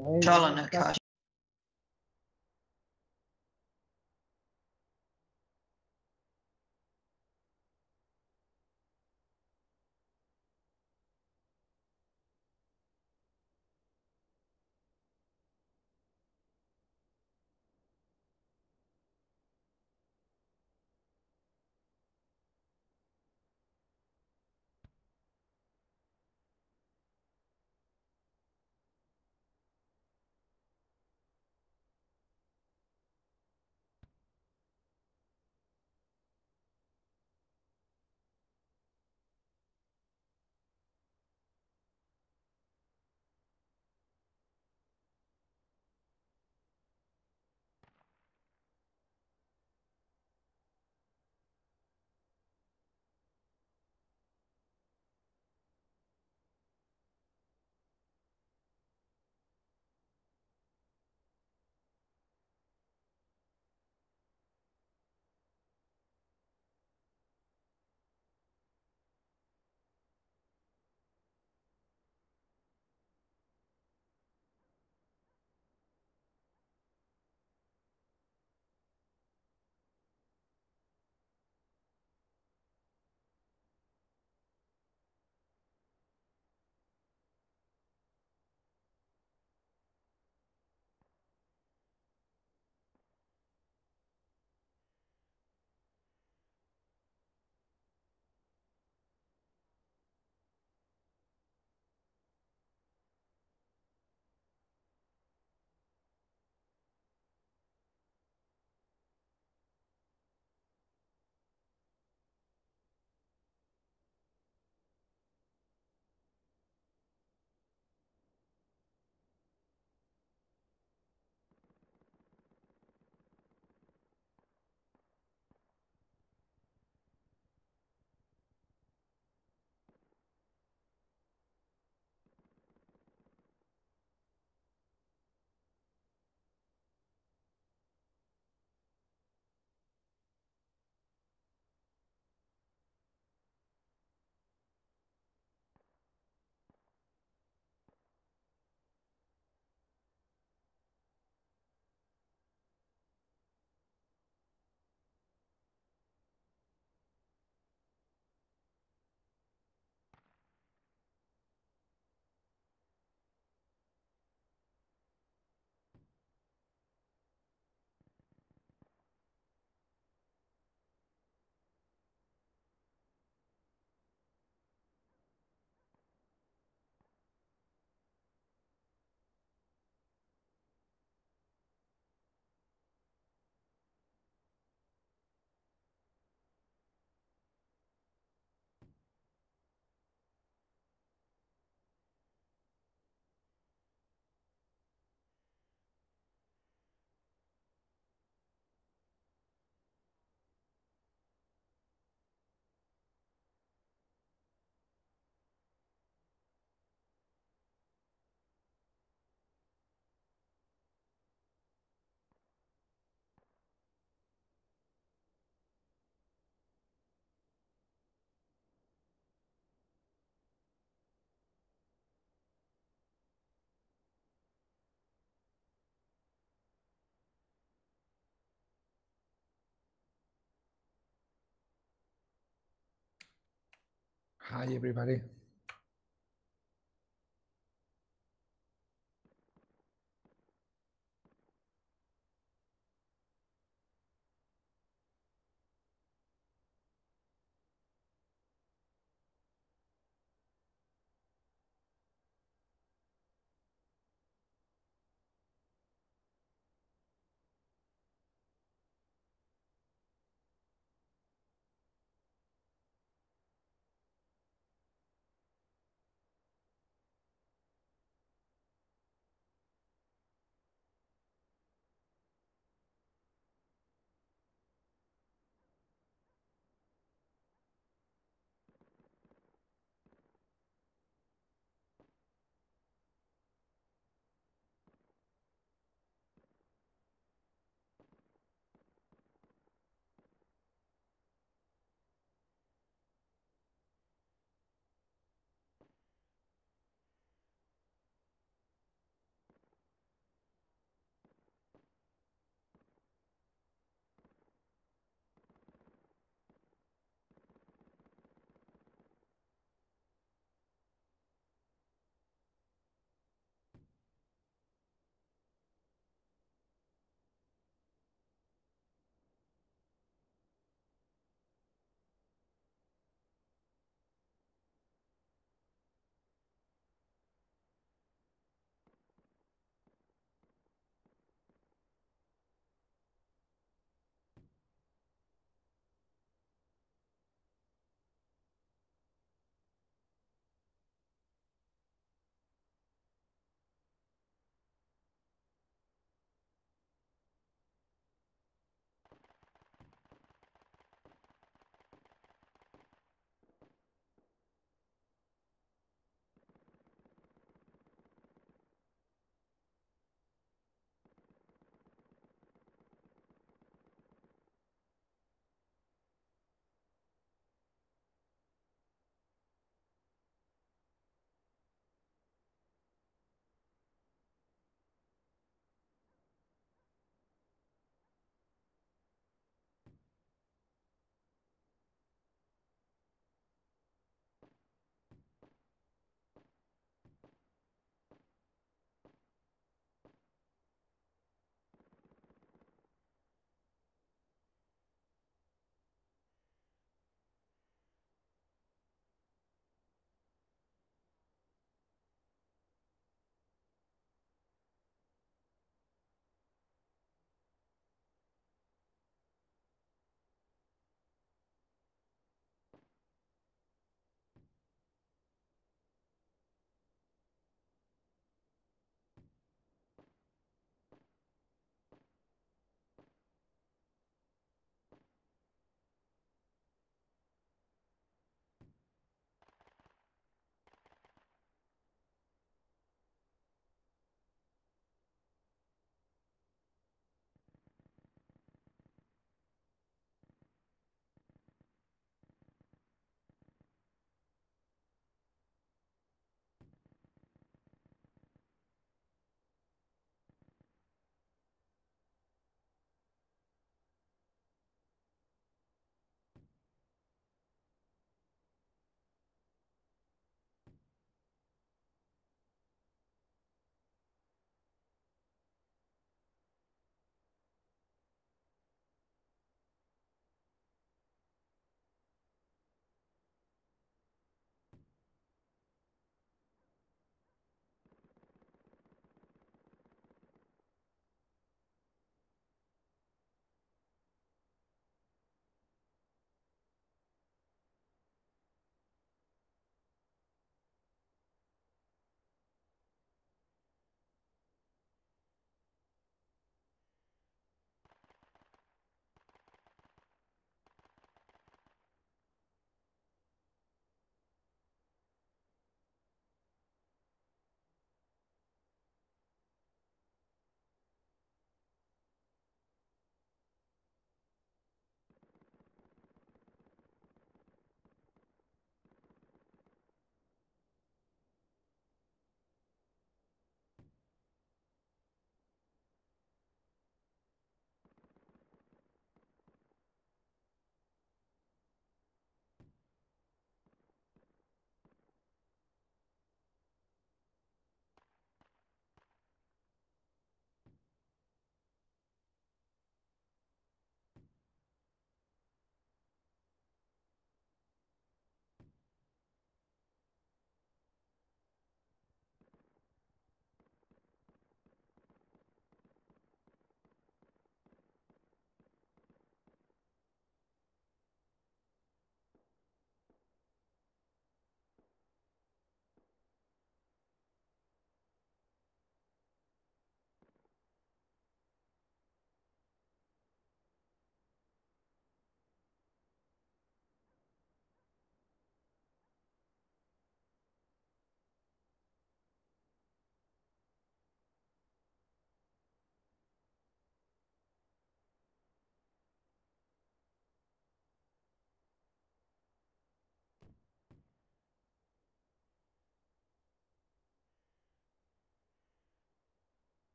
Aí, Fala, Hi, everybody.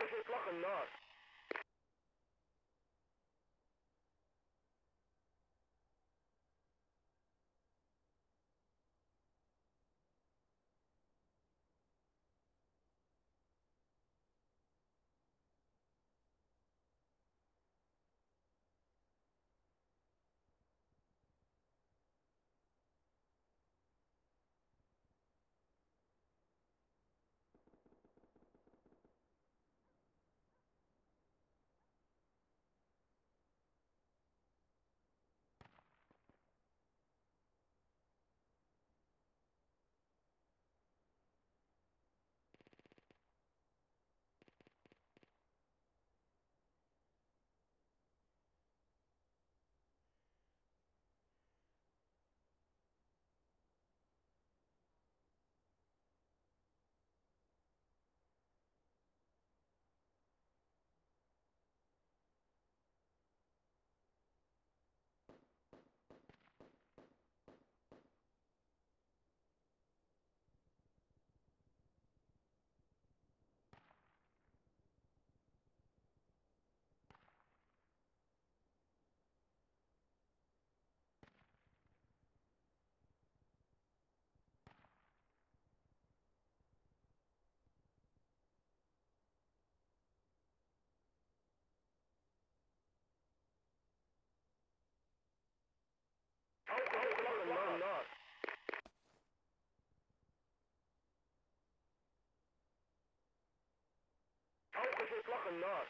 مش يطلق النار النار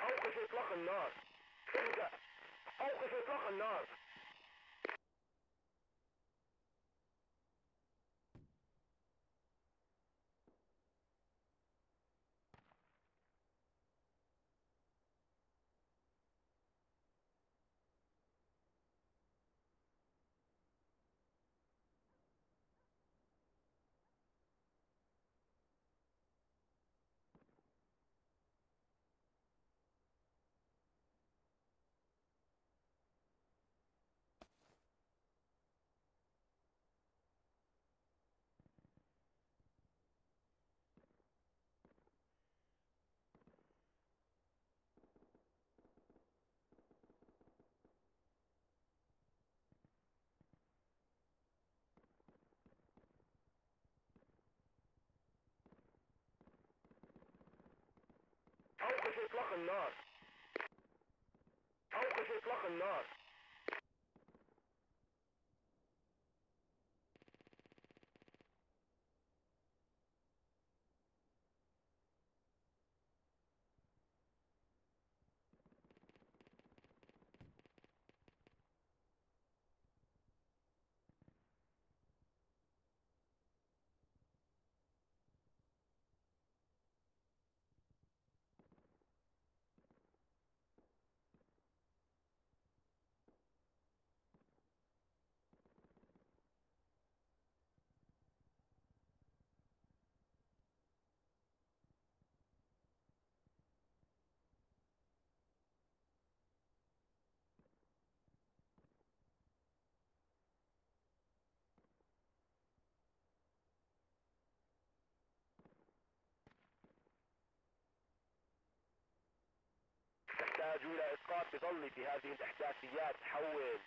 اوقف اطلاق النار ابدأ اوقف اطلاق النار اوقف إطلاق النار. اوقف إطلاق النار. يحتاج إلى إسقاط بظل في هذه الإحداثيات حول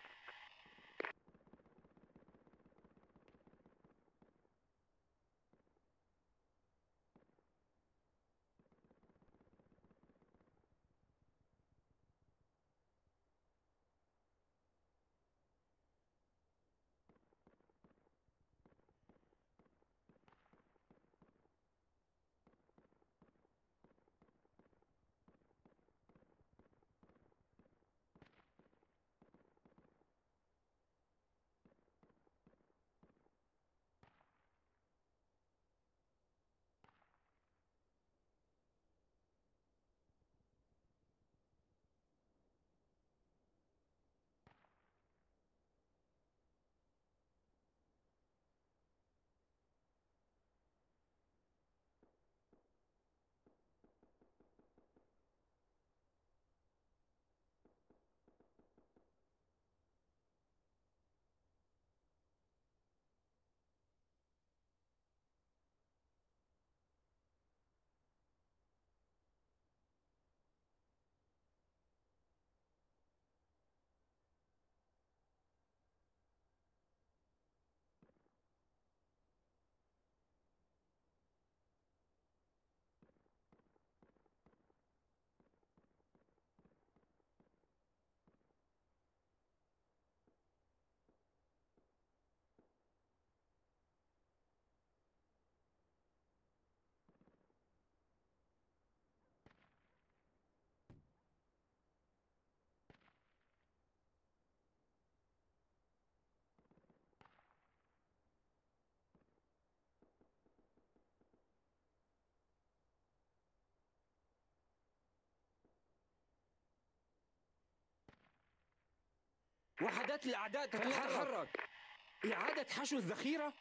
وحدات الأعداء تتحرك. إعادة حشو الذخيرة؟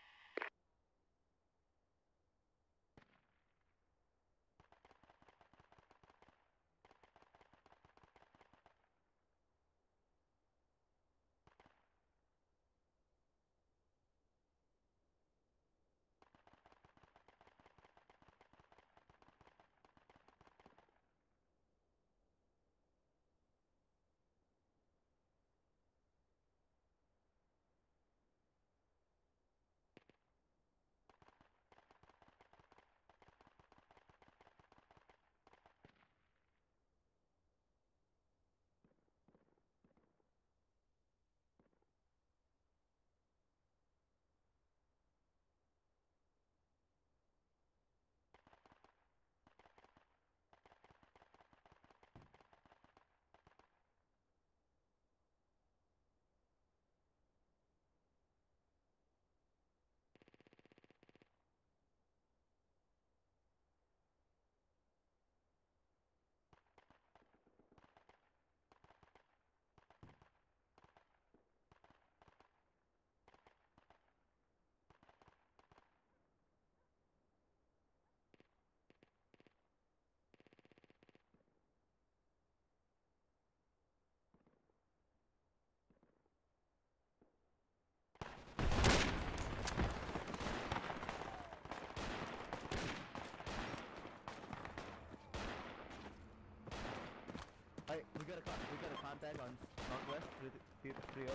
got a con- we got a contact on s- northwest three three three oh.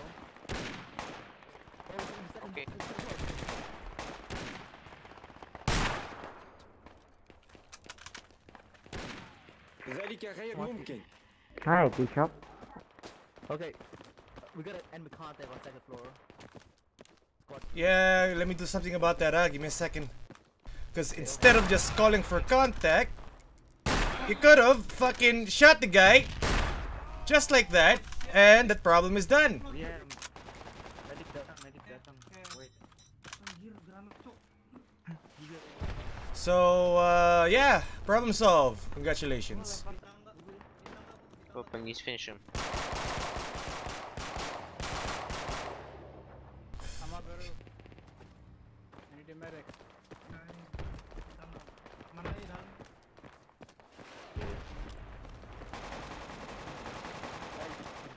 Oh, it's in the second. Okay. it's in the second. ذلك غير ممكن Hi, Bishop. Okay, we got an enemy contact on second floor. Yeah, let me do something about that. Ah, give me a second. Because instead of just calling for contact, you could have fucking shot the guy, just like that, and that problem is done. So, uh, yeah, problem solved. Congratulations. Open, he's finish him. We got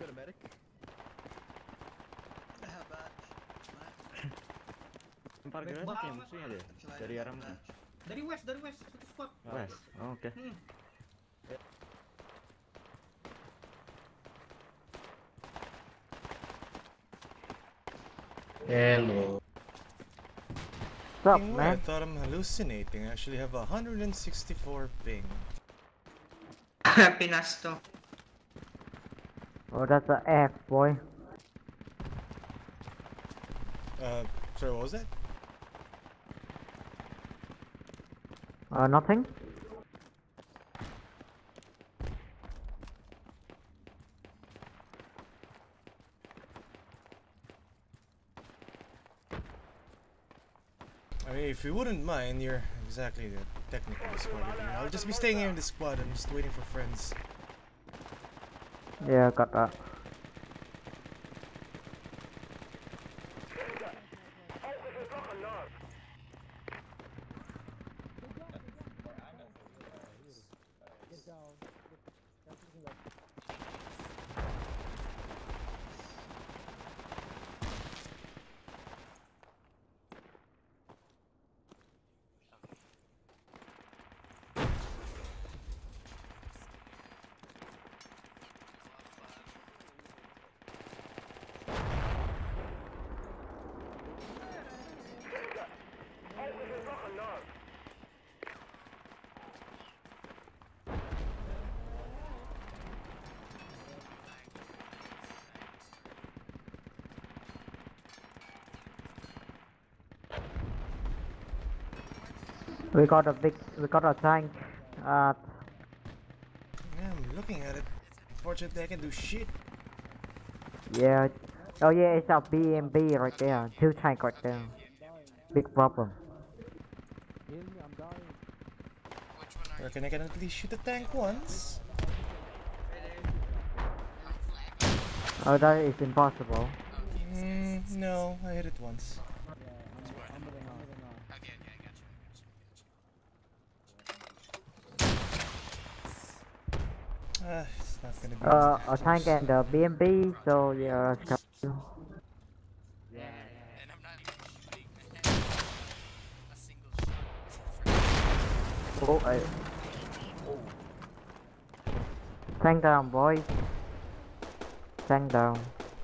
a medic. Lempar granat ya musuhnya deh. Dari arah mana? Dari west, dari west, satu squad. West. Oh, Oke. Hello. What's up, man? I thought I'm hallucinating. I actually have 164 ping. Pinas to. Oh, that's a F, boy. Uh, sorry, what was that? Uh, nothing? I mean, if you wouldn't mind, you're exactly the technical squad. I'll just be staying here in the squad. I'm just waiting for friends. Yeah, got that. We got a big, we got a tank. Uh, Yeah, I'm looking at it. Unfortunately, I can do shit. yeah. Oh yeah, it's a BMP right there. Two tank right there. Big problem. Reckon I can at least shoot the tank once. Oh, that is impossible. Mm, no, I hit it once. Ah, it's not gonna be. Uh, a tank and a BMP, so yeah, let's go. Oh, I... Tank down, boys. Tank down.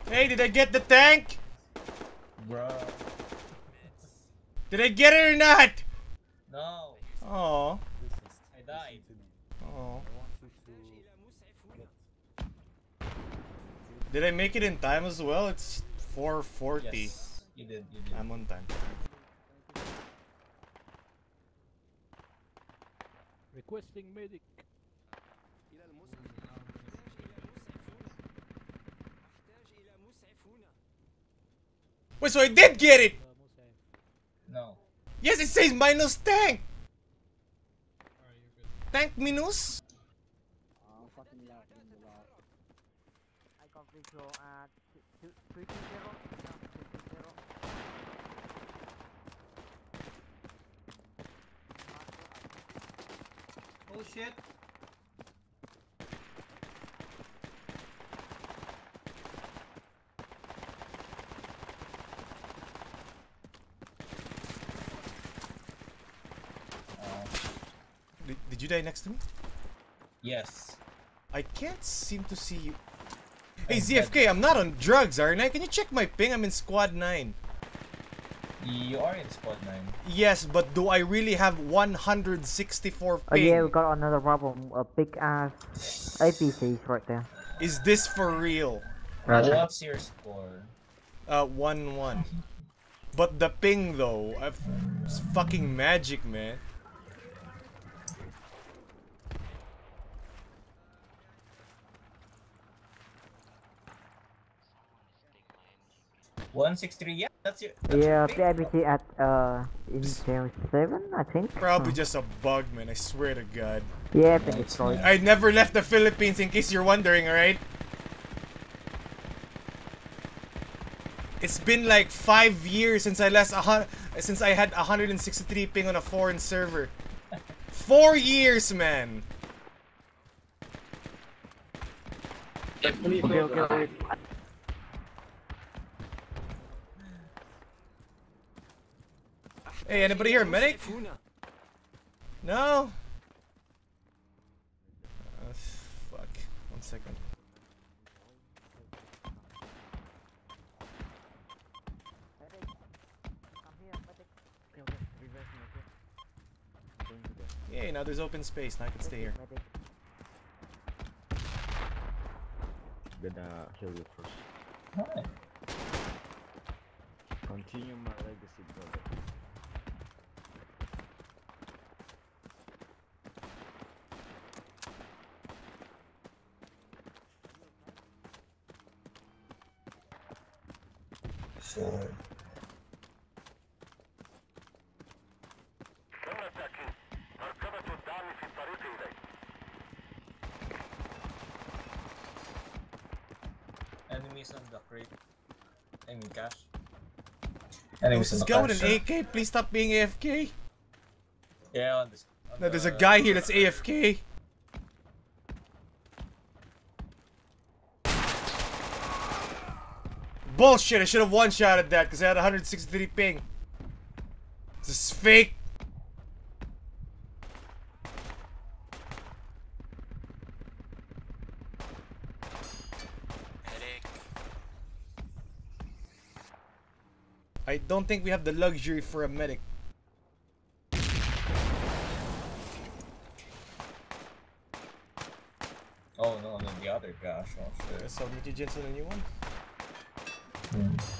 Hey, did I get the tank? Bro. Did I get it or not? I make it in time as well? It's 440. Yes. You did, you did. I'm on time. Requesting medic. Wait, so I did get it! No. Yes, it says minus tank! Tank minus? I got visual at 320. Oh shit. Did, did you die next to me? Yes. I can't seem to see you. Hey ZFK, I'm not on drugs, aren't I? Can you check my ping? I'm in squad 9. You are in squad 9. Yes, but do I really have 164 Oh yeah, we got another problem. A big ass APCs right there. Is this for real? Roger. What's your score? Uh, 1 1. But the ping though, I've, it's fucking magic, man. One six three. Yeah, that's your. That's Yeah, your pick. PIBC at uh in zero seven, I think. Probably Huh. just a bug, man. I swear to God. Yeah, been destroyed. I never left the Philippines, in case you're wondering, alright? It's been like five years since I last a hun- since I had 163 ping on a foreign server. Four years, man. Okay, okay, okay. Hey, anybody here, medic? No. Uh, fuck. One second. Yay, now there's open space. Now I can stay here. Gonna heal you first. Alright. Continue my legacy, brother. So. Enemies on the crate. I mean cache. Enemies on is the going cache. an AK. Please stop being AFK. Yeah, on this. on No, there's a guy here that's AFK. Bullshit, I should have one-shotted that because I had 163 ping. This is fake. I don't think we have the luxury for a medic. Oh no, no, the other gosh. Oh shit. So, Mitty Jensen, a new one? Sandala?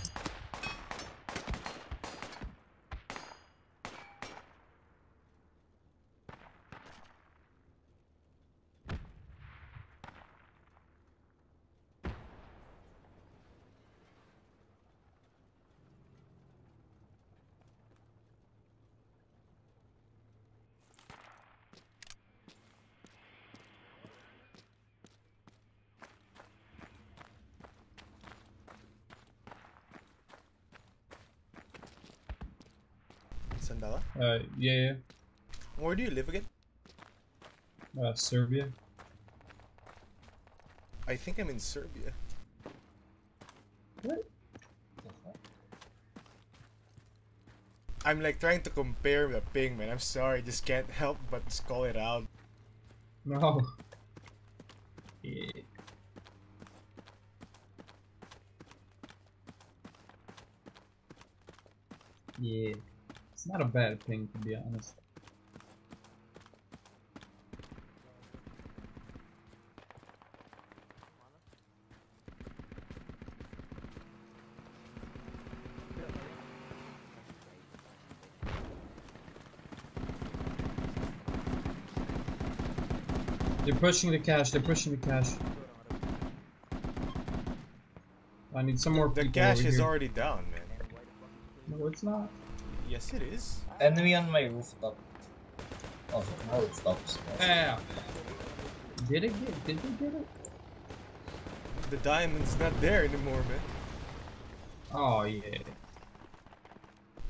Uh, yeah, Where do you live again? Uh, Serbia. I think I'm in Serbia. What? I'm like trying to compare the ping, man. I'm sorry, just can't help but call it out. No. Yeah. Yeah. It's not a bad thing to be honest. They're pushing the cache, they're pushing the cache. I need some more The cache is here. already down, man. No, it's not. Yes, it is. Enemy on my rooftop. Oh, no rooftops. Yeah. Did it get? Did they get it? The diamond's not there anymore, man. Oh yeah.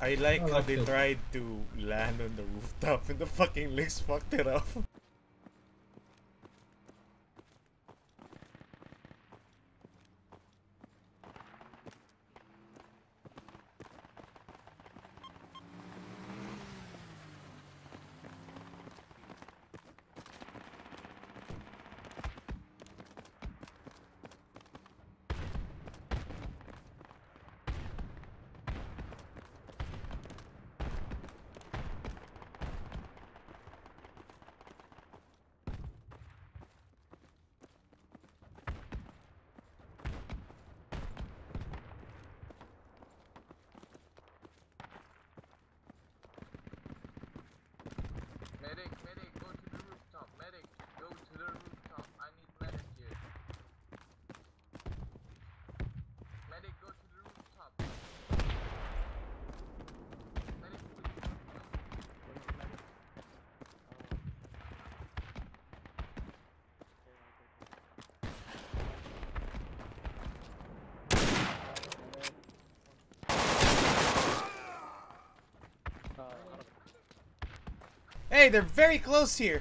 I like Oh, how they good. tried to land on the rooftop and the fucking legs fucked it up. Medic, medic, go to the rooftop. Medic, go to the rooftop. I need medic here. Medic, go to the rooftop. Medic, go to the rooftop. Hey, they're very close here.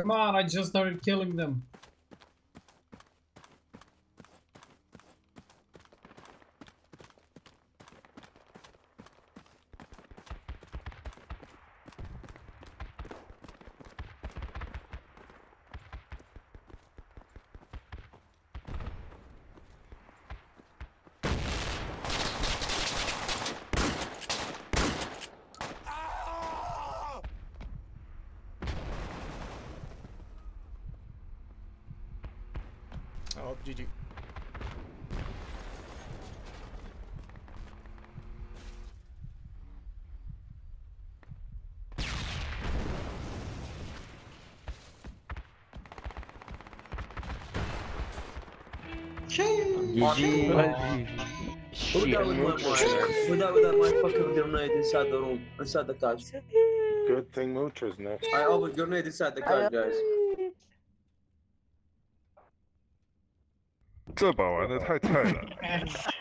Come on, I just started killing them. Oh, GG. GG. Who that with my mine? Who that with that motherfucking grenade inside the room, inside the couch? Good thing Moocher's next. I opened grenade inside the couch, guys. 这把玩的太菜了。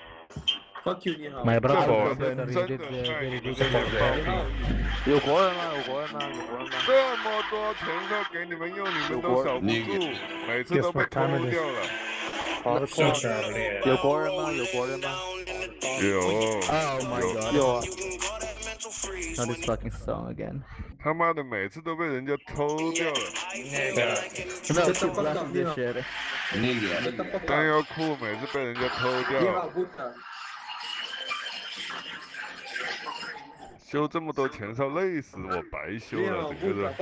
Fuck you，你好。 My 这 brother 会 was 儿 better. 真 He 的 did 太 uh, very 你 good 们这 job. 些暴民。有国人吗？有国人吗？有国人吗？这么多前哨给你们用，你们都守不住，每次都被偷掉了。 有国人吗？有国人吗？有。Oh my god you're not his fucking song again. 他妈的每次都被人家偷掉了。弹药库每次被人家偷掉。了修这么多钱是要累死我白修了整是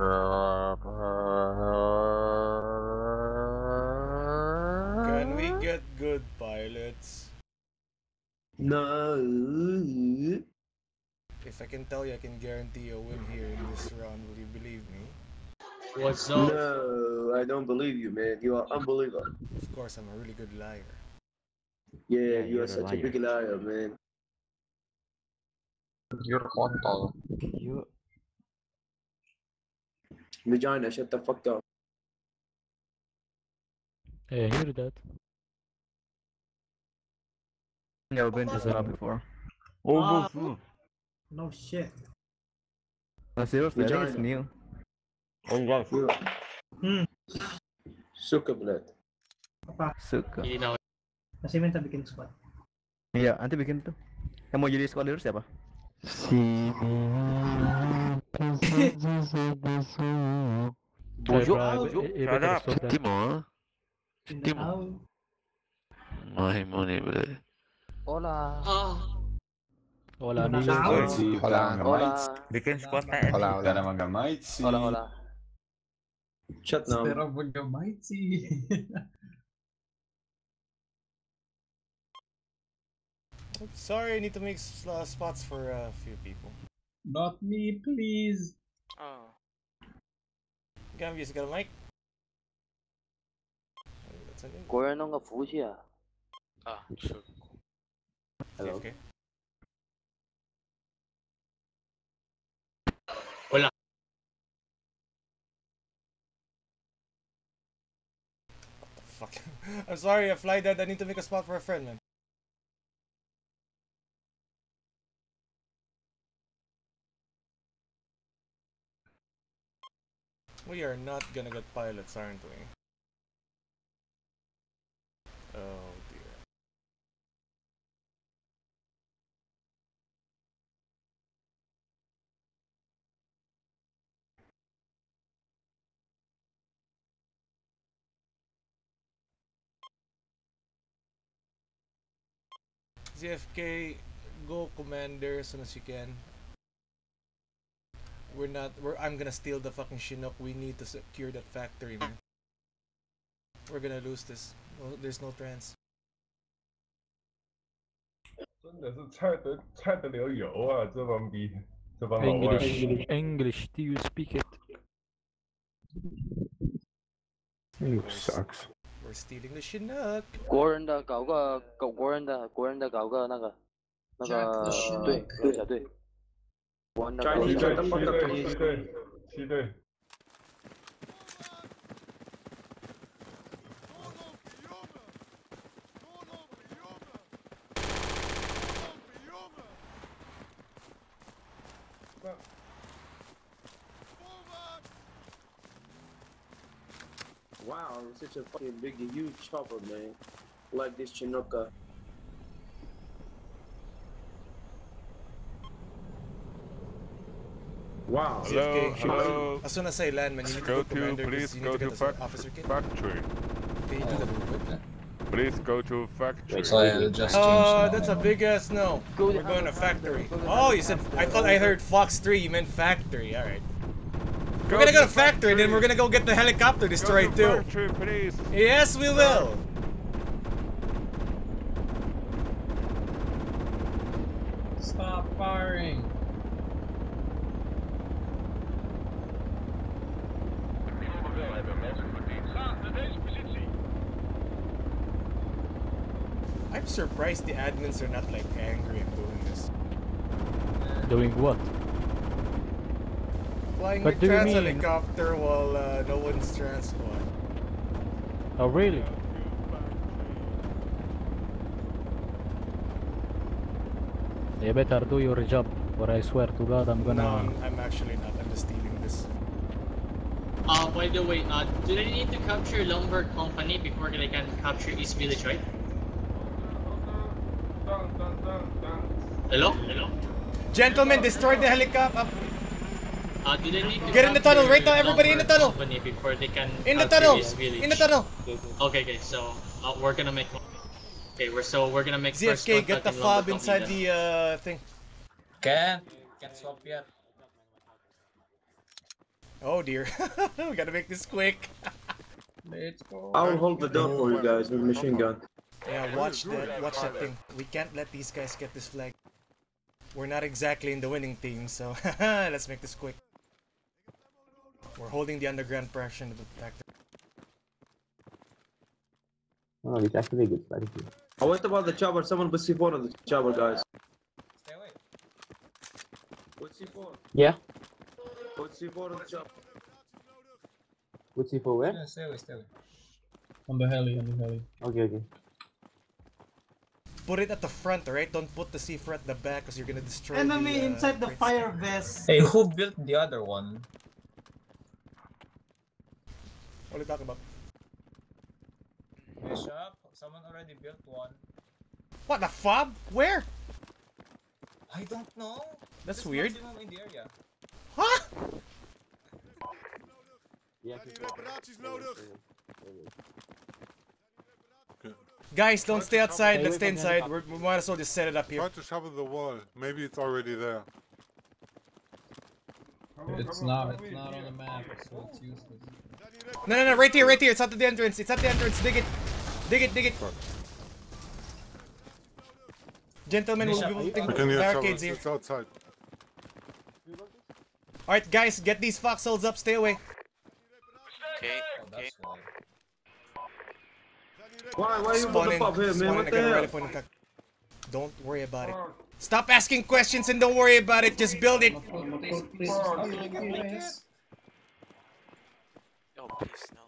Can we get good pilots? No. If I can tell you I can guarantee a win here in this round, will you believe me? What's up? No, I don't believe you, man. You are unbelievable. Of course, I'm a really good liar. Yeah, you you're are a such a big liar, man. You're kontol. Vagina, shut the fuck up. Hey, I hear that. Yeah, we've been to Zara before. Ah, No shit. Uh, seriously, I think it's Vagina. new. Hmm. Suka blood. Apa? Suka. Kasi minta bikin squad. Iya, nanti bikin tuh. Yang mau jadi squad leader siapa? Bojo, Hey, bojo. Shut better up. stop that. Timo. Hindi Timo. tahu. Mai money bre. Hola. Hola, Hindi amigo. tahu. Hola. Hola. Bikin squad tayo. Hola, hola. Para mag-might si... Hola, hola. Shut now. Pero Bugamighty. Sorry, I need to make s- uh, spots for uh, a few people. Not me, please. Oh. Gambia's got a mic. 고현호가 보시야. 아, 저. Hello. Okay. Hola. Fuck. I'm sorry, I fly dead. I need to make a spot for a friend, man. We are not gonna get pilots, aren't we? Oh dear. ZFK, go commander as soon as you can. We're not. We're. I'm gonna steal the fucking Chinook. We need to secure that factory, man. We're gonna lose this. No, there's no trans. 真的是菜得菜得了油啊！这帮逼，这帮老外。 English, English, do you speak it? You sucks. We're We're stealing the Chinook. 国人的搞个搞国人的国人的搞个那个那 Jack the 个 Chinook 对对小队， one knock. She did, she. Wow, such a fucking big, huge chopper, man. Like this Chinooka. Uh, Wow. CFK, hello. As soon as I land, man, you need to Go go to, commander you go need to to get the uh, fac officer kit. factory. Can you do that? Please go to factory. So I just Oh, that's a big ass no. We're going to factory. Oh, you said I thought I heard Fox 3. You meant factory. All right. We're gonna go to factory, and then we're gonna go get the helicopter destroyed too. Factory, please. Yes, we will. Stop firing. I'm surprised the admins are not like angry and doing this. Doing what? Flying What a do you trans mean? helicopter while uh, no one's trans squad. Oh really? You better do your job, or I swear to God I'm gonna. No, I'm, I'm actually not. I'm just stealing this. Uh, by the way, uh, do they need to capture Lombard Company before they can capture East Village, right? Hello? Hello? Gentlemen, destroy the helicopter. Uh, do they need to Get in the tunnel, right now, everybody in the tunnel. Before they can In the tunnel. East In the tunnel. Okay, okay, so uh, we're gonna make. Okay, we're so we're gonna make first ZFK, get the in fob Lombard inside the uh, thing. Can't. Can't swap yet. Oh dear. we gotta make this quick. Let's go. I'll hold the door for you guys with machine gun. Yeah, watch that. Watch that thing. We can't let these guys get this flag. We're not exactly in the winning team, so let's make this quick. We're holding the underground pressure into the factory. Oh, it's actually good strategy. Oh, what about the chopper? Someone put C4 on the chopper, guys. Stay away. Put C4. Yeah. Put C4 on the chopper. What's it for where? Yeah, stay away, stay away. On the heli, on the heli. Okay, okay. Put it at the front, right? Don't put the C4 at the back because you're gonna destroy Enemy the, uh, inside the fire vest. Hey, who built the other one? What are you talking about? Bishop? Someone already built one. What, the fob? Where? I don't know. That's There's weird. in the area. Huh? Yeah, Guys, don't stay outside. Let's stay Stay inside. We're, we might as well just set it up here. Try to shovel the wall. Maybe it's already there. It's not. It's not on the map, so it's useless. No, no, no, right here, right here. It's at the entrance. It's at the entrance. Dig it. Dig it, dig it. Gentlemen, we'll be We putting can hear shovel. barricades here. It's outside. Alright, guys, get these foxholes up. Stay away. Okay, oh, okay. Why, why you put the Spawn in, pop here, man? What the got hell? point in Don't worry about it. Stop asking questions and don't worry about it. Just build it. Please, please, stop looking at this. Oh, please, no.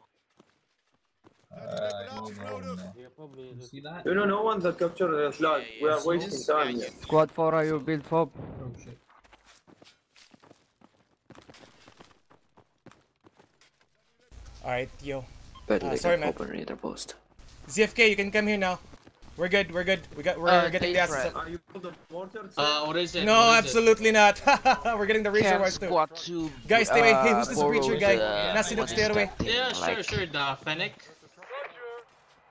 You see that? You know, no one that captured the flag. We are wasting time here. Squad 4, are you build fob? Oh. Alright, yo. But Uh, like sorry, an man. operator post. ZFK, you can come here now. We're good, we're good. We got, we're Uh, getting the take assets Are you build the mortar? Uh, what is it? No, What is it? absolutely not. we're getting the razor Camp wires too. squad two. Guys, stay away. Hey, who's uh, this borrows, preacher guy? uh, Nasty what look, stay away. Yeah, sure, Like- sure. The Fennec.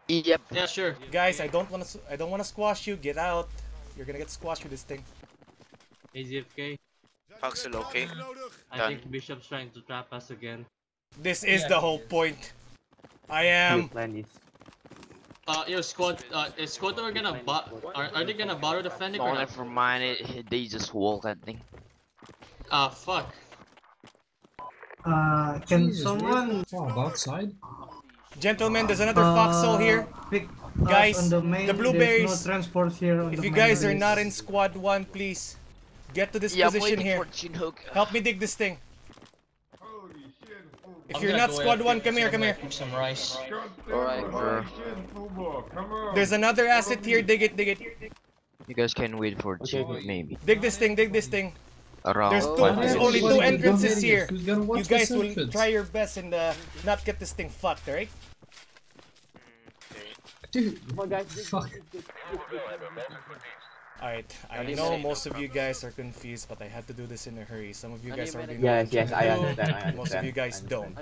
Yep. Yeah, sure. Guys, I don't want to. I don't want to squash you. Get out. You're gonna get squashed with this thing. AZFK. Foxel, okay? I Done. think Bishop's trying to trap us again. This is Yeah, the he whole point. I am. Uh, yo, squad. Uh, is squad are gonna bo- are, are they gonna borrow the Fennec or No, not? never mind it. They just walk, I think. Ah, fuck. Uh, can Jesus, someone? Wow, outside? Gentlemen, there's another foxhole here. Pick Guys, on the, main, the blueberries. There's no transport here on If the you main guys are not in squad one, please get to this Yeah, position here. for Help me dig this thing. If I'm you're not squad one, come here, come here. Cook some rice. Alright, bro. There's another asset here. Dig it, dig it. You guys can wait for Chinook, maybe. Dig this thing, dig this thing. Around There's two. There's only two entrances here. who's gonna watch You guys will try your best and uh, not get this thing fucked, alright? Dude, come on guys. Fuck. Alright, I know most of you guys are confused, but I had to do this in a hurry. Some of you guys already know. Yes, what I'm yes, I to do. understand, Most of you guys don't.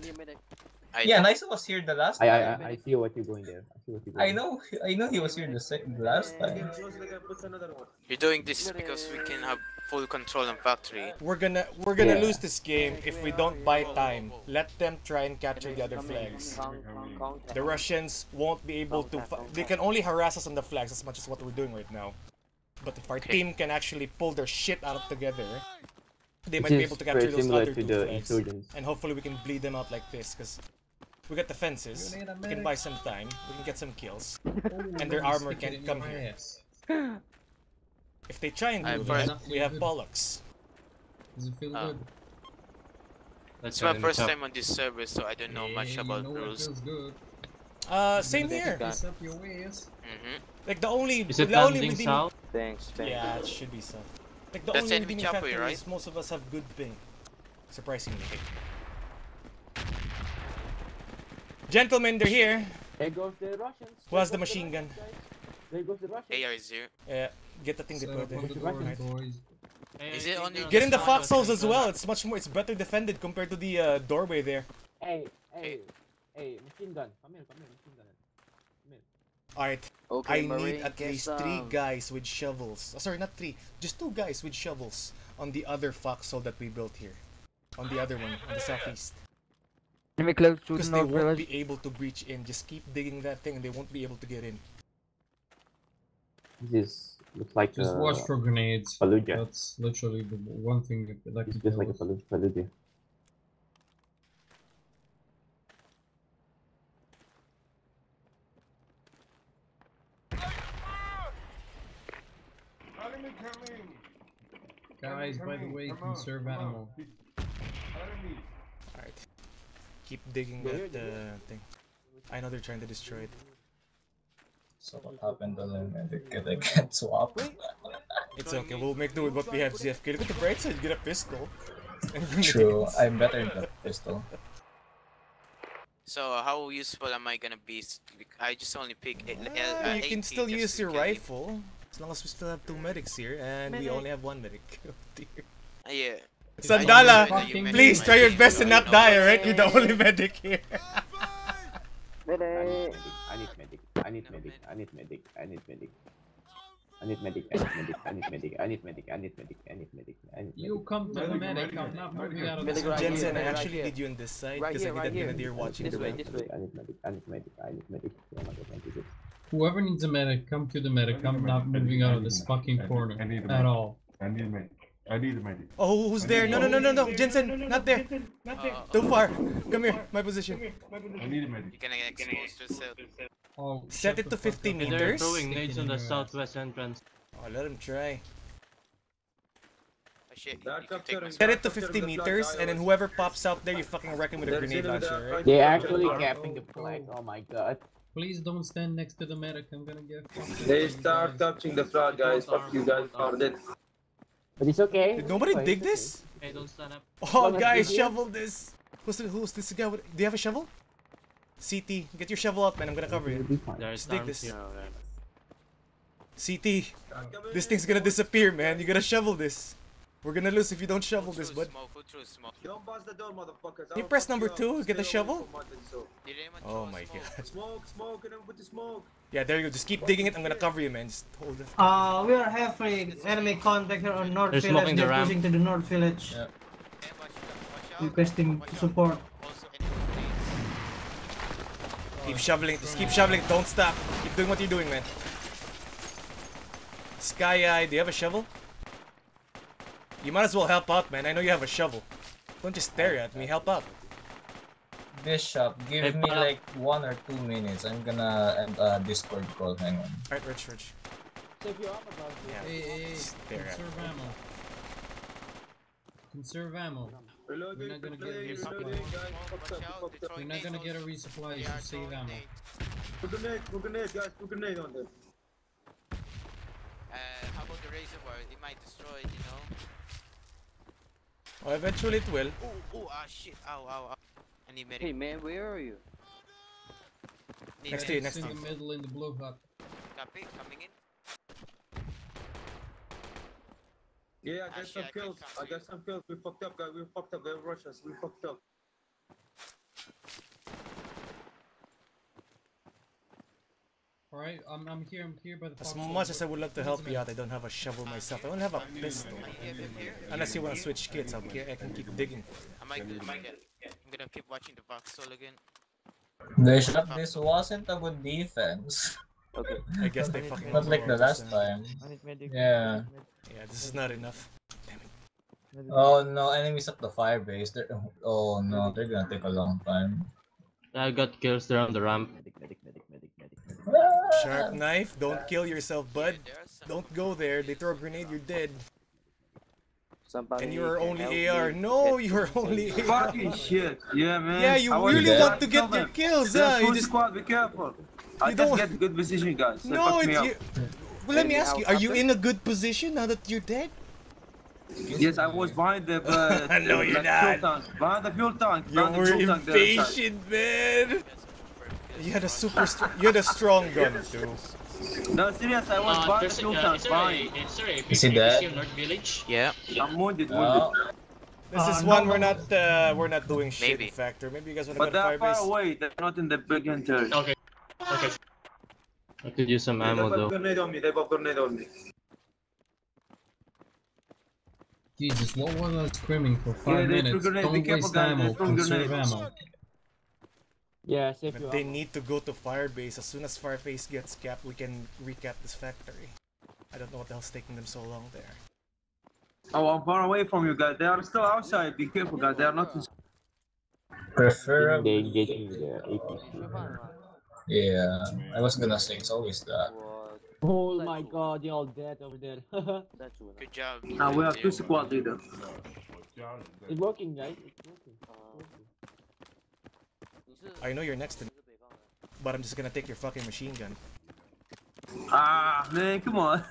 Yeah, Nisa was here the last I, I, time. I, I see what you're going there. I see what you're going I know, I know he was here the second the last time. You're doing this because we can have full control on factory. We're gonna we're gonna Yeah. lose this game if we don't buy time. Let them try and capture the other flags. The Russians won't be able to. They can only harass us on the flags as much as what we're doing right now. But if our team can actually pull their shit out of together, they might be able to capture very those other two the flags. insurgents. And hopefully we can bleed them out like this, because we got the fences. You need a We can buy some time. We can get some kills. Oh, and their armor can't come here. If they try and I do first- that, we have bollocks. Does it feel Uh, good? It's my first time on this server, so I don't know much about you know rules. feels good. Uh, same here. Piss your ways. Mm-hmm. Like the only, Is it the only landing redeeming- south? Thanks, thanks. Yeah, it should be south. Like the That's only enemy redeeming chopper, factor right? is most of us have good ping. Surprisingly. Gentlemen, they're here. There goes the Russians. Who has the machine gun? There goes the Russians. AR is here. Yeah, get the thing Set deployed up there. on the door, Right. boys. Is it only Get in the foxholes as well. It's much more. It's better defended compared to the uh, doorway there. Hey, hey, hey, machine gun. Come here, come here, machine gun. Come here. Alright. Okay, I need at get least three guys with shovels. Oh, sorry, not three. Just two guys with shovels on the other foxhole that we built here. On the other one, on the southeast. Enemy close to Because the they won't village. be able to breach in. Just keep digging that thing and they won't be able to get in. This is looks like Just uh, watch for grenades. Fallujah. That's literally the one thing that that It's can just like a us. Fallujah. Enemy coming! Guys, by the way, conserve ammo. Alright. Keep digging that uh, thing. I know they're trying to destroy it. So what happened to them? They get, they get swapped. It's okay, we'll make do with what we have, ZFK. Look at the bright side, get a pistol. True. I'm better than that pistol. So uh, how useful am I gonna be? I just only pick L- L- Uh, uh, you can still use your kill him. rifle. As long as we still have two medics here and medic. we only have one medic. oh dear. Uh, yeah. Sandala, please try your best to not know. die, alright? You're the only medic here. medic. I need medic. I need medic. I need medic. I need medic. I need medic, I need medic, I need medic, I need medic, I need medic, I need medic, I need medic. You come to the medic, I'm not moving out of this. Jensen, I actually need you on this side because I need a grenadier watching the way. I need medic, I need medic, I need medic. Oh my god, I need it. Whoever needs a medic, come to the medic. I'm not moving out of this fucking corner at all. I need a medic. I need a medic. Oh, who's there? No, no, no, no, no. Jensen, not there. Not there. Too far. Come here, my position. I need a medic. You're gonna expose yourself. Oh, Set it to 50 They're meters. throwing nades on the southwest entrance. Oh, let him try. Oh, shit, you can take my Set it to 50 meters, and then whoever pops out there, you fucking wreck him with a grenade launcher, right? They're actually capping the flag. Oh my god. Please don't stand next to the medic. I'm gonna get. fucked They up. start touching the flag, guys. Fuck you guys, found it. But it's okay. Did nobody It's dig okay. this? Hey, don't stand up. Oh, Long as guys, they do shovel this. Who's, the, who's this guy? With, do you have a shovel? CT, get your shovel out, man. I'm gonna cover you. There's dig this. here. CT, this thing's gonna disappear, man. You gotta shovel this. We're gonna lose if you don't shovel this, bud. Smoke, who threw smoke? Don't bust the door, motherfuckers. You press number two, get the shovel. Oh my god. Smoke, smoke, and then put the smoke. Yeah, there you go. Just keep digging it. I'm gonna cover you, man. Just hold it. Uh, we are having enemy contact here on North They're Village. smoking the They're ramp. pushing to the North Village. Yeah. Hey, watch out, watch out. Requesting support. Keep shoveling. Just keep shoveling. Don't stop. Keep doing what you're doing, man. Sky Eye, do you have a shovel? You might as well help out, man. I know you have a shovel. Don't just stare at me. Help out. Bishop, give Hey, me Pala. like one or two minutes. I'm gonna end a Discord call. Hang on. Alright, Rich, Rich. Save your armor, guys. Yeah. Hey, hey, hey, There. conserve ammo. Conserve ammo. We're not gonna get a resupply. We're not gonna get a resupply, so save ammo. Put grenade, put grenade, guys, put grenade on them. Uh, how about the razor reservoir? It might destroy it, you know. Oh, eventually it will. Oh, oh, ah, shit. Ow, ow, ow. I need medic. Hey man, where are you? Need Next to you, medic. next in to the middle in the blue hut. Copy, coming in. Yeah, I got Actually, some I kills. I got some kills. We fucked up, guys. We fucked up. They were Russians. We fucked up. Alright, I'm, I'm here, I'm here by the As much as I would love to help you out, I don't have a shovel myself. I don't have a pistol. Unless you want to switch kits, I'll, I can keep digging. I might, I might get. I'm gonna keep watching the Voxel again. Bishop, this wasn't a good defense. Okay. I guess they fucking. Not like the last time. I need medic. Yeah. Yeah, this is not enough. Damn it. Oh no, enemies at the fire base. They're oh no, they're gonna take a long time. I got kills there on the ramp. Medic, medic, medic, medic, medic, medic. Sharp knife, don't kill yourself, bud. Don't go there. They throw a grenade, you're dead. Somebody And you're only AR. me No, you're only. AR. Fucking shit. Yeah, man. Yeah, you I really want to get Kill your kills, huh? You full just squad. Be careful. I You just don't- get good position, guys. They no, fucked me it's up. you. Well, let me ask you: Are you in a good position now that you're dead? Yes, I was behind the. Uh, No, you're the not. Fuel tank. Behind the fuel tank. You behind the were fuel tank there inside. impatient, man. You had a super. Str- you had a strong gun too. No, serious. I was Uh, behind the there's a, fuel uh, tank. is there a, is there a Is he dead? North Village? Yeah. I'm wounded. Oh, Wounded. This is Uh, one no, we're no. not. Uh, we're not doing shit. Maybe. In fact, or maybe you guys want to But go to they're far Firebase. away. They're not in the big interior. Okay. Okay. I could use some They ammo got though. grenade on me. They got grenade on me. Jesus, what was I screaming for five they threw minutes? Don't waste ammo, conserve ammo. Yeah, save But your they armor. need to go to Firebase. As soon as Firebase gets capped, we can recap this factory. I don't know what the hell's taking them so long there. Oh, I'm far away from you guys. They are still outside. Be careful, guys. They are not. In... preferably. They engaging with the APC. Yeah, I was gonna say it's always that. Oh my god, you're all dead over there. Good job. Now we have two squad leaders. it's working, guys. It's working. Um, I know you're next to me, but I'm just gonna take your fucking machine gun. Ah, man, come on.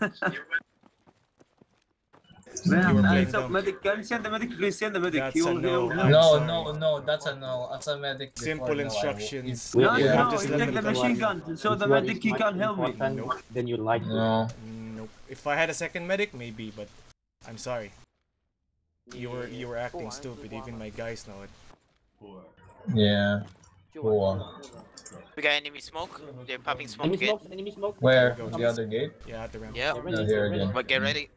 Man, uh, playing medic, can you send the medic? Please send the medic. That's He a will, he no. will No, no, no, that's a no. That's a medic. Simple no, instructions. No, Yeah. have no, just take the go. machine gun, so Which the medic he more can help me. Nope. Then you like it. No. Nope. If I had a second medic, maybe, but I'm sorry. You were you were acting stupid. Even my guys know it. Yeah. Cool. We got enemy smoke. They're popping smoke Enemy again. smoke, enemy smoke. Where? Go. The other gate? Yeah, at the ramp. Yeah. Get No, ready, here get again. But get ready.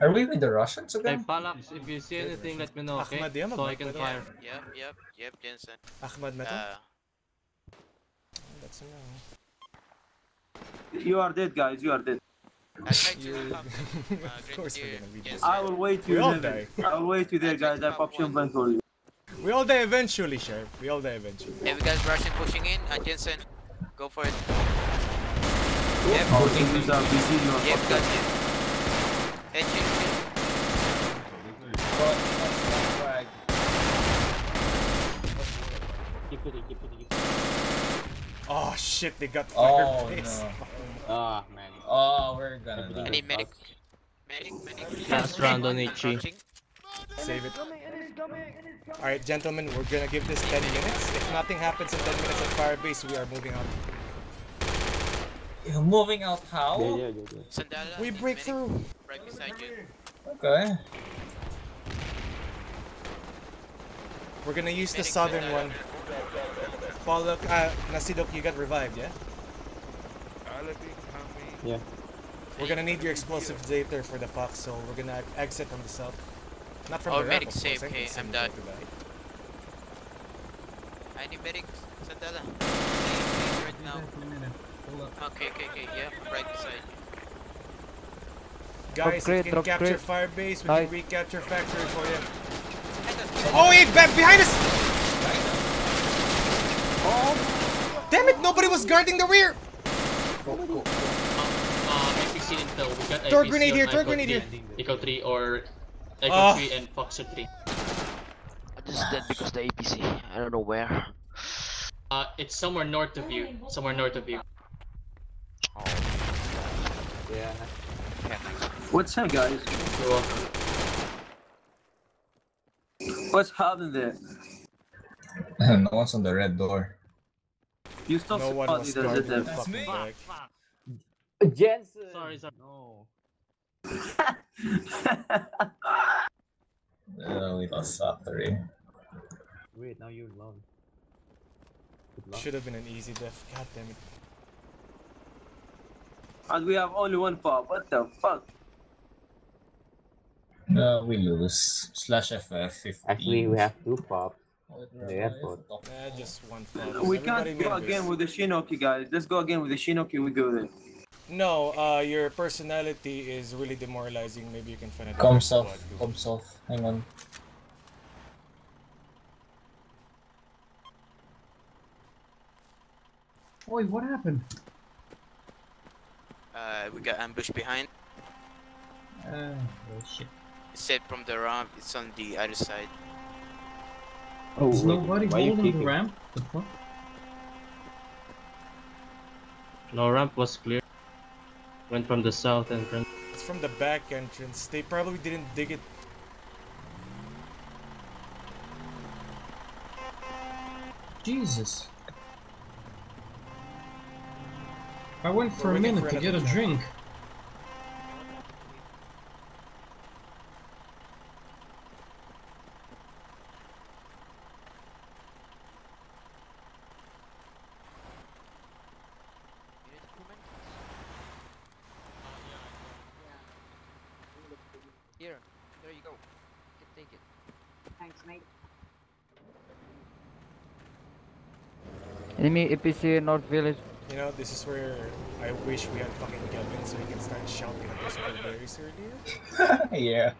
Are we with the Russians Hey, again? Palax, if you see anything, let me know, okay? Ahmad, yeah, So I can but- fire. Yep, yep, yep, Jensen. Ahmad na to? Uh, That's a no. You are dead, guys. You are dead. I tried to You're- pop uh, Of course we're Grenadier gonna be dead. I will wait We you all there. die. I will wait you there, guys. I pop champagne for you. We all die eventually, Sharp. We all die eventually. Hey, we got Russian pushing in. Uh, Jensen, go for it. Yep, Oh, things are. You are yep, got up. you. Hey, chill, chill. Keep it, keep it, keep it. Oh shit, they got Oh Firebase. no. Ah, man. Oh, we're gonna die. need medic. Medic, medic. Last round on Ichi. Crouching. Save it. Alright, gentlemen, we're gonna give this 10 minutes. If nothing happens in 10 minutes at Firebase, we are moving out. You're moving out Yeah, how? yeah, yeah, yeah. Sandala. We break medic through. Right beside you. Okay. We're gonna use the southern Sandala. one. Follow, uh, Nasidok, you got revived, yeah? Yeah. We're gonna need your explosives later for the fox, so we're gonna exit on the south. Not from Oh, the ramp, medic of course. save. I Okay, I'm done. I need medic. Sandala. Please, right now. Hold up. Okay, okay, okay. Yeah, right beside you. Guys, if crate, you can drop capture crate. Firebase, we Nice. can recapture factory for you. Oh, he back behind us! Oh, damn it! Nobody was guarding the rear. Uh, APC intel. We got Throw a grenade here, throw grenade here. Echo 3 or Echo Ah. 3 and Foxer 3. I'm just dead because the APC. I don't know where. Uh, it's somewhere north of you. Somewhere north of you. Yeah. What's up, guys? You're welcome. What's happening there? no one's on the red door. You stop No one spotting was the guarding the ZF. fucking back. Jensen. Sorry, sorry. No. Uh, we lost factory. Wait, now you're alone. Should have been an easy death. God damn it. And we have only one fob. What the fuck? No, we lose. Slash FF 15. Actually, we have two pop. in The airport. Eh, just one foul. We Everybody can't go mid again with the Shinoki, guys. Let's go again with the Shinoki. We go there. No, uh, your personality is really demoralizing. Maybe you can find a Comes different off. squad. Comes off. Hang on. Oi, what happened? Uh, we got ambushed behind. Uh, oh shit. It said from the ramp, it's on the other side. Oh, Is nobody why you holding the ramp? The fuck? No ramp was clear. Went from the south entrance. It's from the back entrance. They probably didn't dig it. Jesus. I went for We're a minute for to get a another drink. Here, there you go. You can take it. Thanks, mate. Enemy APC North Village. You know, this is where I wish we had fucking Kevin so he can start shouting at those blueberries earlier. yeah.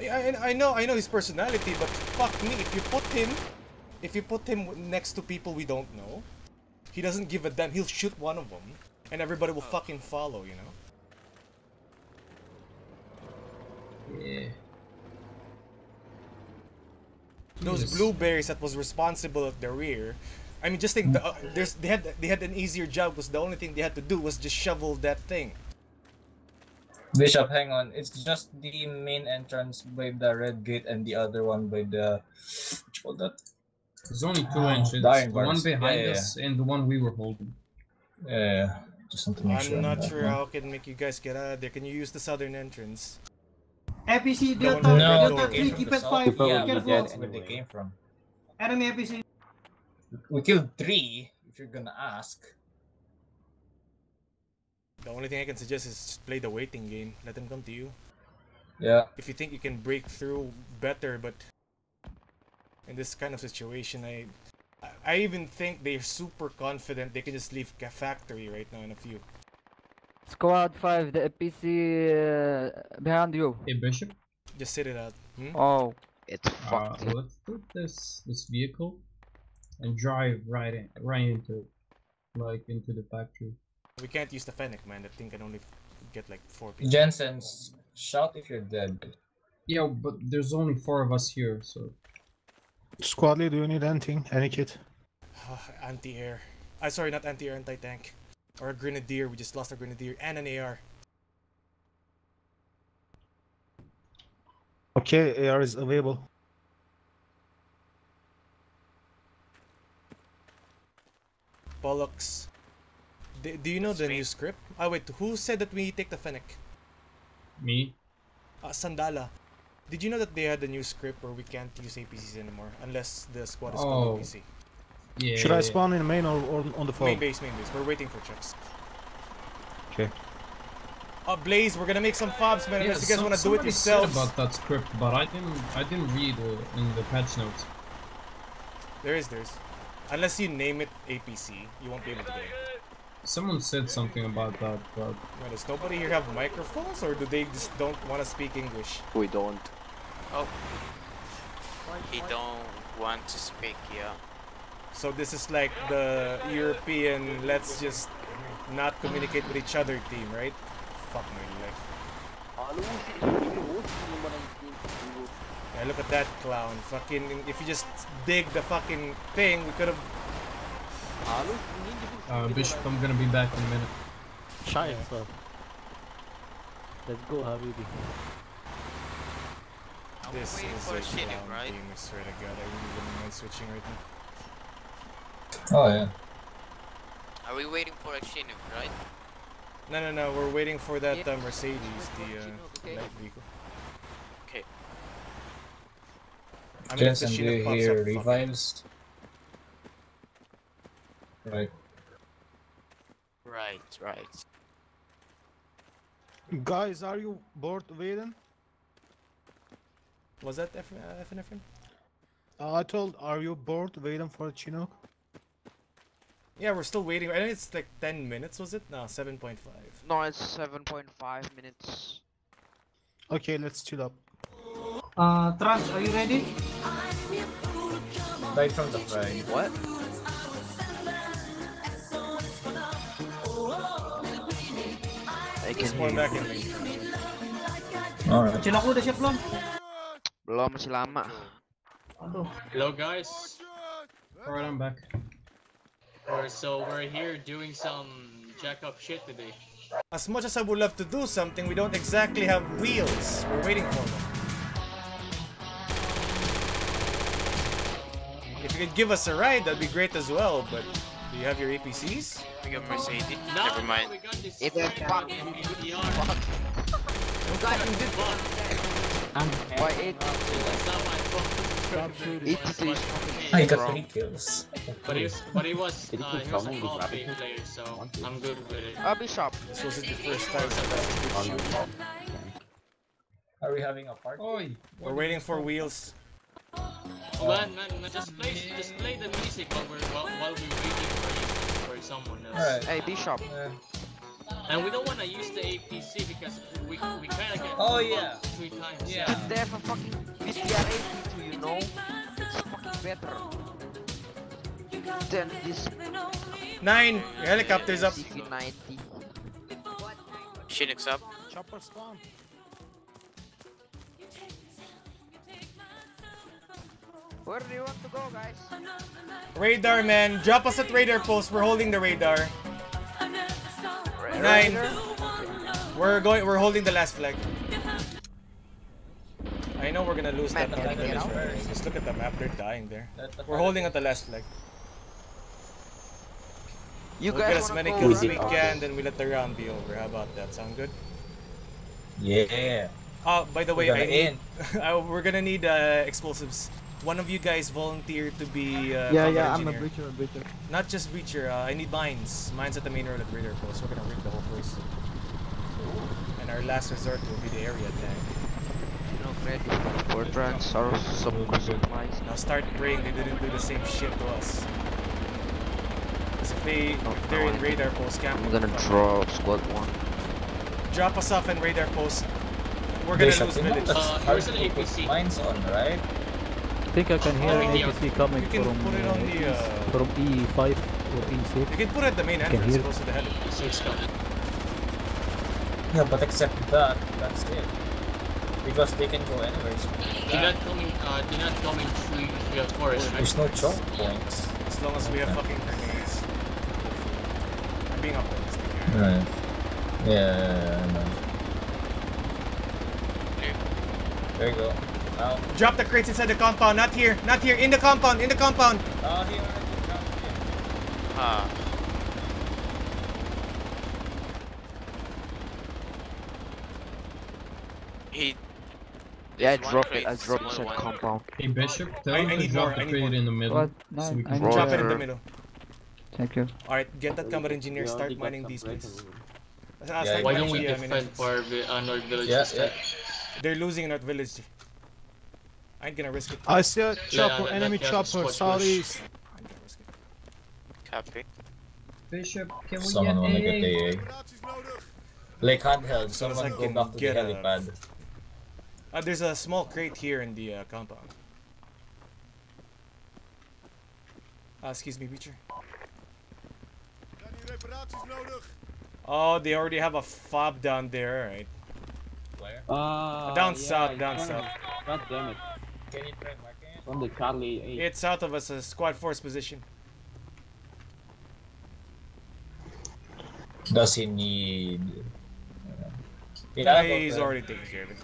I, I, I know, I know his personality, but fuck me, if you put him, if you put him next to people we don't know, he doesn't give a damn. He'll shoot one of them, and everybody will fucking follow. You know. Yeah. Those blueberries that was responsible at the rear. I mean, just think, the, uh, there's they had they had an easier job because the only thing they had to do was just shovel that thing. Bishop, hang on. It's just the main entrance by the red gate and the other one by the. What you call that? There's only two Oh, entrances. dying The one bars. Yeah, behind yeah, us and the one we were holding. Yeah, just want to make I'm sure. not sure one. how I can make you guys get out of there. Can you use the southern entrance? APC The one Delta, with No, the Delta door. they came 3, from keep the it south. 5, Yeah, be but careful. that's where they came from. Enemy APC. We killed three, if you're gonna ask. The only thing I can suggest is just play the waiting game. Let them come to you. Yeah. If you think you can break through, better. But in this kind of situation, I, I- I even think they're super confident they can just leave Ca- factory right now in a few. Squad 5, the APC uh, behind you. Hey, Bishop. Just sit it out. Hmm? Oh. It's Uh, let's put this this vehicle and drive right in, right into it, like into the factory. We can't use the Fennec, man. That thing can only get like four people. Jensen's, shout if you're dead. Yeah, but there's only four of us here, so Squad lead, do you need anything? Any kit? anti-air. I sorry, not anti-air, anti-tank. Or a grenadier. We just lost a grenadier and an AR. Okay, AR is available. Pollux. Do, do you know the new script? Ah, wait. Who said that we take the Fennec? me. Uh, Sandala. Did you know that they had a new script where we can't use APCs anymore unless the squad is Oh. called APC? Yeah. Should I spawn in the main or, or on the phone? Main base, main base. We're waiting for checks. Okay. Uh, Blaze, we're gonna make some fobs, man. Yeah, unless you guys some- wanna do it somebody said yourselves. about that script, but I didn't. I didn't read uh, in the patch notes. There is, there is. Unless you name it APC, you won't be able to get it. Someone said something about that, but Wait, does nobody here have microphones, or do they just don't want to speak English? We don't. Oh. He don't want to speak, yeah. So this is like the European let's just not communicate with each other team, right? Fuck my life. Yeah, look at that clown. Fucking, if you just dig the fucking thing, we could have. uh, Bishop, I'm gonna be back in a minute. Shy yourself. Let's go, Habibi. This waiting is for a a shit, clown right? game, I swear to God, I really wouldn't mind switching right now. Oh yeah. Are we waiting for a Chinook, right? No, no, no, we're waiting for that uh, Mercedes, the uh, okay. light vehicle. Okay. I mean, if the Jensen, do Chinook you hear up, fuck it. revives? Right. Right, right. Guys, are you bored, Vaden? Was that F uh, FNFN? Uh, I told, are you bored waiting for Chinook? Yeah, we're still waiting. I think it's like 10 minutes, was it? No, 7.5. No, it's 7.5 minutes. Okay, let's chill up. Uh, Trans, are you ready? Right from the front. What? I can Spawn hear back you. in lane. Alright. Cina aku udah siap belum? Belum masih lama. Aduh. Hello, guys. Alright, I'm back. Or so we're here doing some jack up shit today. As much as I would love to do something, we don't exactly have wheels. We're waiting for them. You could give us a ride, that'd be great as well, but do you have your APCs? We got Mercedes. No, Never mind. we got this It's fucking fuck. APR. You got him this Why it? That's not my fault. It That's is my I got wrong. three kills. But he was, but he was, uh, he was a Call of these Duty rabbits? player, so I'm good with it. Uh, Bishop. This was the first time I've had a good shoot. Are we having a party? Oi! We're waiting for wheels. Man, man, man, just play, just play the music while we're while, while we're waiting for you, for someone else. Alright. Hey, Bishop. And we don't want to use the APC because we we kind of get Oh, yeah. three times. Yeah. But they have a fucking BTR 82, you know? It's fucking better. Than this Nine! Helicopter's up. CV90. Chinook's up. Chopper spawn. Where do you want to go, guys? Radar, man. Drop us at radar post. We're holding the radar. Nine. We're going. We're holding the last flag. I know we're gonna lose Man, that can I north village. right away. Just look at the map. They're dying there. We're holding at the last flag. You we'll get as many kills as right? we can, then we let the round be over. How about that? Sound good? Yeah. Oh, by the We're way, I gonna need. uh, we're gonna need uh, explosives. One of you guys volunteer to be. Uh, Yeah, combat yeah, I'm a breacher, a breacher. Not just breacher. Uh, I need mines. Mines at the main road at radar post. We're gonna rig the whole place. And our last resort will be the area tank. You know, ready for trans or some supplies. Now start praying they didn't do the same shit to us. 'Cause if they, if they're in radar post camp, I'm gonna draw squad one. drop us off in radar post. We're gonna Bishop, lose you know village. Uh, here's an APC. mines on, right? I think I can hear Oh, an. APC coming You can from, put it on uh, the, uh, from E5 or E6. You can put it at the main Can entrance, hear. close to the heli. So it's coming. Yeah, but except that, that's it. Because they can go anywhere. so They're not coming. Uh, they're not coming through the forest, right? There's no choke points. As long as we have fucking grenades. I'm being optimistic here. Right. Yeah, I know. There you go. Now. Drop the crates inside the compound, not here, not here, in the compound, in the compound. Oh, here, drop here. Ah. He. Yeah, I dropped it. I dropped small inside one. compound. Hey Bishop, tell I- him I to need drop more, the I need crate more. in the middle. What? So No, we I can need Drop it in the middle. Thank you. Alright, get that combat engineer, We start mining these places. Yeah, Why don't we the, defend munitions. for vi- uh, North Village Yeah, instead? They're losing in North Village. I ain't gonna risk it. I see a Yeah, chopper, that- enemy yeah, chopper, squad push. southeast. I ain't gonna risk it. Copy. Bishop, can we Someone wanna get get AA? AA. Like handheld, As soon as someone I go back to the get a- helipad. Uh, there's a small crate here in the uh, compound. Uh, excuse me, Beecher. Oh, they already have a fob down there, alright. Where? Uh, down yeah, south, down on- south. God damn it. Can you try marking it? The Charlie 8. It's south of us, a squad force position. Does he need? Yeah, he's for already taken care of it.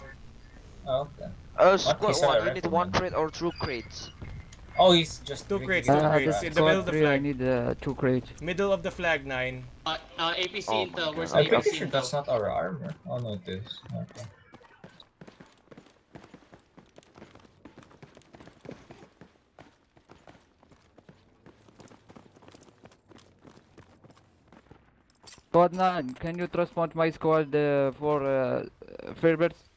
Oh, okay. Uh, squad one, a you need one crate or two crates. Oh, he's just Two drinking crates, his two Uh, crates. the In the middle squad of the three, I need uh, two crates. Middle of the flag, nine. Uh, uh, APC Oh intel, my where's God. I'm the pretty APC sure intel? that's not our armor. Oh no, it is. Okay. Squad 9, can you transport my squad uh, for uh, Fairburst?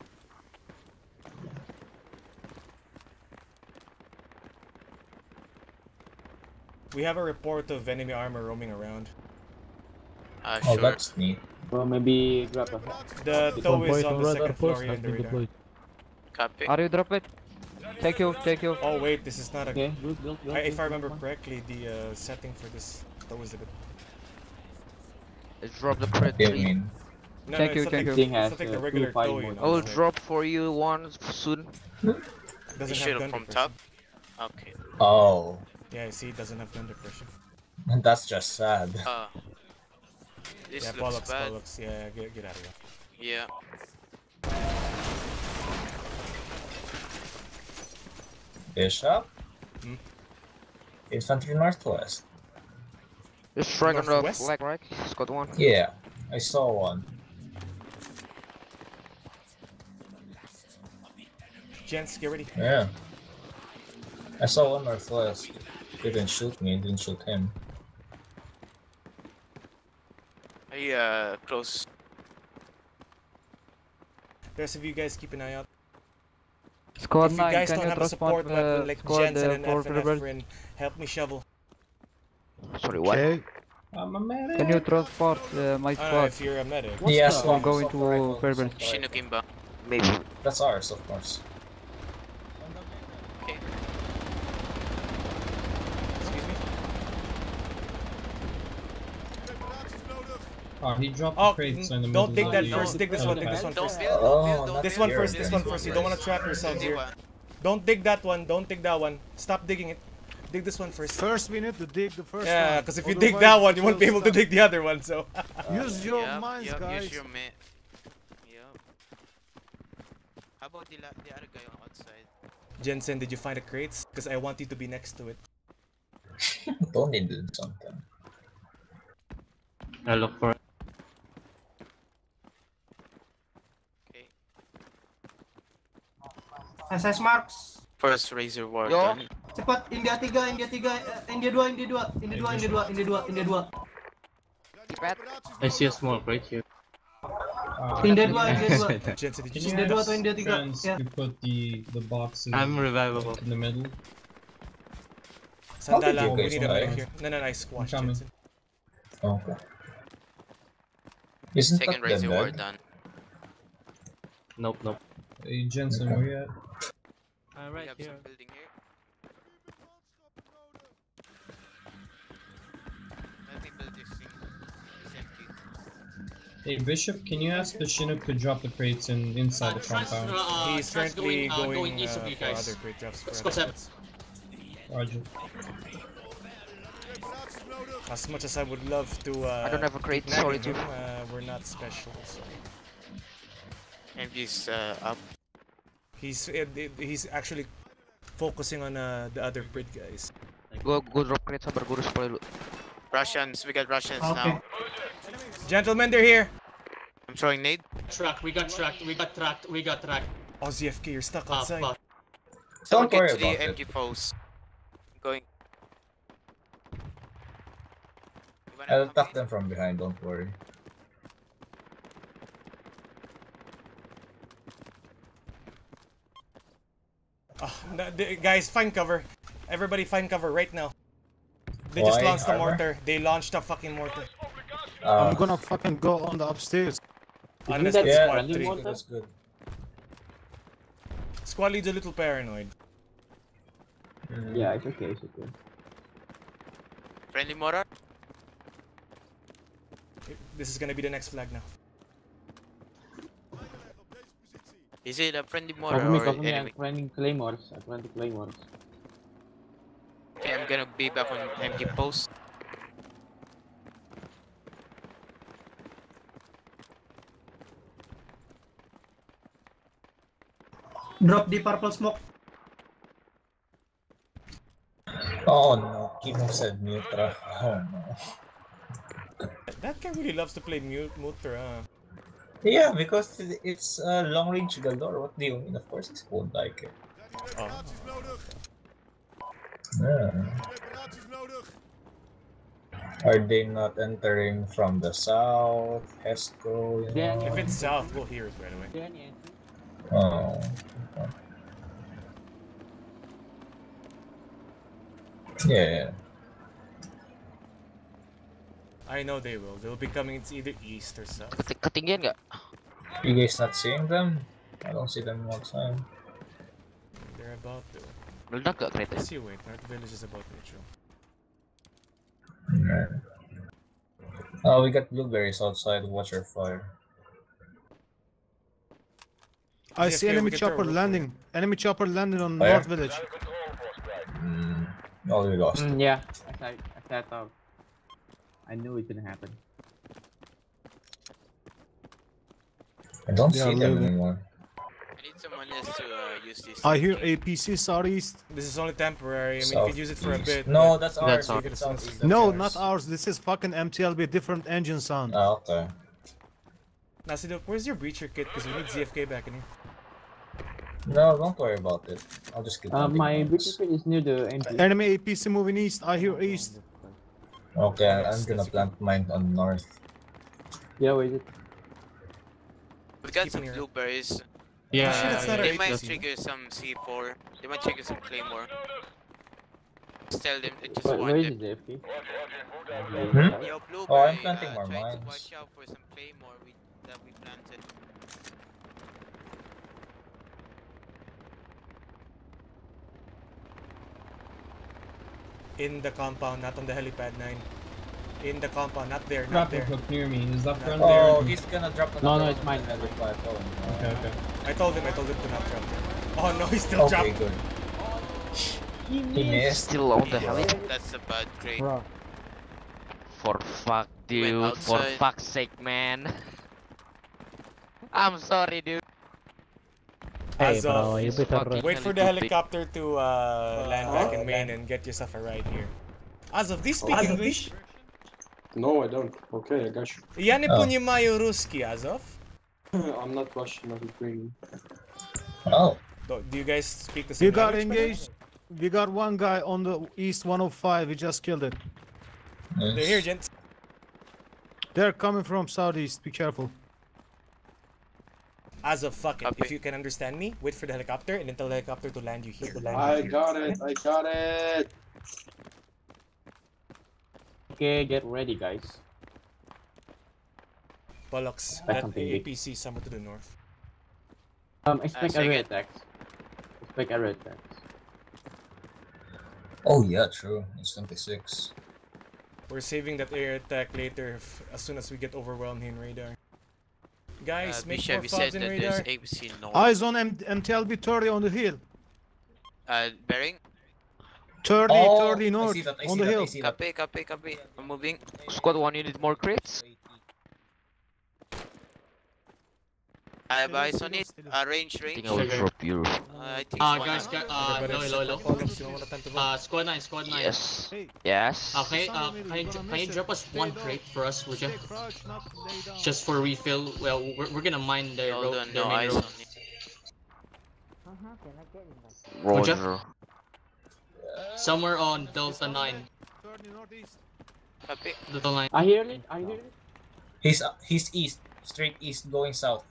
We have a report of enemy armor roaming around. Uh, Oh, sure. that's neat. Well, maybe grab a. The tow is on the second floor here in the radar. Copy. Are you drop it? Take you, take you. Oh wait, this is not a. Okay, good, good, good. I, if I remember correctly, the uh, setting for this tow is a bit. Let's drop the crate What do mean? No, Thank no, you, it's not thank like, you. It's like the uh, regular two you know. I will drop for you one soon. Doesn't You have shoot gun from top? Okay. Oh, Yeah, see, it doesn't have gun depression. that's just sad. Uh, this yeah, looks bollocks, bad. bollocks. Yeah, get, get out of here. Yeah. Bishop. Hmm? Infantry Northwest. Just strike on the Northwest? flag, right? Squad one. Yeah, I saw one. Gents, get ready. Yeah. I saw one Northwest. Didn't shoot me, didn't shoot him. I uh close. The rest of you guys keep an eye out. Squad if you guys can don't you have a support transport weapon uh, like squad Jensen uh, and for F and Fairburst? Efren, help me shovel. Sorry, what? Okay. I'm a medic. Can you transport uh, my I don't know squad? if you're a medic. yeah, that? so We're going to Fairburst. Shinokimba. Maybe. That's ours, of course. Okay. Excuse me. Oh, he dropped Oh, the crates in the middle don't dig of that the first. Dig this one. Dig this one Don't first. Oh, don't build, don't This build. one here. first. This one This first. You don't want to trap yourselves Only here. Don't dig that one. Don't dig that one. Stop digging it. Dig this one first. First, we need to dig the first Yeah, one. Yeah, because if you dig that one, you won't be able to dig the other one. So. Uh, use your Yup, minds, yup, guys. Use your ma Yup. How about the, la- the other guy on outside? Jensen, did you find the crates? Because I want you to be next to it. Tony did something. I look for it. Okay. SS Marks. First Razor Wire Yo. done. Cepat India 3, India 3, eh, India 2, India 2, India 2, India 2, India 2, India 2. Keep. I see a small right here. Uh, India 2, India 2. Jensen, did you Can see you India 2 ask atau India 3? friends Ya. to put the the boxes I'm revivable. in the middle? Sandala, we need a know? here. No, no, no, I squashed I'm coming. Jensen. Okay. Isn't Second that the Razor Wire done. Nope, nope. Hey Jensen, where you at? Uh, We have some building here. Hey Bishop, can you ask the Chinook to drop the crates in inside Uh, the compound? uh, He's currently going, uh, going, going east of uh, you guys. other crate drops. Let's go seven. Roger. As much as I would love to, uh, I don't have a crate, sorry, too. him, uh, we're not special. So. MG's uh, up. He's uh, he's actually focusing on uh, the other Brit guys. Go, go drop crate sabar guru supaya lu. Russians, we got Russians Okay. now. Gentlemen, they're here. I'm throwing nade. Track, we got tracked, we got tracked, we got tracked. Oh, ZFK, you're stuck outside. fuck. Someone Don't worry get to the about it. MG foes. Going. You wanna I'll come attack them from behind, don't worry. Ah, no, guys, find cover. Everybody find cover right now. They just launched a mortar. They launched a fucking mortar. I'm Uh, gonna fucking go on the upstairs. Unless that it's yeah, squad friendly three. mortar? That's good. Squad lead's a little paranoid. Yeah, it's okay, it's okay. Friendly mortar? This is gonna be the next flag now. Is it a friendly mortar Cover me, or cover me, I'm enemy? planting claymores. I'm planting claymores. Okay, I'm gonna be back on empty post. Drop the purple smoke. Oh no, Kimo said Mutra. Oh no. That guy really loves to play mute Mutra. huh? Yeah, because it's a long range Galdor. What do you mean? Of course, he won't like it. Oh. Yeah. Are they not entering from the south? Hesco, you know? If it's south, we'll hear it right away. Oh. Yeah. I know they will. They'll be coming. It's either east or south. Ketinggian nggak? You guys not seeing them? I don't see them all the time. They're about to. Meledak nggak kereta? Let's see. Wait, North Village is about neutral. Yeah. Oh, we got blueberries outside. Watch your fire. I Yeah, see okay, enemy chopper landing. Enemy chopper landing on Where? North Village. Oh, we lost. Mm, yeah, as I, as I thought. I knew it didn't happen. I don't They see are them leaving. anymore. I need someone else to uh, use this. I hear APC southeast. This is only temporary. I mean, you South can use it for a bit. No, that's you ours. That's ours. No, that's not ours. This is fucking MTLB, different engine sound. Ah, okay. Now, see, where's your breacher kit? Because we need ZFK back in here. No, don't worry about it. I'll just get Uh, my else. is near the empty. Enemy APC moving east. I hear east. Okay, I'm gonna plant mine on north. Yeah, wait. it- We got Keep some blueberries. Yeah, shit, it's not a they rate might system. trigger some C4. They might trigger some Claymore. Just tell them to just Wait, warn where is them. it, AFK? Hmm? Yo, Oh, I'm planting uh, more try mines. to watch out for some Claymore we, that we planted. In the compound, not on the helipad 9. In the compound, not there, not Grappling there. hook near me. Is that friend Oh, there? he's gonna drop No, another no, one it's mine. helipad. Oh, no. Okay, okay. I told him, I told him to not drop it. Oh no, he still Okay, dropped. good. He missed. Still on the heli? That's a bad grade. Bro. For fuck, dude. For fuck's sake, man. I'm sorry, dude. Hey, bro, you better wait for the helicopter to uh, uh, land back in main and get yourself a ride here. As of this, oh, speak English. No, I don't. Okay, I got you. Я не понимаю русский, Azov. I'm not Russian, I'm Ukrainian. Oh. Do, you guys speak the same We got engaged. We got one guy on the east 105. We just killed it. Nice. They're here, gents. They're coming from southeast. Be careful. As of fuck it. If you can understand me, wait for the helicopter and then tell the helicopter to land you here. I got it, I got it! Okay, get ready, guys. Pollux, That's that something big. APC somewhere to the north. Um, expect second. array attacks. Expect array attacks. oh yeah, true. It's 26. We're saving that air attack later if, as soon as we get overwhelmed in radar. Guys, Uh, make Bishop, more you said in that radar. there's APC north. Eyes on M- MTLB 30 on the hill. Uh, bearing. 30, Oh, 30 I north see that, I on the that, hill. see that. Copy, copy, copy. I'm moving. Squad 1 you need more crates? I have eyes on it. Uh, range, I think I will drop you. Uh, I think Uh, it's guys, one gu- uh, time to vote. Uh, squad 9, squad 9. Yes. Yes. Okay, uh, can you're you, can you drop us one crate for us, would you? Stay crouch, not lay down. Just for refill. Well, we're, we're gonna mine the Hold road. on, the no main eyes road. on it. Would ya? Roger. Somewhere on Delta 9. 30 northeast. Copy. Delta 9. I hear it. I hear it. He's uh, he's east, straight east, going south.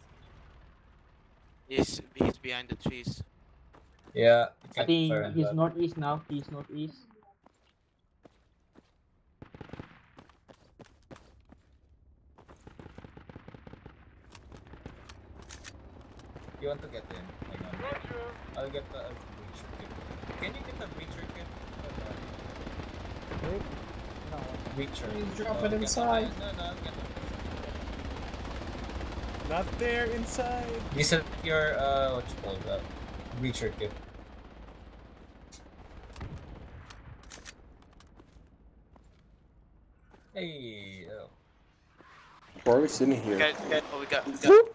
He's, he's behind the trees. Yeah. I think he's northeast now. He's northeast. You want to get in? Hang on. Roger. I'll get the breacher kit. Can you get the breacher kit? Wait. No. Breacher. Drop oh, inside. No, no, not there inside. You said your uh what you call that? Breacher kit. Hey, oh. Why are we sitting here? Okay, oh, we got, we got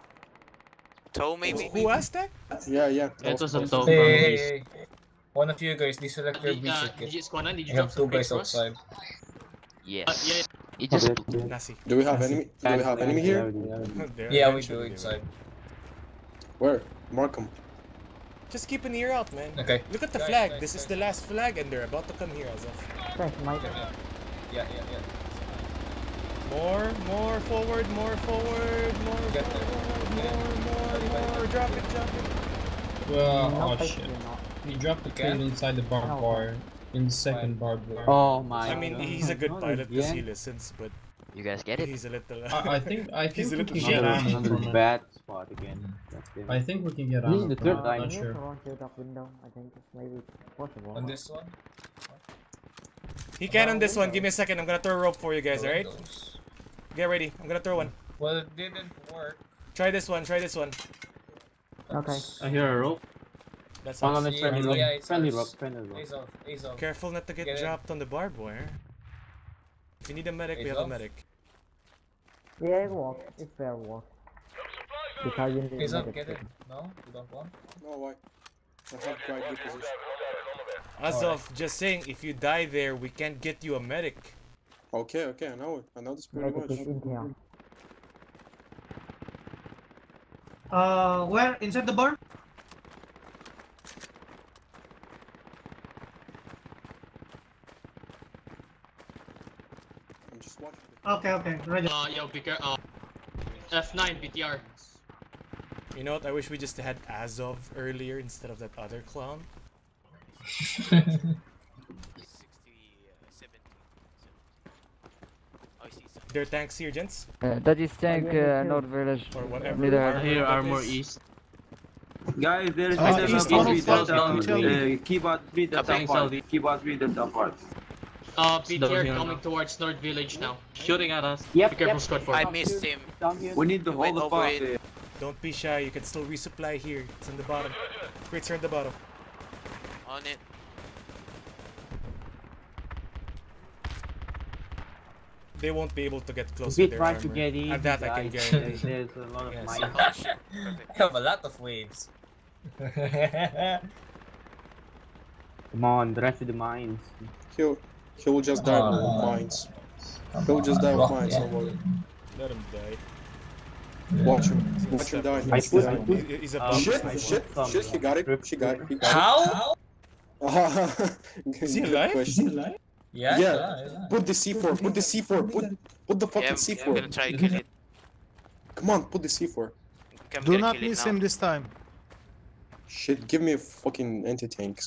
toe maybe? Who asked that? Yeah, yeah. It was a close. toe Hey, hey, hey. One of you guys, deselect your Did, breacher uh, kit. did you squad? Did you I have two guys bricks for us? outside. Yes. Uh, yeah. It just Nasi. Do we have enemy? Do we have enemy here? Yeah, we eventually do they will. inside. Where? Mark 'em. Just keep an ear out, man. Okay. Look at the Guys, flag. guys, this is guys. the last flag, and they're about to come here as of. Thanks, Mike. Yeah, yeah, yeah. More, more forward, more forward, more Get there. forward, more, more, more. Drop it, drop it. Well, oh shit. you. He dropped the Okay. crate inside the barbed No. wire. In the second barbed wire. Oh my I mean, god. he's a good Not pilot because he listens, but You guys get it? he's a little. I, I think I think He's a we little can get Another, from it. bad spot again. Mm. I think we can get This is the from third it. time. Not Can sure. run through that window? I think it's maybe possible. On this one? He can on this one. Give me a second. I'm gonna throw a rope for you guys. All right. Get ready. I'm gonna throw one. Well, it didn't work. Try this one. Try this one. Okay. I hear a rope. That's Hold on, us. it's friendly rock. Yeah, it's Friendly rock. Friendly rock. Ace off, ace off. Careful not to get, Get it. dropped on the barbed wire. If you need a medic, we Ace have a medic. Yeah, it works. It's fair work. Because you need Ace to off, get it. it. No? You don't want? No, why? I have quite good position. As Alright. of just saying, if you die there, we can't get you a medic. Okay, okay, I know it. I know this pretty Make it much. in here. Uh, where? Inside the barn? I'm just watching. Okay, okay. Right. Uh, yo, be care- uh, F9 BTR. You know what? I wish we just had Azov earlier instead of that other clown. 60, uh, 70. Oh, I see some. There are tanks here, gents. Uh, that is tank uh, North Village. Or whatever. Neither- armor I hear that armor is. east. Guys, there is uh, east three one three of five, that you tell me. uh, keep out three that Copying apart. Saudi. Keep out three that apart. Uh, Down BTR coming now. towards North Village now. Shooting at us. Yep, Be careful, yep. squad 4. I missed him. We need to He hold the over fuck. it. uh, Don't be shy. You can still resupply here. It's in the bottom. Crates are in the bottom. On it. They won't be able to get close We with their try armor. to get in. And that I can guys. guarantee. There's a lot of Yes. mines. I have a lot of waves. Come on, the rest of the mines. He'll, he'll just die with Ah. mines. He'll just die with mines, yeah. don't worry. Let him die. Watch him. Watch him die. He's, put- a- I put- he- he's a Um, bomb Shit, shit, shit, he got it. She got it. He got it. How? Is he Good alive? question. Yeah, Yeah. yeah. yeah. Put the C4, put the C4, put, put the fucking Yeah, C4. I'm gonna try to kill it. Come on, put the C4. I'm Do not miss him this time. Shit, give me a fucking anti-tank.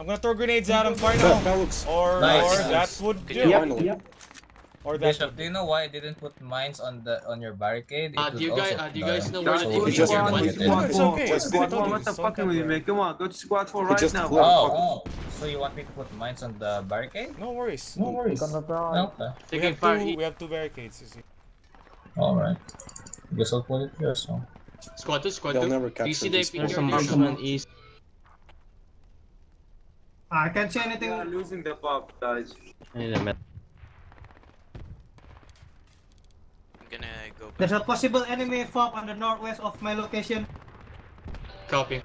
I'm gonna throw grenades at him, That, final. that looks... Or, Nice, or nice. that would do. Yep, yep. Or that Bishop, do you know why I didn't put mines on the on your barricade? Uh, do you guys, uh, do you guys know where Just- the it DPTR just- one it is? just- it's okay. Just- Squad four, what the so fucking with don't me? worry. Come on, go to squad four right just now. Oh, oh, so you want me to put mines on the barricade? No worries. No worries. Gonna die. Okay. We have two. We have two barricades. You see. Alright. Guess I'll put it here, so. Squad 2, squad They'll 2. never Do you capture see the this DPTR? There's some east. Ah, I can't say We anything. are losing the pop, guys. I need a med. I'm gonna go back. There's a possible enemy fob on the northwest of my location. Copy.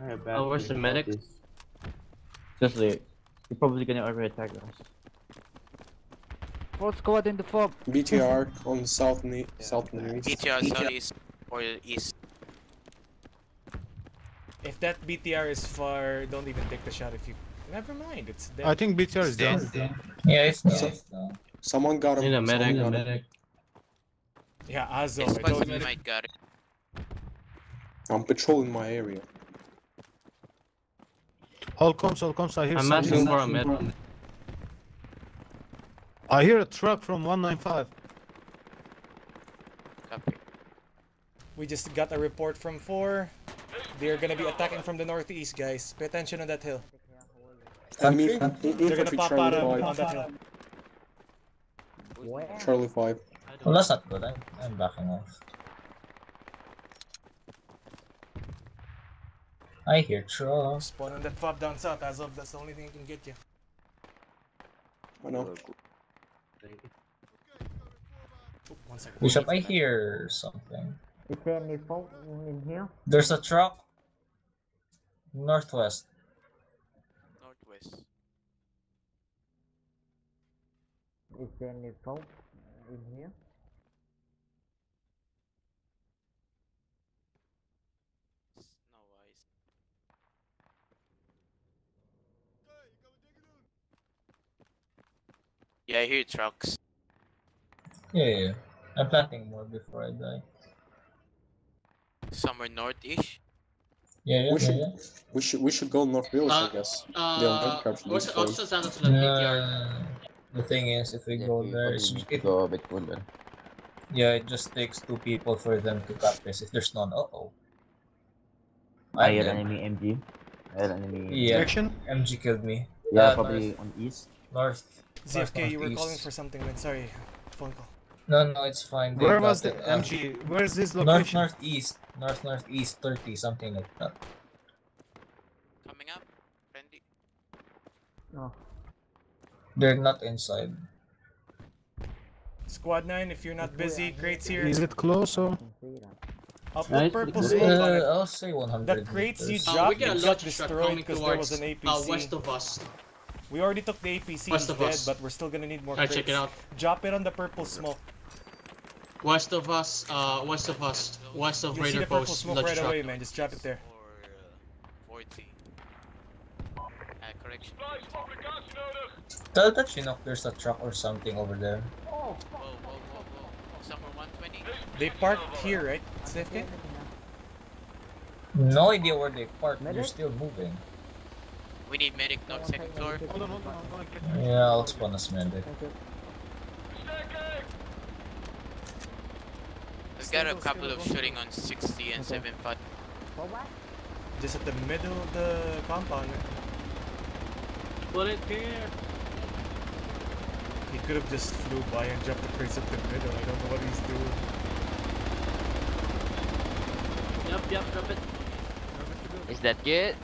Alright, bad Oh, where's the medic? about. Just like, you're probably gonna over attack us. Fourth squad in the fob. BTR on south and e- south and east. BTR southeast or east. If that BTR is far, don't even take the shot. If you, never mind. It's dead. I think BTR is Dead. down. Yeah, it's So- nice. Someone got him. Need a medic, a got him. medic. Yeah, Azov. It's I told possible you. might got it. I'm patrolling my area. All comes, all comes. I hear I'm something. asking for a med. I hear a truck from 195. Copy. We just got a report from 4. They're gonna be attacking from the northeast, guys. Pay attention on that hill. Enemy, They're gonna infantry pop out Charlie of, on that hill. Charlie 5. Well, that's not good. I'm, I'm backing off. I hear trucks. Spawn on that fob down south. As of, that's the only thing that can get you. I know. One second. Bishop, I hear something. Is there any folk in here? There's a truck. Northwest. Northwest. Is there any folk in here? No wise. Yeah, I hear trucks. Yeah, yeah. I'm planting more before I die. Somewhere north-ish. Yeah, yeah, We yeah. should, yeah. we should, we should go North Village, I Uh, guess. uh, They'll not capture what's these the guys. options out of the PTR? The thing is, if we go there, it's, it, go a bit cooler. yeah, it just takes two people for them to capture. If there's none, uh oh. I hear enemy MG. I hear enemy. Yeah, Direction? MG killed me. Yeah, Uh, probably north, on east. north. ZFK, you were northeast. calling for something, man. Sorry. Phone call. No, no, it's fine. They Where was the it, um, MG? Where is this location? North northeast, north northeast, thirty, something like that. Coming up. Friendly. No. They're not inside. Squad 9, if you're not busy, crates here. Is it close or? Upload Nice, purple smoke good. on Uh, it. I'll say 100. The crates you meters. Uh, we dropped get a got launch truck destroyed because there was an APC. uh, west of us. We already took the APC, West he's of dead, us. but we're still gonna need more Alright, crates. check it out. Drop it on the purple smoke. West of us, uh, west of us, west of You'll see Radar the purple Post, smoke launch right truck. away, man. Just drop it there. 40. Correction. Tell that Chinook there's a truck or something over there. Whoa, whoa, whoa, whoa. Somewhere 120. They parked here, right? ZFK? No idea where they parked. They're still moving. We need medic knock second floor. Yeah, I'll spawn as medic. We've got a couple of shooting on 60 and 75. Just at the middle of the compound. man. Put it here. He could have just flew by and jumped the crates up the middle. I don't know what he's doing. Yep, yep, drop it. Is that good?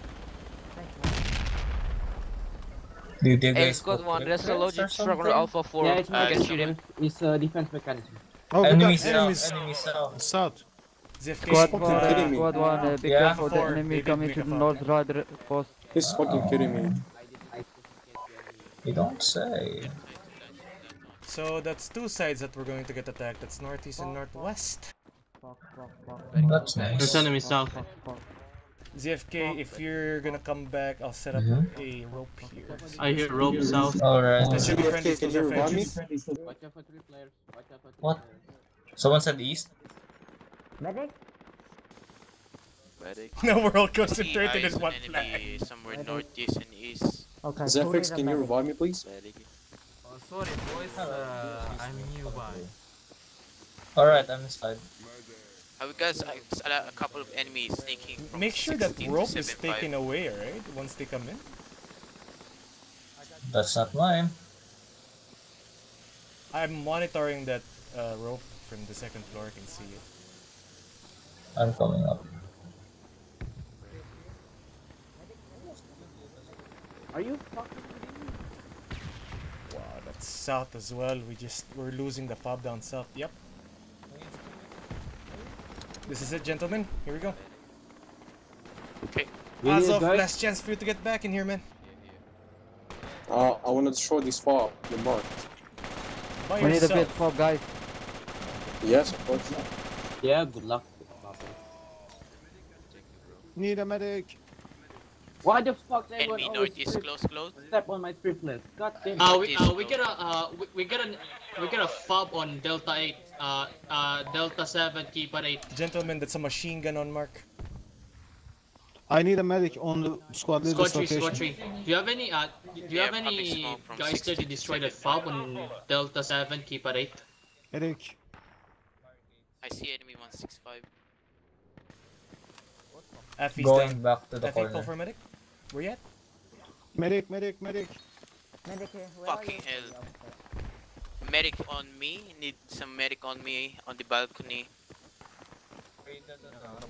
Did you Hey, guys squad put one, there's a logic truck? Alpha 4. Yeah, it's I not can Uh, shoot him. It's a defense mechanism. Oh, we Enemies got south, enemies enemies south. south. ZFK, Squad one, the- kidding me. Squad one, uh, be Yeah, careful, four. They enemy did coming to the north rider post. He's fucking kidding me. You don't say. So that's two sides that we're going to get attacked. That's northeast and northwest. That's nice. There's enemy south. ZFK, if you're gonna come back, I'll set up Mhm. a rope here. I hear rope south. Alright. That should be friendly. Can Those you are me? friendlies. Watch out for three players. Watch out for three What? players. Someone said east. Medic? Medic. No, we're all concentrated eyes in one enemy flag. somewhere northeast and east. Okay. Zephyx, can you revive me, please? Medic. Oh, sorry boys, uh, I'm newbie. Alright, I'm inside. We got a, a couple of enemies sneaking from Make sure that 16 rope is 75. taken away, right? Once they come in. That's not mine. I'm monitoring that uh, rope from the second floor. I can see it. I'm coming up. Are you fucking Wow, that's south as well. We just we're losing the fob down south. Yep. This is it, gentlemen. Here we go. Okay. Yeah, As yeah, guys. last chance for you to get back in here, man. Uh, I want to destroy this far. You marked. By We need a yourself. bit for guys. Yes, of course. Yeah, good luck. Need a medic. Why the fuck they Enemy always northeast close, close. step on my triplets? God damn Uh, it. we, uh, we get a, uh, we, we get a, we get a fob on Delta 8, uh, uh, Delta 7, Keypad 8. Gentlemen, that's a machine gun on mark. I need a medic on the squad leader's Squad 3, location. Squad 3. Do you have any, uh, do you Yeah, have any smoke from guys there to 60 destroy to fob on Delta 7, Keypad 8? Medic. I see enemy 165. Effie's Going down. back to the Effie, corner. call for medic. Where you at? Medic, medic, medic. Fucking hell. Medic on me. Need some medic on me on the balcony.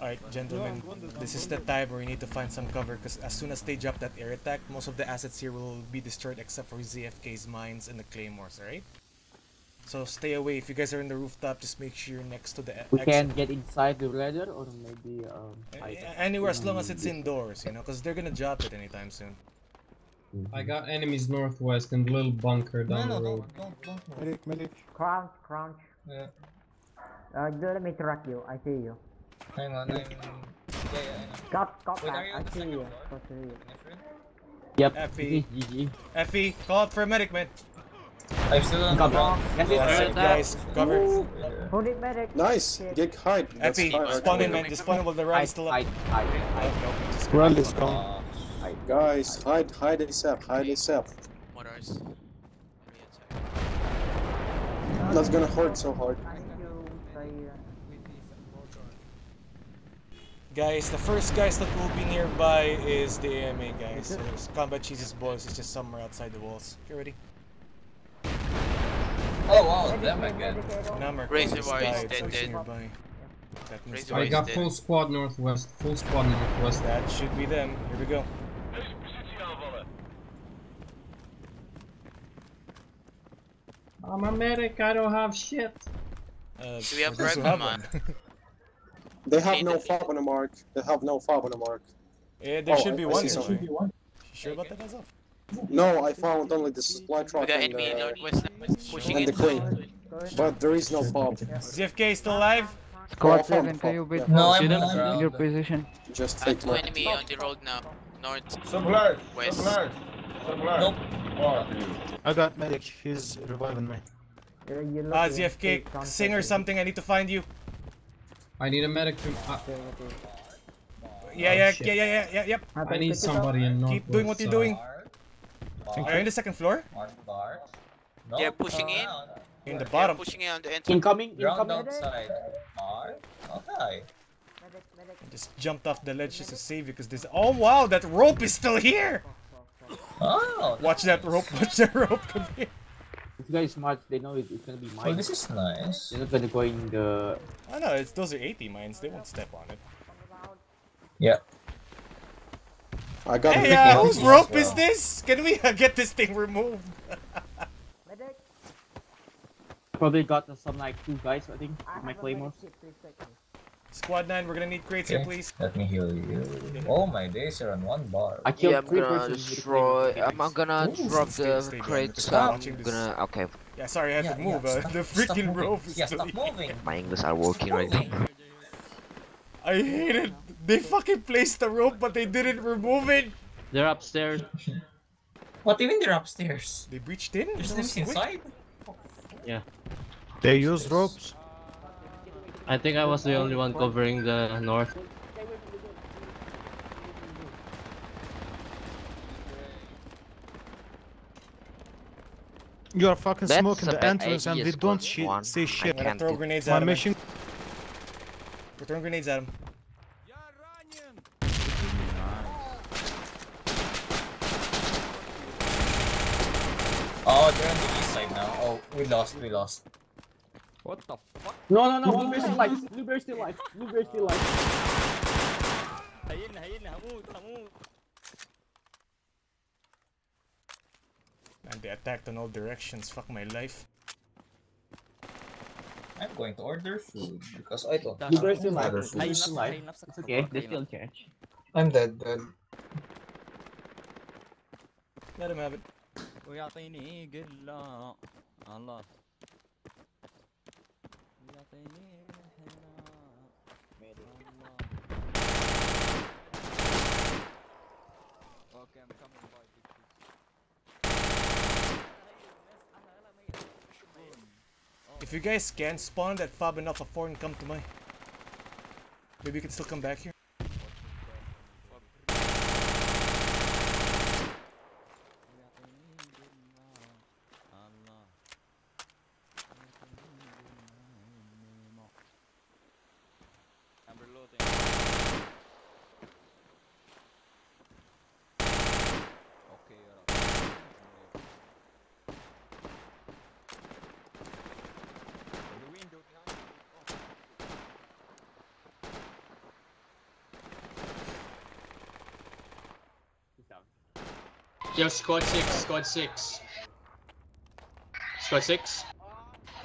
Alright, gentlemen, this is the time where we need to find some cover because as soon as they drop that air attack, most of the assets here will be destroyed except for ZFK's mines and the claymores, alright? So stay away. If you guys are in the rooftop, just make sure you're next to the We exit. can get inside the ladder or maybe um. Anywhere as long as it's indoors, you know, because they're gonna drop it anytime soon. I got enemies northwest in the little bunker down No, the no, road. don't, don't, don't. Medic, medic. Crouch, crouch. Yeah. Uh, let me track you. I see you. Hang on, I'm... Yeah, yeah, I know. Got, got Wait, back. are you I see you. I see you. Yep. Effie, GG. Effie, call out for a medic, man. I'm still on the Come ground. on. Yes, yes, guys, cover. Who need medic? Nice. Get hide. That's Effie, hide. spawn in, man. Just spawn in while the ride Hide, is still up. hide, hide, hide. Oh, no, just Rally is gone. Uh, Guys, hide, hide ASAP, hide ASAP. Motors. That's gonna hurt so hard. Guys, the first guys that will be nearby is the AMA guys. So there's Combat Cheese's boys it's just somewhere outside the walls. Get ready. Oh wow, them again. Number Reservoir is dead, dead. nearby. That means Reservoir I is got dead. full squad northwest. Full squad northwest. that should be them. Here we go. I'm a medic. I don't have shit. Uh, Do we have for those who rifle, have man? one. They have no fob on the mark. They have no fob on the mark. yeah, there Oh, should be one. see here, some. right? You sure about that, Azov? No, I found only the supply We truck got and enemy in the, northwest pushing and the in. crane. But there is no fob. ZFK is still alive? I Squad found 7, can you wait yeah. No, for I'm in on your position? Just Uh, take two my. enemy on the road now. North. Supply. West. Supply. Supply. Nope. I got medic. He's reviving me. Uh, you look Ah, in, ZFK, sing or something. I need to find you. I need a medic to. Uh, Yeah, Oh, yeah, yeah, yeah, yeah, yeah, yep. I need somebody in northwest. Keep doing what you're doing. Bar. Are you in the second floor? Mark bar. No. They're pushing in. In the They're bottom. pushing in on the entrance. Incoming, Ground incoming. outside. Bar. Okay. Just jumped off the ledge just to save you because this. Oh wow, that rope is still here! Oh. Watch that rope, watch that rope come here. This guy is. They know it, it's gonna be mines. Oh, mine. this is nice. They're not gonna go in the. I know, it's, those are AT mines, they won't step on it. Yeah. I got Hey, uh, whose one. rope is this? Can we uh, get this thing removed? Probably got some like two guys. I think with my claymore. Squad 9, we're gonna need crates here, please. Let me heal you. Oh my days, you're on one bar. I killed Yeah, I'm three gonna persons. destroy. I'm, I'm gonna Ooh, drop the stay down, crates. because I'm I'm this. gonna. Okay, Yeah, sorry, I have Yeah, to move. yeah, uh, stop- the freaking moving. rope is Yeah, still stop here. moving. my English are working right now. I hate it. They fucking placed the rope, but they didn't remove it. They're upstairs. What even they're upstairs? They breached in? There's That was things inside? Yeah. They use ropes. I think I was the only one covering the north. You are fucking That's smoking the bad entrance and idea, we don't squad shit, one. say shit. I'm gonna can't throw grenades My at him. mission. We're throwing grenades at him. Oh, they're on the east side now. Oh, we lost, we lost. What the fuck? No, no, no. Bluebeard's still alive. Bluebeard's still alive. Bluebeard's still alive. هين هين هموت هموت And they attacked on all directions. Fuck my life. I'm going to order food because I don't have Bluebeard's still alive. other food. Bluebeard's still alive. It's okay. They still catch. I'm dead, dead. Let him have it. ويعطيني قلة الله يعطيني Okay, I'm coming by If you guys can spawn that fob and alpha 4 and come to my. Maybe you can still come back here. Yo, squad six, squad six. Squad six.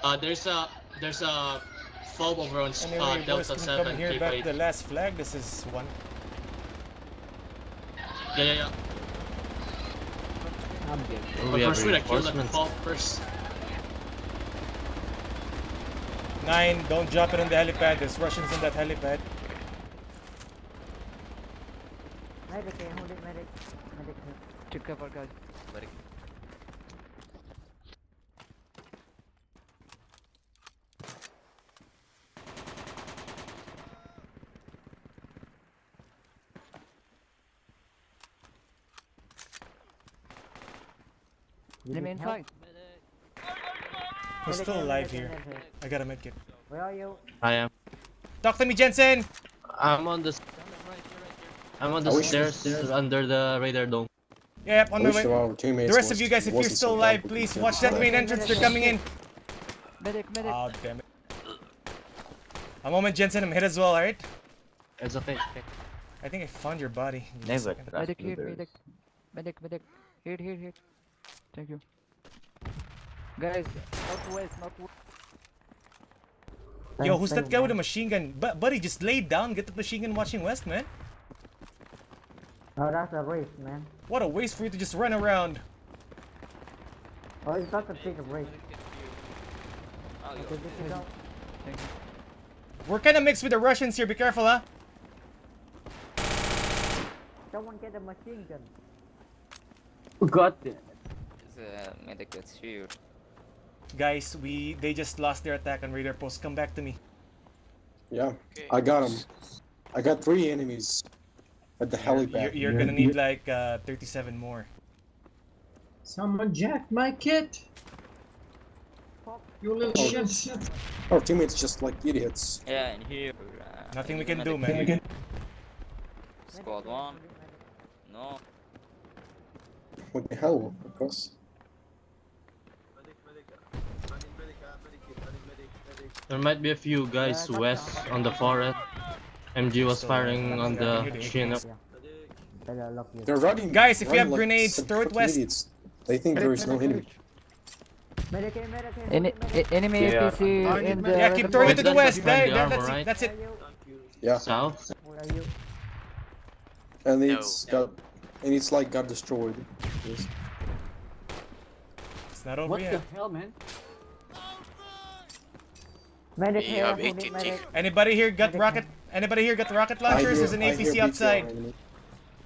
Uh, there's a there's a fob over on uh, Anyway, boys, Delta can Seven. come here K back to the last flag? This is one. Yeah, yeah, yeah. Oh, But we have first, we gotta kill that fob first. Nine, don't drop it on the helipad. There's Russians in that helipad. Medic, eh, hold it, medic. Medic. Take cover, guys. Medic. You Enemy need help? inside. We're still alive here, here. I gotta make it. Where are you? I am. Talk to me, Jensen! I'm on the. s- I'm on the I stairs under the radar dome. Yep, on I my way. some of our teammates The rest of you guys, if you're still so alive, please watch that main entrance. They're coming in. Medic, medic. Oh, damn it. A moment, Jensen. I'm hit as well, alright? It's okay. I think I found your body. Give me a Never medic here, medic. Medic, medic. Here, here, here. Thank you. Guys, northwest, northwest. Yo, who's that guy with a machine gun? Bu- buddy, just lay down, get the machine gun watching west, man. Oh, that's a waste, man. What a waste for you to just run around. Oh, it's not a big race. Oh, Okay, yo. this is out. Thank you. We're kind of mixed with the Russians here. Be careful, huh? Someone get a machine gun. God damn it. It's a uh, medic that's here. Guys, we they just lost their attack on radar post. Come back to me. Yeah, Okay. I got him. I got three enemies at the You're, helipad. you're gonna need like uh, 37 more. Someone jacked my kit. You little Oh. shit. Our teammates just like idiots. Yeah, and here. Uh, Nothing we can do, medic. man. Squad one. No. What the hell, of course. There might be a few guys west on the forest. MG was firing on the here Chinook. Better lock you. They're running. Guys, if you have like grenades, throw it west. Idiots. They think there is no enemy. Medic, medic, Ene- hold it, enemy Yeah. APC I in the. Yeah, keep throwing it to the west. the There, there, that's it. That's it. Yeah, South. Where are you? and No. it's got, and it's like got destroyed. Yes. It's not over What yet. the hell, man? Medic You here, have hold it, 18 medic. Anybody here got Medic rocket? Anybody here got the rocket launchers? hear- There's an APC outside. enemy.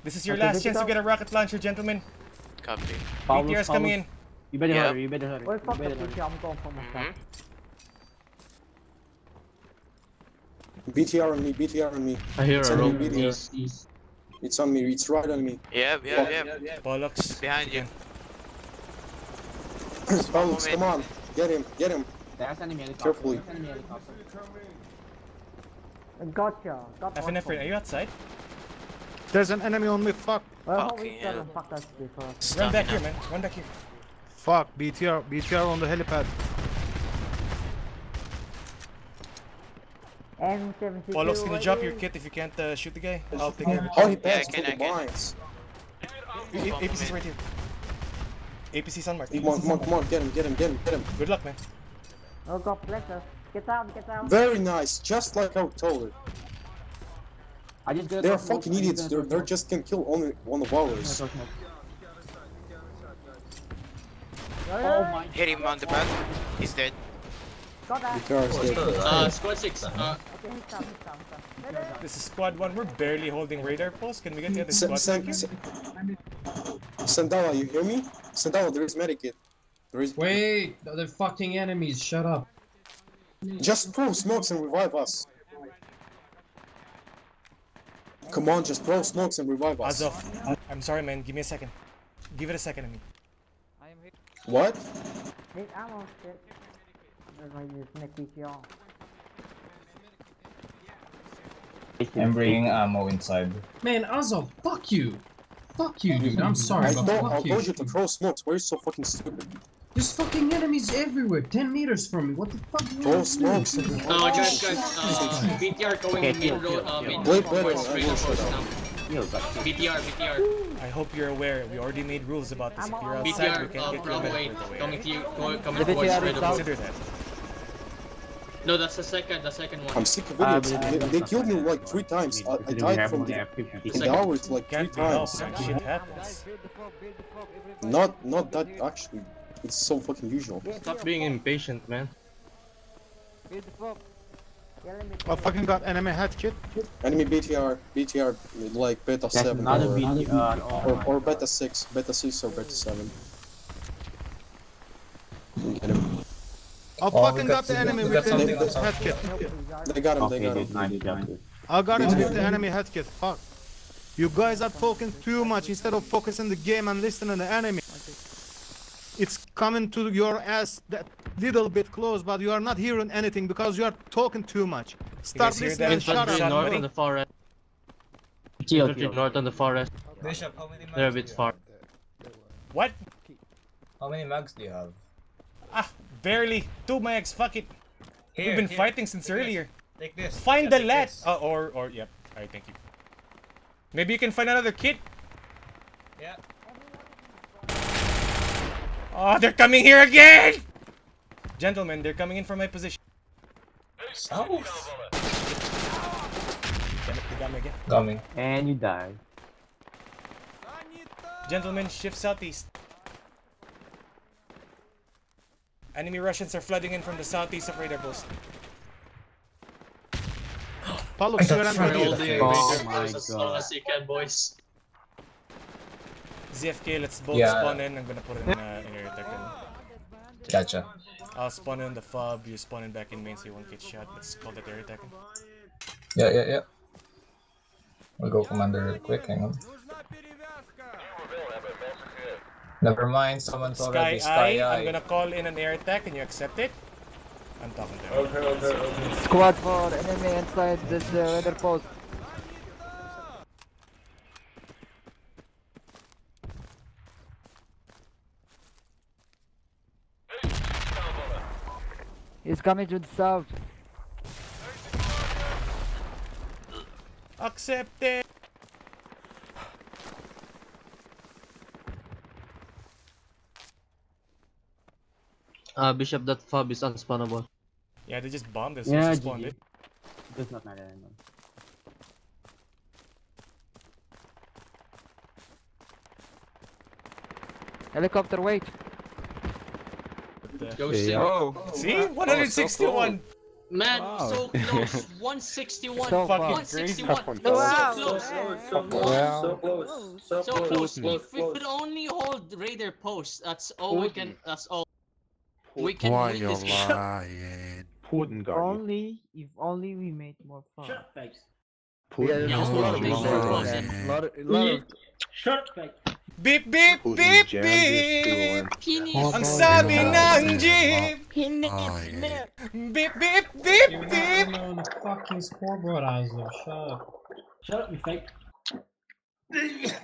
This is your Okay, last chance to get a rocket launcher, gentlemen. Copy. Paulus, BTR is coming in. You better Yeah. hurry, you better hurry. You fuck the better hurry. picture, I'm going for my stuff. Mhm. BTR on me, BTR on me. I hear It's a enemy rope BTR. east, east. It's on me, it's right on me. Yep, yep, yep. Bollocks. Behind you. Paulus, come on. Get him, get him. There's enemy helicopter. Carefully. There's enemy helicopter. Gotcha. Got FNF, are you outside? There's an enemy on me. Fuck. Well, how Fucking we got hell. fuck us before. Run back here, man. Run back here. Fuck. BTR. BTR on the helipad. M72. Bollocks, can you where drop are your you? kit if you can't uh, shoot the guy? I'll take care Oh, he it. Yeah, passed can, through the mines. lines. A- APC's right here. APC's on mark. Come on, come on, come on. Get him, get him, get him, get him. Good luck, man. Oh, God bless us. Get down, get down. Very nice, just like I told her. I just They're fucking idiots. got a They're, torch they're just can kill only one of ours. Oh my Hit him on the back. He's dead. Got that. BTR dead. Uh, squad six. Uh, Okay, he's down, he's down, he's down. Medic. This is squad one. We're barely holding radar post. Can we get the other Sen- squad back Sen- here? Sandala, you hear me? Sandala, there is medikit. There is. Wait, the fucking enemies, shut up. Just throw smokes and revive us. Come on, just throw smokes and revive us. Azov, I'm sorry, man. Give me a second. Give it a second, I mean. I am hit. What? Need ammo, shit. There's my use neck PCR. I'm bringing ammo inside. Man, Azov, fuck you. Fuck you, dude. I'm sorry, I but told, I fuck you. told you to throw smokes. Why are you so fucking stupid? There's fucking enemies everywhere, 10 meters from me. What the fuck? Throw smokes and revive uh, guys, guys, uh, BTR going Okay, main kill, road, uh, kill. main Wait, road wait, towards wait, I radar will shut post up. now. Yo, got BTR, BTR. I hope you're aware. We already made rules about this. If you're outside, we BTR, can uh, get your Bravo 8, medical away. coming to you, go, coming The towards BTR Red is Oak. down. Consider that. No, that's the second, the second one. I'm sick of idiots. but they, they killed me like three times. I, I died from the, have 50 the hours like three Can't be helped, times. man. Shit happens. Not not that actually. It's so fucking usual. Stop being impatient, man. I oh, fucking got enemy HAT kit. Enemy BTR, BTR like beta That's seven another or, BTR. Oh or, my or beta six, beta six or beta seven. Get. I Oh, fucking got got the enemy we with the something HAT kit. They got him. Okay, They got him. nice job, dude. I got him with the enemy HAT kit. Fuck. You guys are talking too much instead of focusing the game and listening to the enemy. It's coming to your ass that little bit close, but you are not hearing anything because you are talking too much. Start guys hear listening that? and shut up. north buddy. on the forest. Chill, north on the forest. Bishop, how many They're a bit far. What? How many mags do you have? Ah, barely. Two mags. Fuck it. Here, We've been here. fighting since Take this. earlier. Take this. Find Yeah, the take lat. Uh, or or yep. Alright, thank you. Maybe you can find another kit. Yeah. Oh, they're coming here again! Gentlemen, they're coming in from my position. South. Damn it, they got me again. Coming. And you die. Gentlemen, shift southeast. Enemy Russians are flooding in from the southeast of radar post. Paluk, I you're thought an Friday idiot. was there. Oh my post as long god. as you can, boys. ZFK, let's both Yeah. spawn in. I'm gonna put in uh, in your attack. Gotcha. I'll spawn in the fob, you spawn in back in main so you won't get shot. Let's call that air attacking. Yeah, yeah, yeah. We'll go commander real quick. Hang on. Never mind. Someone's Sky already sky Eye, I'm gonna call in an air attack. Can you accept it? I'm talking to him. Okay, okay, okay. Squad for enemy inside this uh, radar post. He's coming to the south. Accept it! Uh, Bishop, that fob is unspawnable. Yeah, they just bombed us. Yeah, Yeah, spawned it. Does not matter anymore. Helicopter, wait. Go Hey, see. yo. Oh, see? 161! Man, Wow. so close. 161. So 161. crazy. So close. So close, Well. so close, so So close, close. If we could only hold radar posts, that's all we can. That's all. We can Why win you're this game. lying? Putin got you. Only if only we made more fun. Putin Yeah, got there's a lot of you. things that close in. lying. Lot of, lot of Beep beep Putin beep beep! his stool Ang sabi Yeah. ng jeep! Lying. Beep beep beep You're beep! not on the fucking scoreboard, Aslo. Shut up. Shut up, you fake.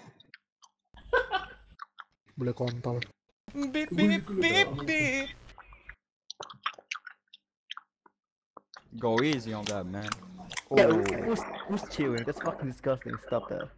Boleh kontol. Beep beep beep beep! Go easy on that, man. Yeah, Oh. who's, who's chewing? That's fucking disgusting. Stop that.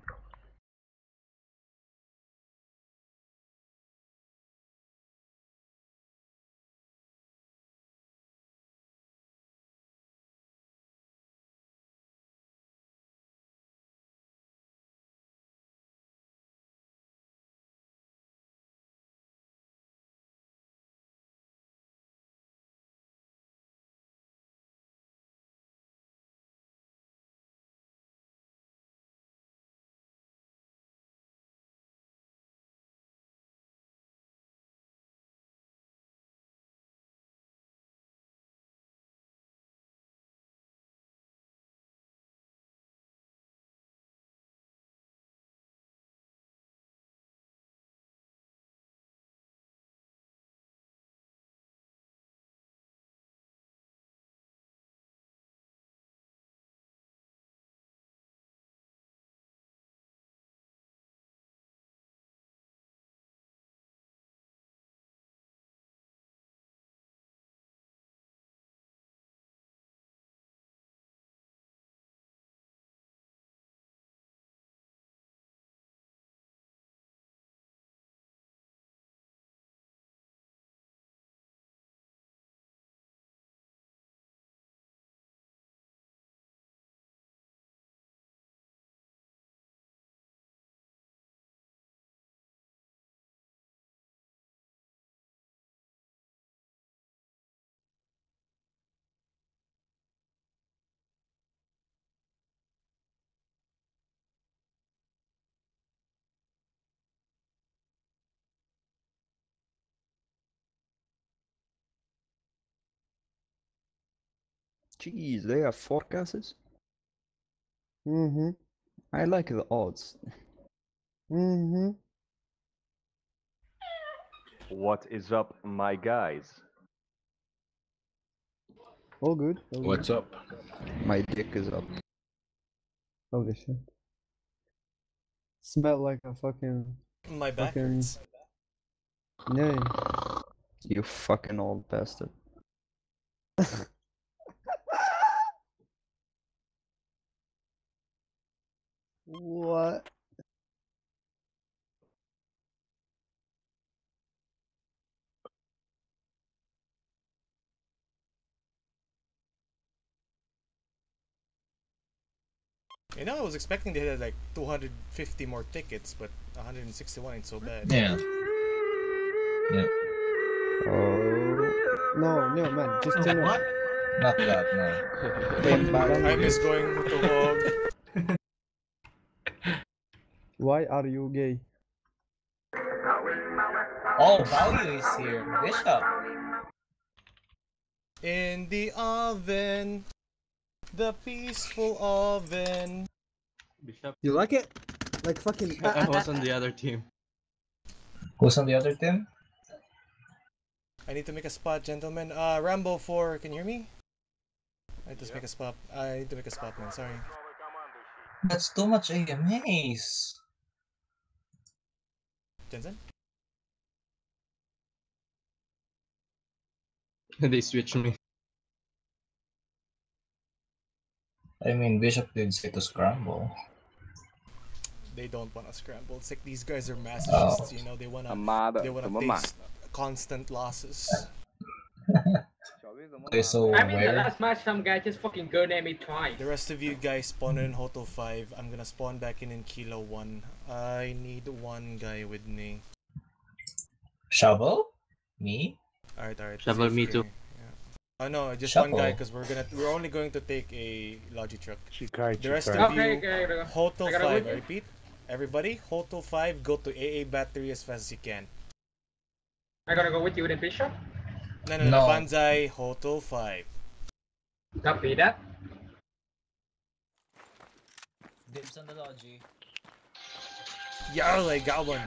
Jeez, they have four gases? Mm-hmm. I like the odds. Mm-hmm. What is up, my guys? All good. all good. What's up? My dick is up. Holy shit. Smell like a fucking. My back fucking... hurts. Yeah. You fucking old bastard. What? You know, I was expecting they had like 250 more tickets, but 161 ain't so bad. Yeah. Yeah. Oh. No, no, man. Just oh, turn What? Not that, no. I bad. miss going to the hog. Why are you gay? Oh, value is here. Bishop. In the oven, the peaceful oven. Bishop. You like it? Like fucking. I I was on the other team. Who's on the other team? I need to make a spot, gentlemen. Uh, Rambo 4, can you hear me? I need to make a spot. I need to make a spot, man. Sorry. That's too much AMAs. Jensen? they switched me. I mean, Bishop did say to scramble. They don't want to scramble. It's like these guys are oh. masochists, oh. you know. They wanna, they wanna taste constant losses. Okay, so I mean, the last match, some guy just fucking go at me twice. The rest of you guys spawn in Hotel 5. I'm gonna spawn back in in Kilo 1. I need one guy with me. Shovel? Me? Alright, alright. Shovel, me here, too. yeah. Oh no, just one guy because we're gonna we're only going to take a logi truck. Shikai, The rest Shikai. of Okay, you, okay, okay. Hotel I 5. I repeat, everybody, Hotel 5. Go to AA battery as fast as you can. I gotta go with you then, Bishop. No, no, no. No. Banzai, Hotel 5. Copy that. Dibs on the logi. Yo, I got one.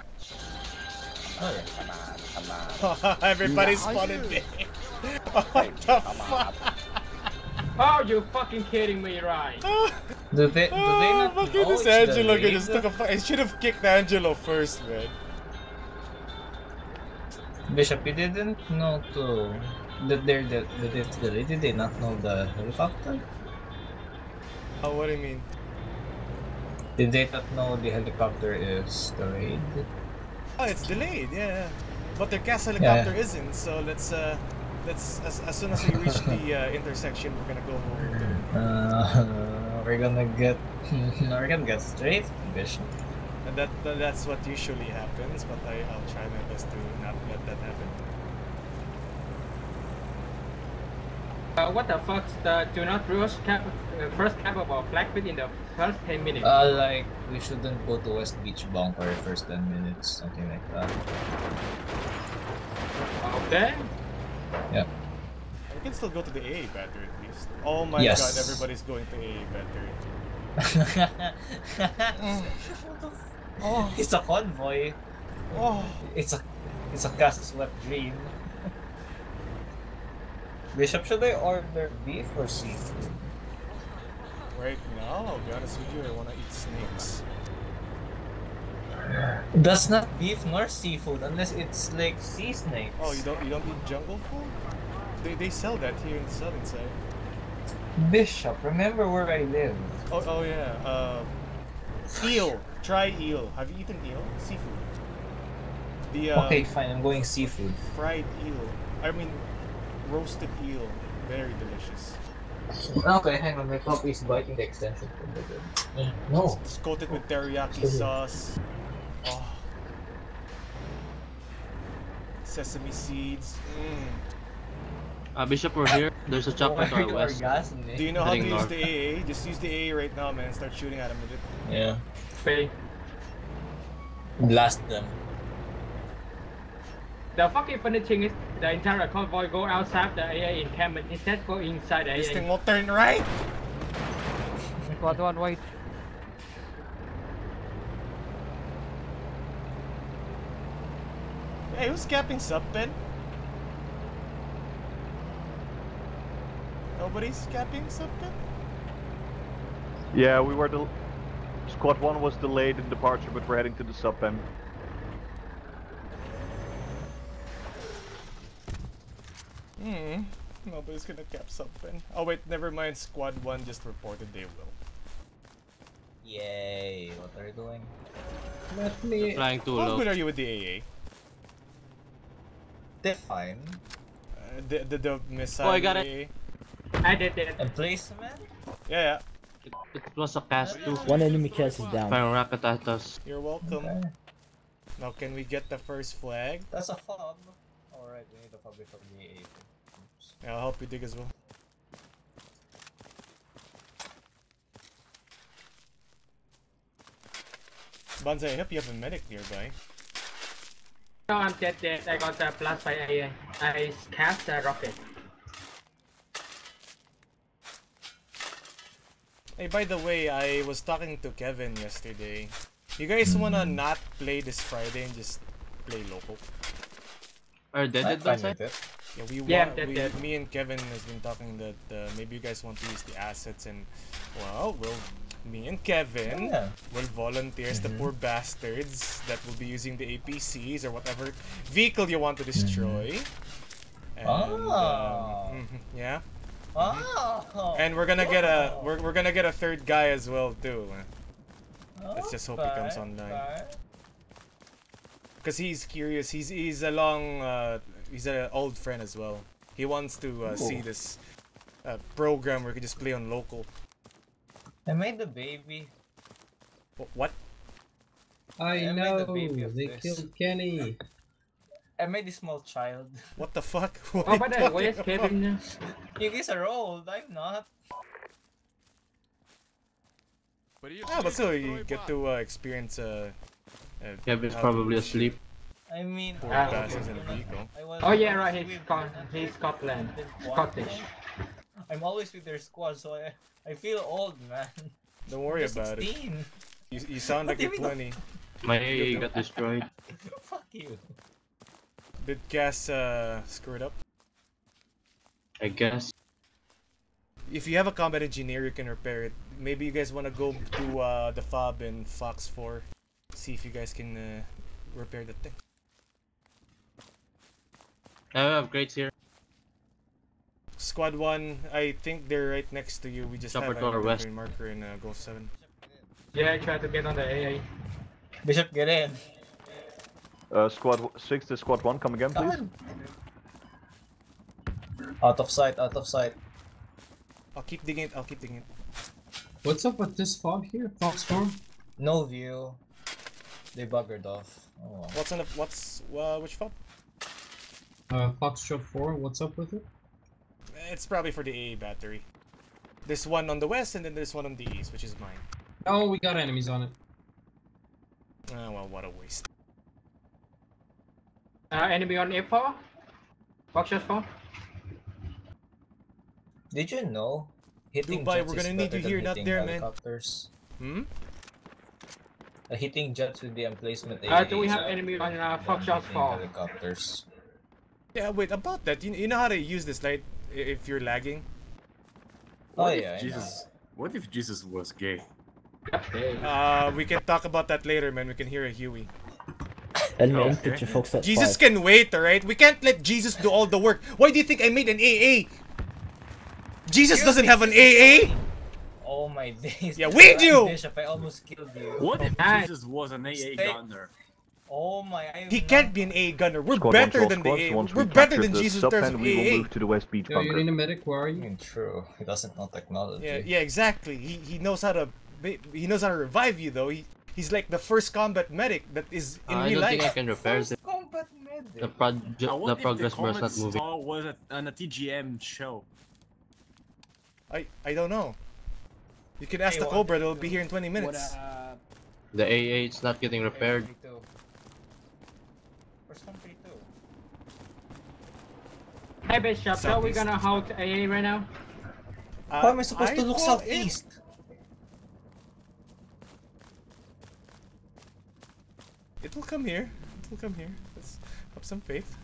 Oh, yeah. Come on, come on. Everybody Yeah, spotted me. what the fuck? Oh, you fucking kidding me, right? Oh, do they, do they Oh, not fucking this it's the Angelo guy raid? just took a fu- I should have kicked Angelo first, man. Bishop, you didn't know to... That they're the, that it's raid? Did they not know the helicopter? Oh, what do you mean? Did they not know the helicopter is delayed? Oh, it's delayed, yeah. yeah. But their CAS helicopter isn't, so let's, uh, let's, as, as soon as we reach the uh, intersection, we're gonna go over to Uh, we're gonna get... we're gonna get straight, Bishop. And that, that that's what usually happens, but I, I'll try my best to not let that happen. Uh, what the fuck? the do not rush cap, uh, first cap of our Blackpit in the first 10 minutes? Uh, like, we shouldn't go to West Beach Bunker first 10 minutes, something like that. Okay. Yeah. We can still go to the AA battery at least. Oh my Yes. god, everybody's going to AA battery. oh, it's a convoy. Oh. It's a, it's a cast swept dream. Bishop, should I order beef or seafood? Right now, I'll be honest with you, I wanna eat snakes. That's not beef nor seafood unless it's like sea snakes. Oh, you don't you don't eat jungle food? They, they sell that here in the southern side. Bishop, remember where I live. Oh, oh yeah. Uh, eel. Try eel. Have you eaten eel? Seafood. The uh, okay, fine, I'm going seafood. fried eel. I mean, roasted eel. Very delicious. Okay, hang on, my puppy is biting the extension from the bed. No. It's coated with teriyaki sauce. Oh. Sesame seeds. Mm. Uh, Bishop, we're here. There's a chopper to our Why west. Do you know how to use north. the AA? Just use the AA right now, man. Start shooting at him. with it. Yeah. Pay. Blast them. The fucking funny thing is the entire convoy go outside the AA encampment instead go inside the This AA. thing will turn right. Squad one, wait. Hey, who's capping sub pen? Nobody's capping sub pen? Yeah, we were the squad one was delayed in departure, but we're heading to the sub pen. Hmm. Nobody's gonna cap sub pen. Oh wait, never mind. Squad one just reported they will. Yay! What are you doing? Let me. Flying too How low. good are you with the AA? They're fine. Uh, the, the the missile. Oh, I got it. I did it. Emplacement? Yeah, yeah. It, it was a CAS too. One enemy chest is down. Firing rocket at us. You're welcome. Now can we get the first flag? That's a fob. Alright, we need a fob before the AA. Yeah, I'll help you dig as well. Banzai, I hope you have a medic nearby. No, I'm dead dead. I got a blast by AA. Uh, I cast a rocket. Hey, by the way, I was talking to Kevin yesterday. You guys wanna not play this Friday and just play local? Or dead I'm at fine that with it. Yeah, we Yeah, want. that- we, that- me and Kevin has been talking that uh, maybe you guys want to use the assets and well, we'll me and Kevin Yeah. will volunteer as the Mhm. poor bastards that will be using the APCs or whatever vehicle you want to destroy. And, Ah. um, mhm, yeah. Oh! And we're gonna get a we're, we're gonna get a third guy as well too. Let's just hope he comes online. okay. Cause he's curious. He's he's a long uh, he's an old friend as well. He wants to uh, see this uh, program where we can just play on local. I made the baby. Wh- What? I I know. the baby They this. killed Kenny. I made a small child. What the fuck? Oh, by the way, where's Kevin? You guys are old. I'm not. Ah, but still, you get to uh, experience uh, uh, Kevin's how to probably asleep. I mean, Poor bastards in a vehicle. I was Oh yeah, right. He's with- Scot. He's Scotland. Scottish. I'm always with their squad, so I I feel old, man. Don't worry I'm just about it. You, you sound like do you're 20. My AA got destroyed. Fuck you. Did Gas uh, screw it up? I guess. If you have a combat engineer, you can repair it. Maybe you guys want to go to uh, the fob in Fox 4. See if you guys can uh, repair the thing. I have crates here. Squad 1, I think they're right next to you. We just Chopper have to our a west. green marker in uh, Ghost 7. Yeah, I tried to get on the AA. Bishop, get in. Uh, squad w- six to squad one, come again, please. Out of sight, out of sight. I'll keep digging it, I'll keep digging it. What's up with this fob here? Fox farm? No view. They buggered off. Oh, well. What's in the, what's, uh, which fob? Uh, Foxtrot 4, what's up with it? It's probably for the AA battery. There's one on the west and then there's one on the east, which is mine. Oh, we got enemies on it. Oh well, what a waste. Uh, enemy on A4. Boxers 4. Did you know? Hitting Dubai, jets we're gonna need better you here, not hitting there, man. helicopters. Hmm? Uh, hitting jets with the emplacement Uh, do we have enemy on uh, better than Foxtrot 4? Helicopters. Yeah, wait, about that, you, you know how to use this, right? If you're lagging? Oh What if yeah, I Jesus, what if Jesus was gay? Uh, we can talk about that later, man. We can hear a Huey. Let me Okay. input your folks at Jesus five. can wait, alright? We can't let Jesus do all the work. Why do you think I made an AA? Jesus doesn't have an AA! Oh my days. Yeah, we do! Bishop, I almost killed you. What if Nice. Jesus was an AA Stay- gunner? Oh my, I He not- can't be an AA gunner. We're Squad better one, than the squads. AA. Once We're we better than Jesus in sub terms of we will AA. move to the west beach Yo, you bunker. need a medic, where are I you? mean, true. He doesn't know technology. Yeah, yeah, exactly. He he knows how to he knows how to revive you though. He he's like the first combat medic that is in I real don't think I life. can repair First it. combat medic. The, proj- Uh, the progress the bar is not moving. Star was at, on a TGM show? I I don't know. You can ask Hey, the Cobra. They'll be here in 20 minutes. The AA is not getting repaired. First country too. Hey, Bishop, so we're Southeast. gonna hold AA right now? Uh, How am I supposed to look southeast? It will come here. It will come here. Let's have some faith.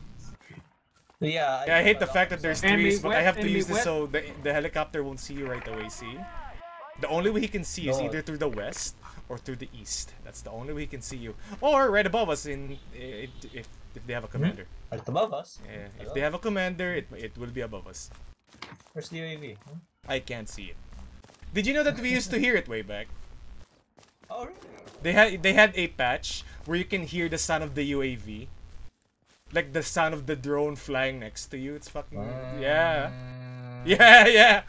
Yeah. Yeah, I hate the fact that there's Enemy trees, but I have to use this west. so the, the helicopter won't see you right away, see? The only way he can see is No. either through the west or through the east. That's the only way he can see you. Or right above us in it, if, if they have a commander. Right above us? Yeah, if they have a commander, it, it will be above us. Where's the UAV? Hmm? I can't see it. Did you know that we used to hear it way back? Oh, really? They had they had a patch where you can hear the sound of the UAV. Like the sound of the drone flying next to you. It's fucking yeah. Yeah, yeah.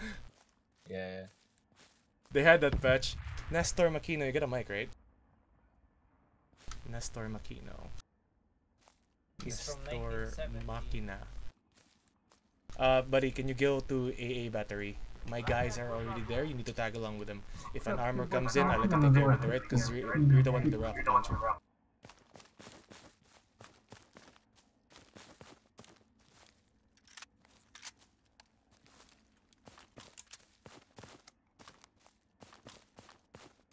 Yeah, yeah. They had that patch. Nestor Makino, you got a mic, right? Nestor Makino. He's Nestor Makina. Uh, buddy, can you go to AA battery? My guys are already there. You need to tag along with them. If an armor comes in, I'll let you take care of it, right? Because you're, you're the one with the rocket launcher.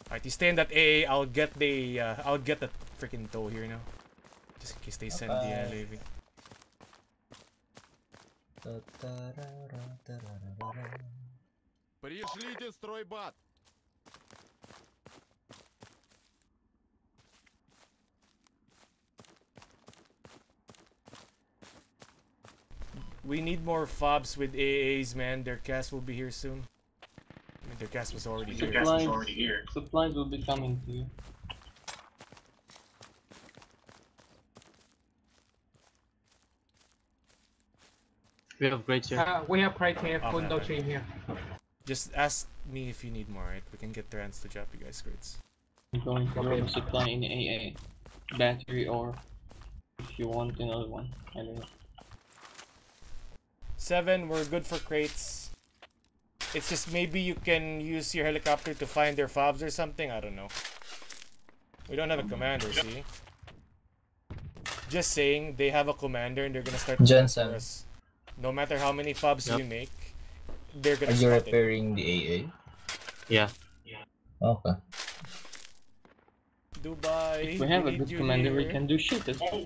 Alright, you stay in that AA. I'll get the uh, I'll get the freaking toe here now. Just in case they send okay. the A. Пришлите стройбат! We need more fobs with AAs, man. Their CAS will be here soon. I mean, their CAS was already here. Supplies, supplies will be coming to you. We have great here. Uh, we have right here, Oh, Fundo tree here. Just ask me if you need more, right? We can get Trans to drop you guys crates. I'm going to grab a supply in AA. Battery or if you want another one. I don't know. Seven, we're good for crates. It's just maybe you can use your helicopter to find their fobs or something. I don't know. We don't have a commander, mm. see? Just saying, they have a commander and they're gonna start Jensen. for us. No matter how many fobs Yep. we make, they're gonna Are you spot it. repairing the AA? Yeah. Okay. Dubai. If we have a good you commander, we can do shit as well.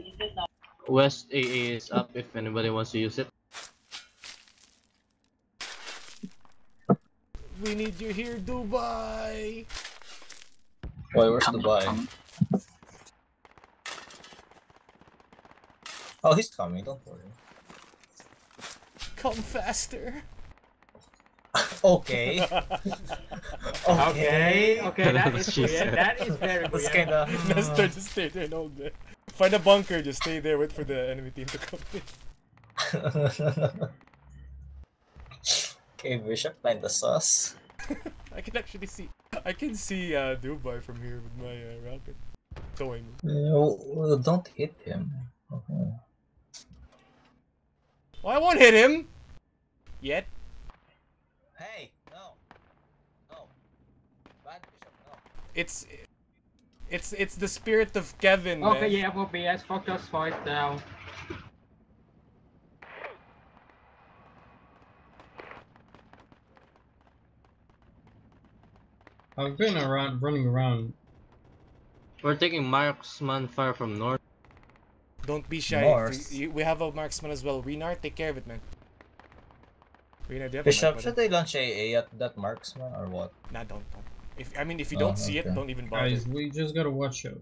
West AA is up if anybody wants to use it. We need you here, Dubai. Wait, where's Dubai? Oh, he's coming, don't worry. Come faster. Okay. Okay, okay, that is weird. That is very weird. That's kinda- Nestor, just stay there and hold there. Find a bunker, just stay there, wait for the enemy team to come in. Okay, Bishop, find the sauce. I can actually see, I can see uh, Dubai from here with my uh, rocket. Towing me. No, well, don't hit him. Okay. Well, I won't hit him! Yet. Hey, no. No. Bad Bishop, no. It's, it's, it's the spirit of Kevin, Okay, man. yeah, OBS, focus, voice down. I've been around, running around. We're taking marksman fire from north. Don't be shy. We, you- we have a marksman as well. Renar, take care of it, man. Renar, do you have a Bishop, should they launch AA at uh, that marksman or what? Nah, don't, don't. If I mean, if you Oh, don't see it, don't even bother. Guys, we just gotta watch out.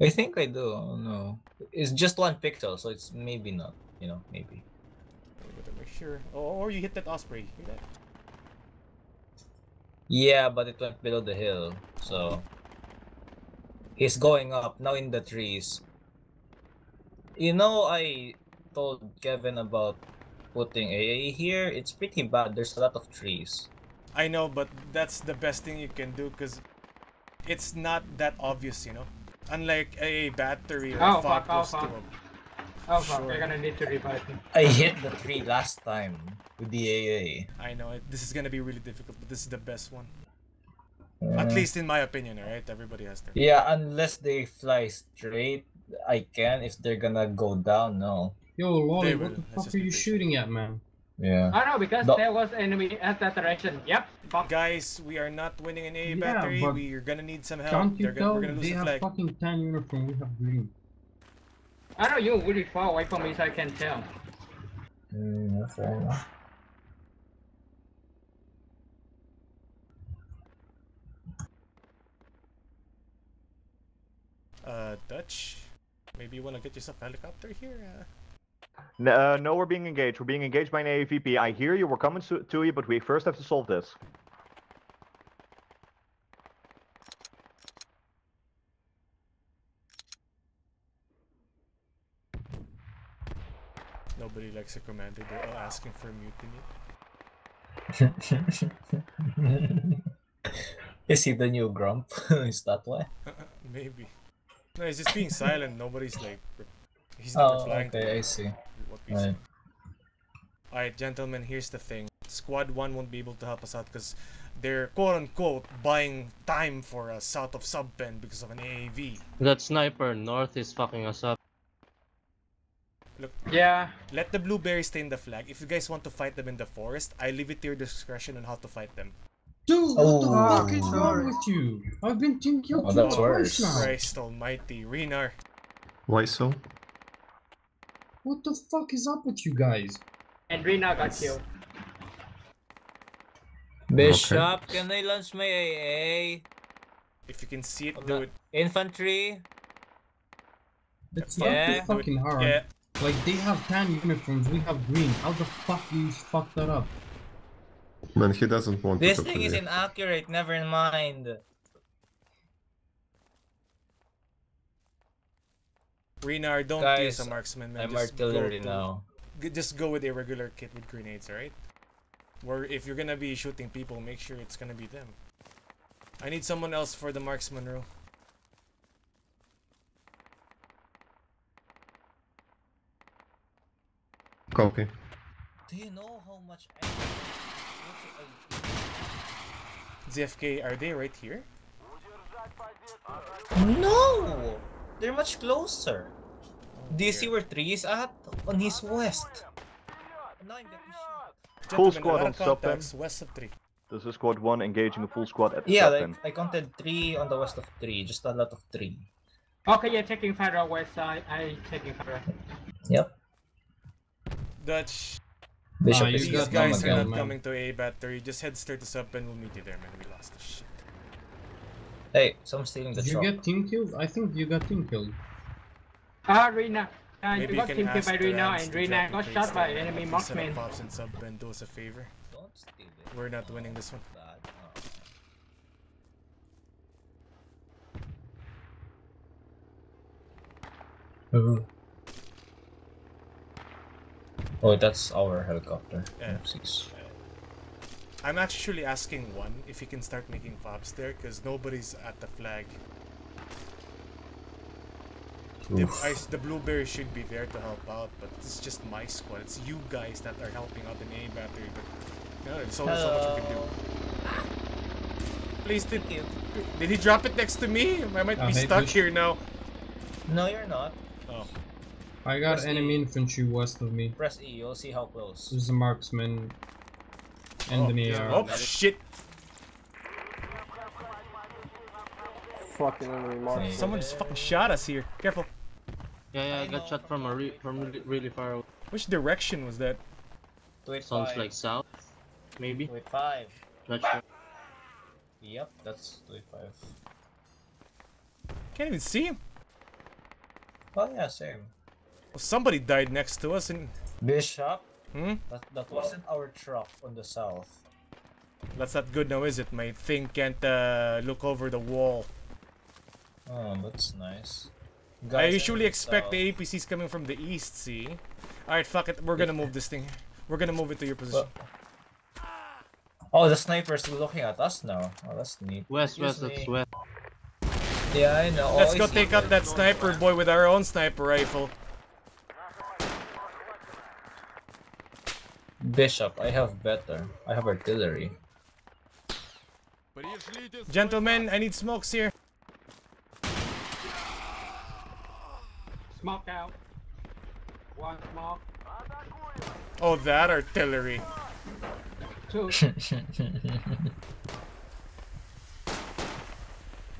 I think I do. Oh, no. It's just one pixel, so it's maybe not. You know, maybe. We gotta make sure. Oh, or you hit that osprey. Hear that? Yeah, but it went below the hill, so he's going up now in the trees. You know, I told Kevin about putting AA here. It's pretty bad. There's a lot of trees. I know, but that's the best thing you can do because it's not that obvious, you know. Unlike a battery or Oh, fog fuck, oh, close to fuck. him. Oh fuck, Sure. we're gonna need to revive him. I hit the tree last time with the AA. I know it, this is gonna be really difficult, but this is the best one. Yeah. At least in my opinion, right? Everybody has their. Yeah, unless they fly straight, I can. If they're gonna go down, no. Yo, Lolly, what will. the fuck are you patient. shooting at, man? Yeah. I know because No. there was enemy at that direction. Yep. Fuck. Guys, we are not winning an A Yeah, battery. but We're gonna need some help. Can't you They're gonna, tell we're gonna lose they the have fucking tan uniform, we have green. I don't know you're really far away from me, so I can't tell. Mm, fair enough. Uh, Dutch. Maybe you wanna get yourself a helicopter here. Uh, N- uh, no, we're being engaged. We're being engaged by an AAVP. I hear you. We're coming to, to you, but we first have to solve this. Nobody likes a commander. They're all asking for mutiny. Is he the new Grump? Is that why? Maybe. No, he's just being silent. Nobody's like. He's not Oh, replying to okay, I see. what we Right. say. Alright, gentlemen, here's the thing. Squad 1 won't be able to help us out because they're quote unquote buying time for us south of Subpen because of an AAV. That sniper north is fucking us up. Look. Yeah. Let the blueberries stay in the flag. If you guys want to fight them in the forest, I leave it to your discretion on how to fight them. Dude, what the Oh. fuck is wrong with you? I've been team killed Oh, two that's twice worse. now. Christ almighty. Renar. Why so? What the fuck is up with you guys? And Rina got killed. Bishop, can I launch my AA? If you can see it, do it. Infantry? It's Yeah. not Do too it. fucking hard. Yeah. Like they have tan uniforms, we have green. How the fuck do you fuck that up? Man, he doesn't want This to talk thing to is inaccurate, never mind. Renar, don't Guys, use a marksman, man. I'm Just go artillery to- now. Just go with a regular kit with grenades, alright? Where if you're gonna be shooting people, make sure it's gonna be them. I need someone else for the marksman role. Copy. Do you know how much ZFK, are they right here? No! They're much closer. Do you see where three is at? On his west. Now I'm getting shot. Full squad lot on of Subpen. contacts west of 3. This is squad 1 engaging a full squad at the Yeah, like, I counted three on the west of three, just a lot of three. Okay, you're taking fire west side. I taking fire. Yep. Dutch. Bishop you is These guys are not man. coming to A battery. Just head straight to sub and we'll meet you there, man. We lost the shit. Hey, someone's stealing the Did you truck. get team killed? I think you got team killed. Ah, Rina. Uh, Maybe you you got team killed by the Rina, and to Rina got shot by enemy and set up marksman. Pops and sub and do us a favor. Don't steal it. We're not winning this one. Bad. Oh, that's our helicopter. Yeah. Six. I'm actually asking one if he can start making fobs there because nobody's at the flag. The, Oof. I, the blueberry should be there to help out, but it's just my squad. It's you guys that are helping out the A battery, but you know, there's only so much we can do. Please, did, did he drop it next to me? I might Ah, be hey, stuck here now. No, you're not. Oh. I got Press enemy E. infantry west of me. Press E, you'll see how close. There's a marksman. And oh, an yeah. AR. oh shit! Fucking enemy marksman. Someone just fucking shot us here. Careful. Yeah, yeah, I got shot from a re from really, really far away. Which direction was that? Two Sounds like south, maybe. Two eight five. Not sure. Yep, that's two eight five. Can't even see him. Oh yeah, same. Well, somebody died next to us in... Bishop. Hmm? That that wasn't our truck on the south. that's not good now, is it? My thing can't uh, look over the wall. Oh, that's nice. I usually enemy expect south. the APCs coming from the east, see? Alright, fuck it. We're gonna move this thing. We're gonna move it to your position. Oh, the sniper's looking at us now. Oh, that's neat. West, west, that's west. Yeah, I know. Let's Oh, go take out that sniper boy with our own sniper rifle. Bishop, I have better. I have artillery. Gentlemen, I need smokes here. Smoke out. One small. Oh, that artillery. Two.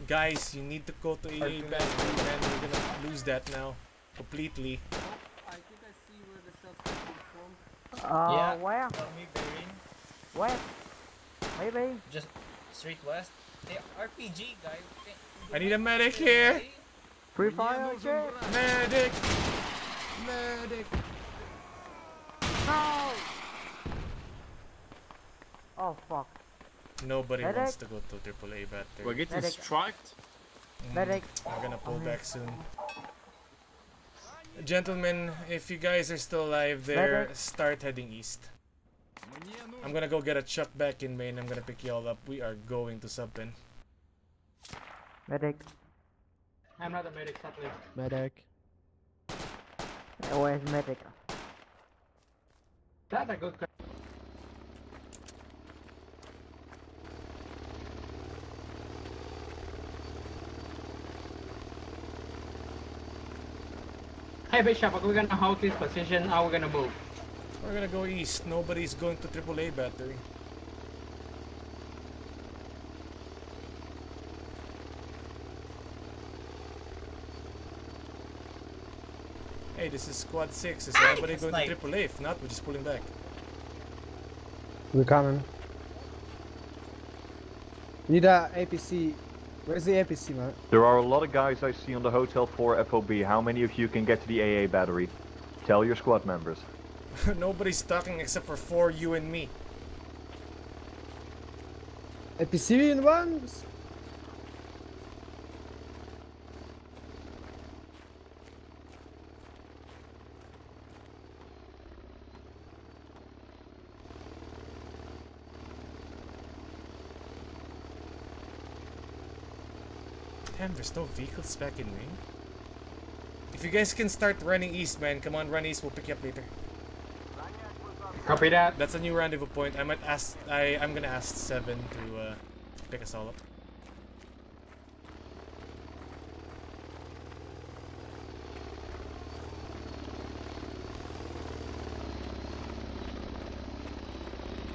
Guys, you need to go to AA battery, man. We're gonna lose that now. Completely. I think I see where the shots coming from. Uh, Yeah. where? Tell me, Berin. West? Maybe? Just straight west. Hey, RPG, guys. I need a medic here. Free fire again? Medic. Medic. No! Oh, fuck. Nobody Medic. wants to go to AAA battery. We're getting Medic. striked. Mm, Medic. I'm gonna pull back soon. Gentlemen, if you guys are still alive there, Medic. start heading east. I'm gonna go get a truck back in main. I'm gonna pick you all up. We are going to Subpen. Medic. I'm not a medic, sadly. Medic. Where's medic? That's a good question. Hey Bishop, are we gonna hold this position? Are we gonna move? We're gonna go east. Nobody's going to AAA battery. Hey, this is squad 6. Is anybody going to AAA? If not, we're just pulling back. We're coming. Need a APC. Where's the APC, man? There are a lot of guys I see on the Hotel 4 FOB. How many of you can get to the AA battery? Tell your squad members. Nobody's talking except for four you and me. APC in one? Damn, there's no vehicles back in main. If you guys can start running east, man, come on, run east. We'll pick you up later. Copy that. That's a new rendezvous point. I might ask. I I'm gonna ask Seven to uh, pick us all up.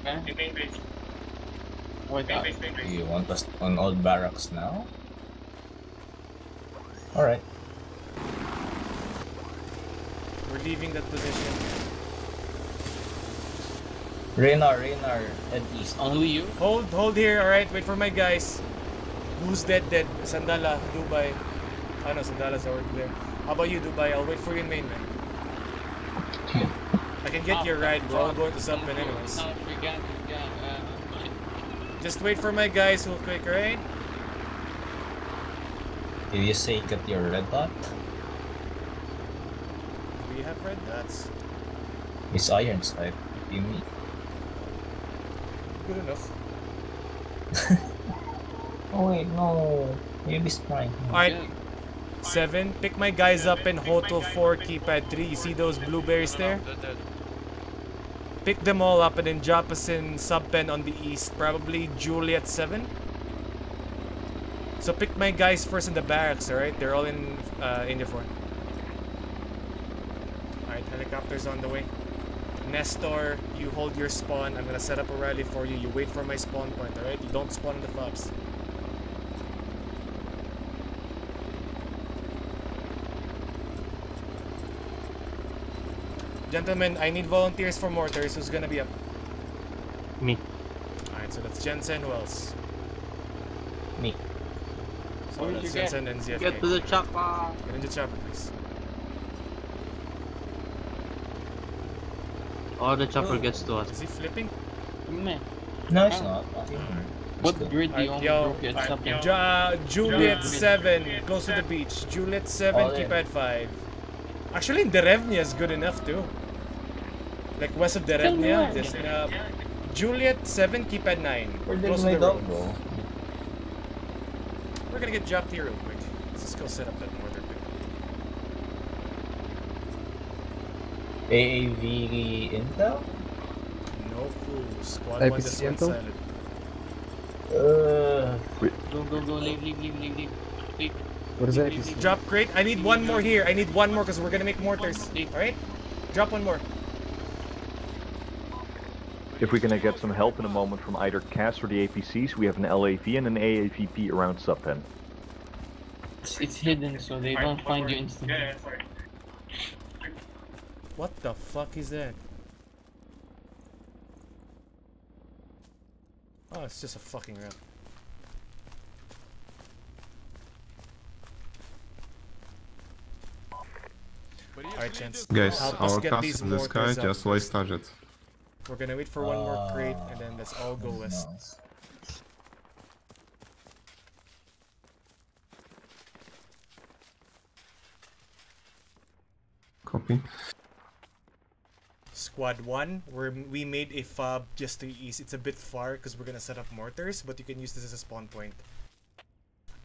Okay. Main base. Wait up. You want us on old barracks now? Alright. We're leaving that position. Renar, Renar, head east. Only you? Hold, hold here. All right, wait for my guys. Who's dead? Dead. Sandala, Dubai. I know Sandala's already there. How about you, Dubai? I'll wait for you in main, man. I can get your ride, bro. I'm going to Subpen anyways. No, we got, we got, uh, Just wait for my guys real quick, alright? Did you say you got your red dot? Do we have red dots? It's iron side. You mean? Good enough. Oh wait, no. Maybe spine. Alright. Seven, pick my guys up in Hotel 4, keypad 3. You see those blueberries there? Pick them all up and then drop us in Subpen on the east. Probably Juliet 7. So pick my guys first in the barracks, alright? They're all in uh, 4. Alright, helicopters on the way. Nestor, you hold your spawn. I'm gonna set up a rally for you. You wait for my spawn point, alright? You don't spawn in the fobs. Gentlemen, I need volunteers for mortars. Who's gonna be up? Me. Alright, so that's Jensen. Who else? Me. So Who that's get? Jensen and ZFK. Get to the chopper. Get into chopper, please. Or the chopper gets to us. Is he flipping? Meh. No, it's not. What grid do you Alright, only yo, broke it up in? Uh, Juliet 7, close to the beach. Juliet 7, All in. keypad 5. Actually, in Derevnia is good enough too. Like west of Derevnia, this uh, Juliet 7, keypad 9. Where did Close my the dog road. go? We're gonna get dropped here real quick. Let's just go set up that mortar pit. AAV Intel? No fool. Squad APC 1 just went Intel? silent. Uh, Go, go, go, leave, leave, leave, leave, leave. Leave. What is Leave, APC? leave, leave. Drop crate. I need one more here. I need one more because we're gonna make mortars. Alright? Drop one more. If we're gonna get some help in a moment from either CAS or the APCs, we have an LAV and an AAVP around Subpen. It's, it's hidden so they don't find you instantly. What the fuck is that? Oh, it's just a fucking rep. Alright, gents. Guys, help our get cast these in the sky just first. lost target. We're gonna wait for one more crate and then let's all go west. Copy. Squad 1, where we made a fob just to east. It's a bit far because we're gonna set up mortars, but you can use this as a spawn point.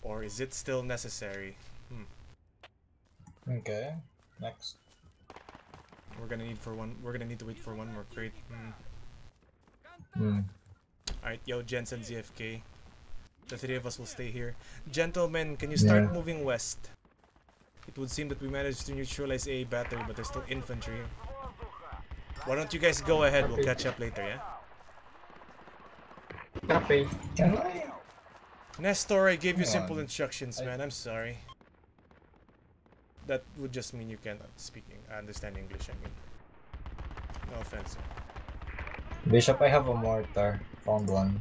Or is it still necessary? Hmm. Okay. Next. We're gonna need for one. We're gonna need to wait for one more crate. Hmm. Hmm. Alright, yo, Jensen, ZFK. The three of us will stay here. Gentlemen, can you start Yeah. moving west? It would seem that we managed to neutralize a battery, but there's still infantry. Why don't you guys go ahead? We'll catch up later, yeah? Copy. Nestor, I gave you simple instructions, man. I'm sorry. That would just mean you cannot speak, understand English, I mean. No offense. Bishop, I have a mortar. Found one.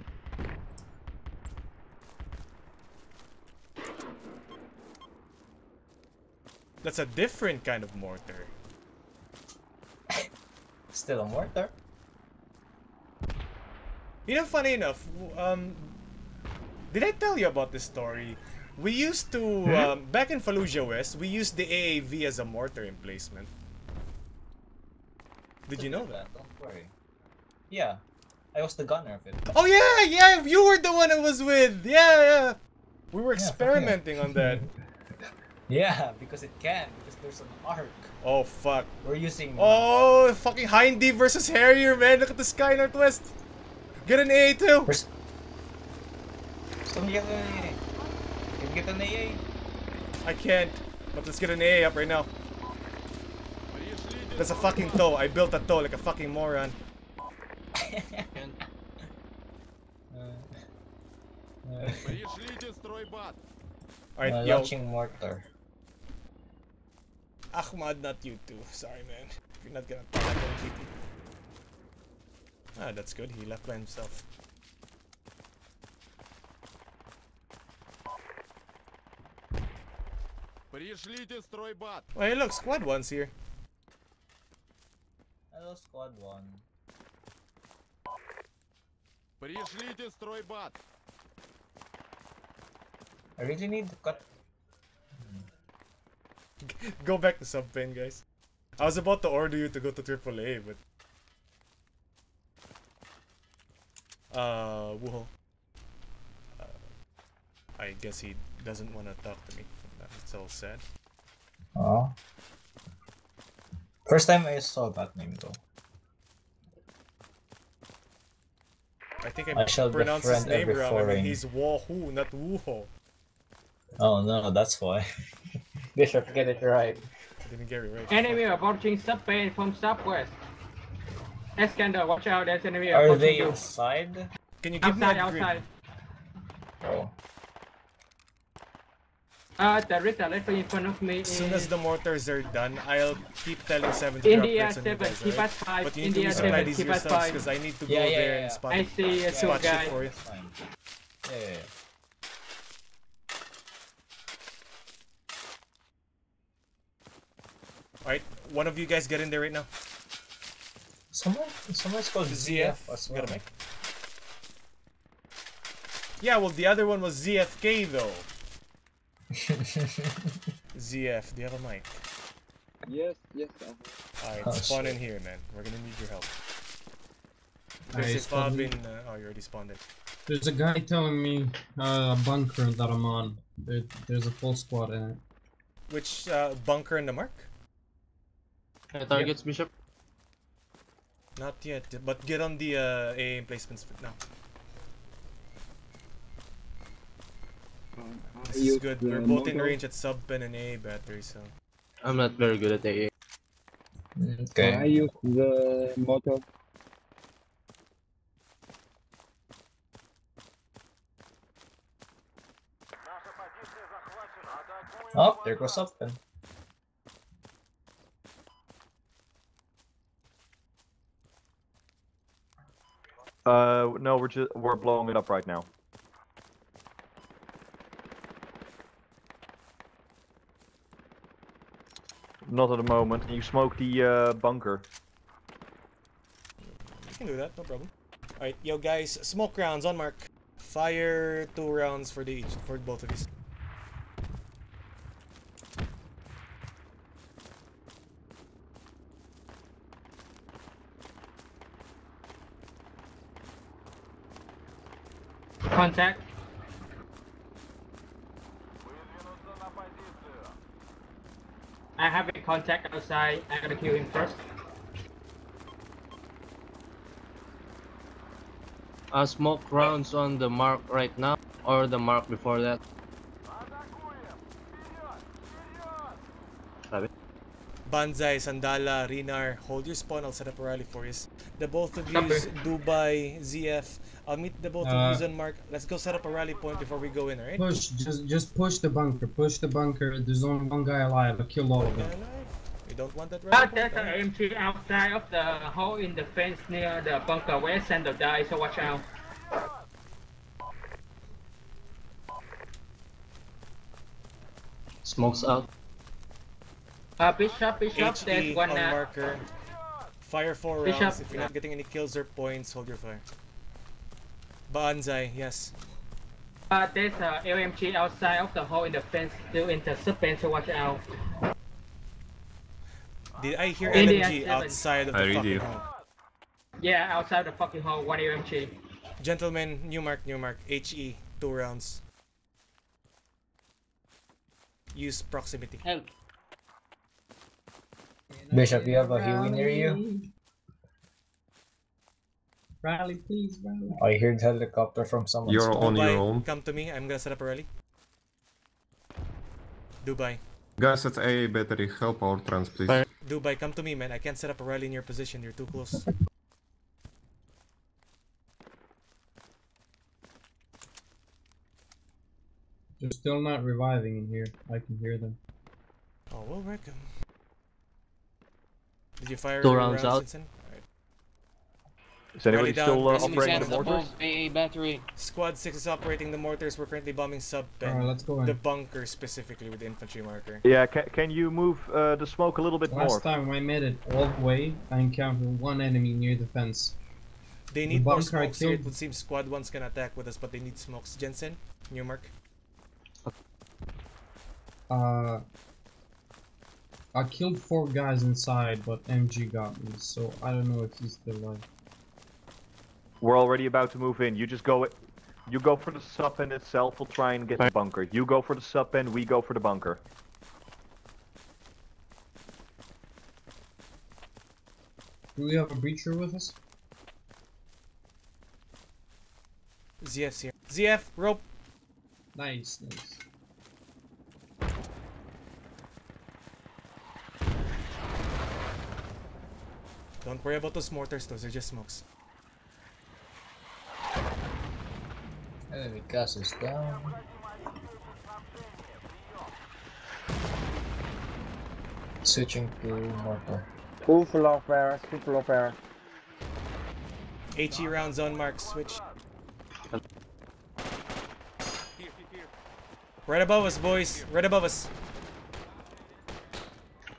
That's a different kind of mortar. Still a mortar? You know, funny enough, um, did I tell you about this story? We used to, um, back in Fallujah West, we used the AAV as a mortar emplacement. Did you know that? Don't worry. Yeah. I was the gunner of it. Oh yeah, yeah, you were the one I was with. Yeah, yeah. We were Yeah, fuck yeah. experimenting on that. Yeah, because it can. Because there's an arc. Oh fuck. We're using. Oh, fucking Hindy versus Harrier, man. Look at the sky northwest. Get an AA too. Gusto mo get an AA? Can you get an AA? I can't. But let's get an AA up right now. That's a fucking TOW. I built a TOW like a fucking moron. Alright, Uh, yo. Launching mortar. Ahmad, not you too. Sorry, man. You're not gonna talk, I'm gonna keep. Ah, that's good. He left by himself. Пришлите стройбат. Oh, hey, look, squad one's here. Hello, squad one. Пришлите стройбат. I really need to cut. Go back to subpen, guys. I was about to order you to go to AAA, but... Uh, Wuho. Uh, I guess he doesn't want to talk to me. That's all sad. Oh. First time I saw that name though. I think I, I shall pronounced his name every wrong. I mean, he's Wahoo, not Wuho. Oh no, that's why. should get it right. I didn't get it right. Enemy approaching subway from southwest. Eskander, watch out, there's enemy Are approaching they you. inside? Can you give me outside, that grid? outside. Oh. Uh, there is directly in front of me. As soon as the mortars are done, I'll keep telling Seven to India drop crits on you seven, guys, keep alright? us five, But you need India to resupply seven, these keep us yourselves five. because I need to Yeah, go yeah, there yeah. and spot, I see a spot two guy. shit for you. Yeah, yeah, yeah. Alright, one of you guys get in there right now. Someone, someone's called ZF. ZF as You well. got a mic? Yeah, well, the other one was ZFK though. ZF, do you have a mic? Yes, yes. Alright, Oh, spawn in here, man. We're gonna need your help. I There's a fob spawned in. in. Uh, oh, you already spawned in. There's a guy telling me uh, a bunker that I'm on. There, there's a full squad in it. Which uh, bunker in the mark? Uh, targets, Bishop. Not yet, but get on the uh, AA emplacements now. This is good. We're both in range at sub pen and AA battery, so. I'm not very good at AA. Okay. I use the motor. Oh, there goes something. Uh, no, we're just we're blowing it up right now. Not at the moment. You smoke the uh, bunker. You can do that, no problem. Alright, yo guys, smoke rounds on mark. Fire two rounds for the each for both of you. Contact. I have a contact outside. I gotta kill him first. Uh, smoke rounds on the mark right now or the mark before that. Sabi? Banzai, Sandala, Rinar, hold your spawn. I'll set up a rally for you. The both of you, Dubai, ZF. I'll meet the both Uh, of you on mark. Let's go set up a rally point before we go in, alright? Push, just just push the bunker. Push the bunker. There's only one guy alive. I killed all of them. You don't want that Ah, rally there's an MG outside of the hole in the fence near the bunker where Sandal died, so watch out. Smokes out. Uh, Bishop, Bishop, HE there's one on uh, marker. Fire four Bishop. rounds. If you're not getting any kills or points, hold your fire. Banzai, yes. Uh, there's a LMG outside of the hole in the fence still intercept, so watch out. Did I hear India LMG seven. outside of I the read fucking you. hole? Yeah, outside the fucking hole, one LMG. Gentlemen, Newmark, Newmark. HE, two rounds. Use proximity. Help. Bishop, you have a Huey near you? Rally, please, rally. I heard helicopter from someone. You're on your own. Come to me. I'm gonna set up a rally. Dubai. Guys at AA battery, help our trans, please. Dubai, come to me, man. I can't set up a rally in your position. You're too close. They're still not reviving in here. I can hear them. Oh, we'll wreck him. Did you fire Two your rounds out. Sinsen? Alright. Is anybody still uh, operating the mortars? AA battery. Squad 6 is operating the mortars. We're currently bombing sub pen. Alright, let's go in. The bunker specifically with the infantry marker. Yeah, can, can you move uh, the smoke a little bit Last more? Last time I made it all the way, I encountered one enemy near the fence. They The need more bunker I smokes here. It would seem squad 1's can attack with us, but they need smokes. Jensen, new mark. Uh, I killed four guys inside, but MG got me, so I don't know if he's still alive. We're already about to move in. You just go it. You go for the sub in itself. We'll try and get the bunker. You go for the sub end. We go for the bunker. Do we have a breacher with us? ZF's here. ZF, rope. Nice, nice. Don't worry about those mortars. Those are just smokes. Enemy CAS is down. Switching to mortar. People of there, people of there. HE rounds on mark. Switch. Right above us, boys. Right above us.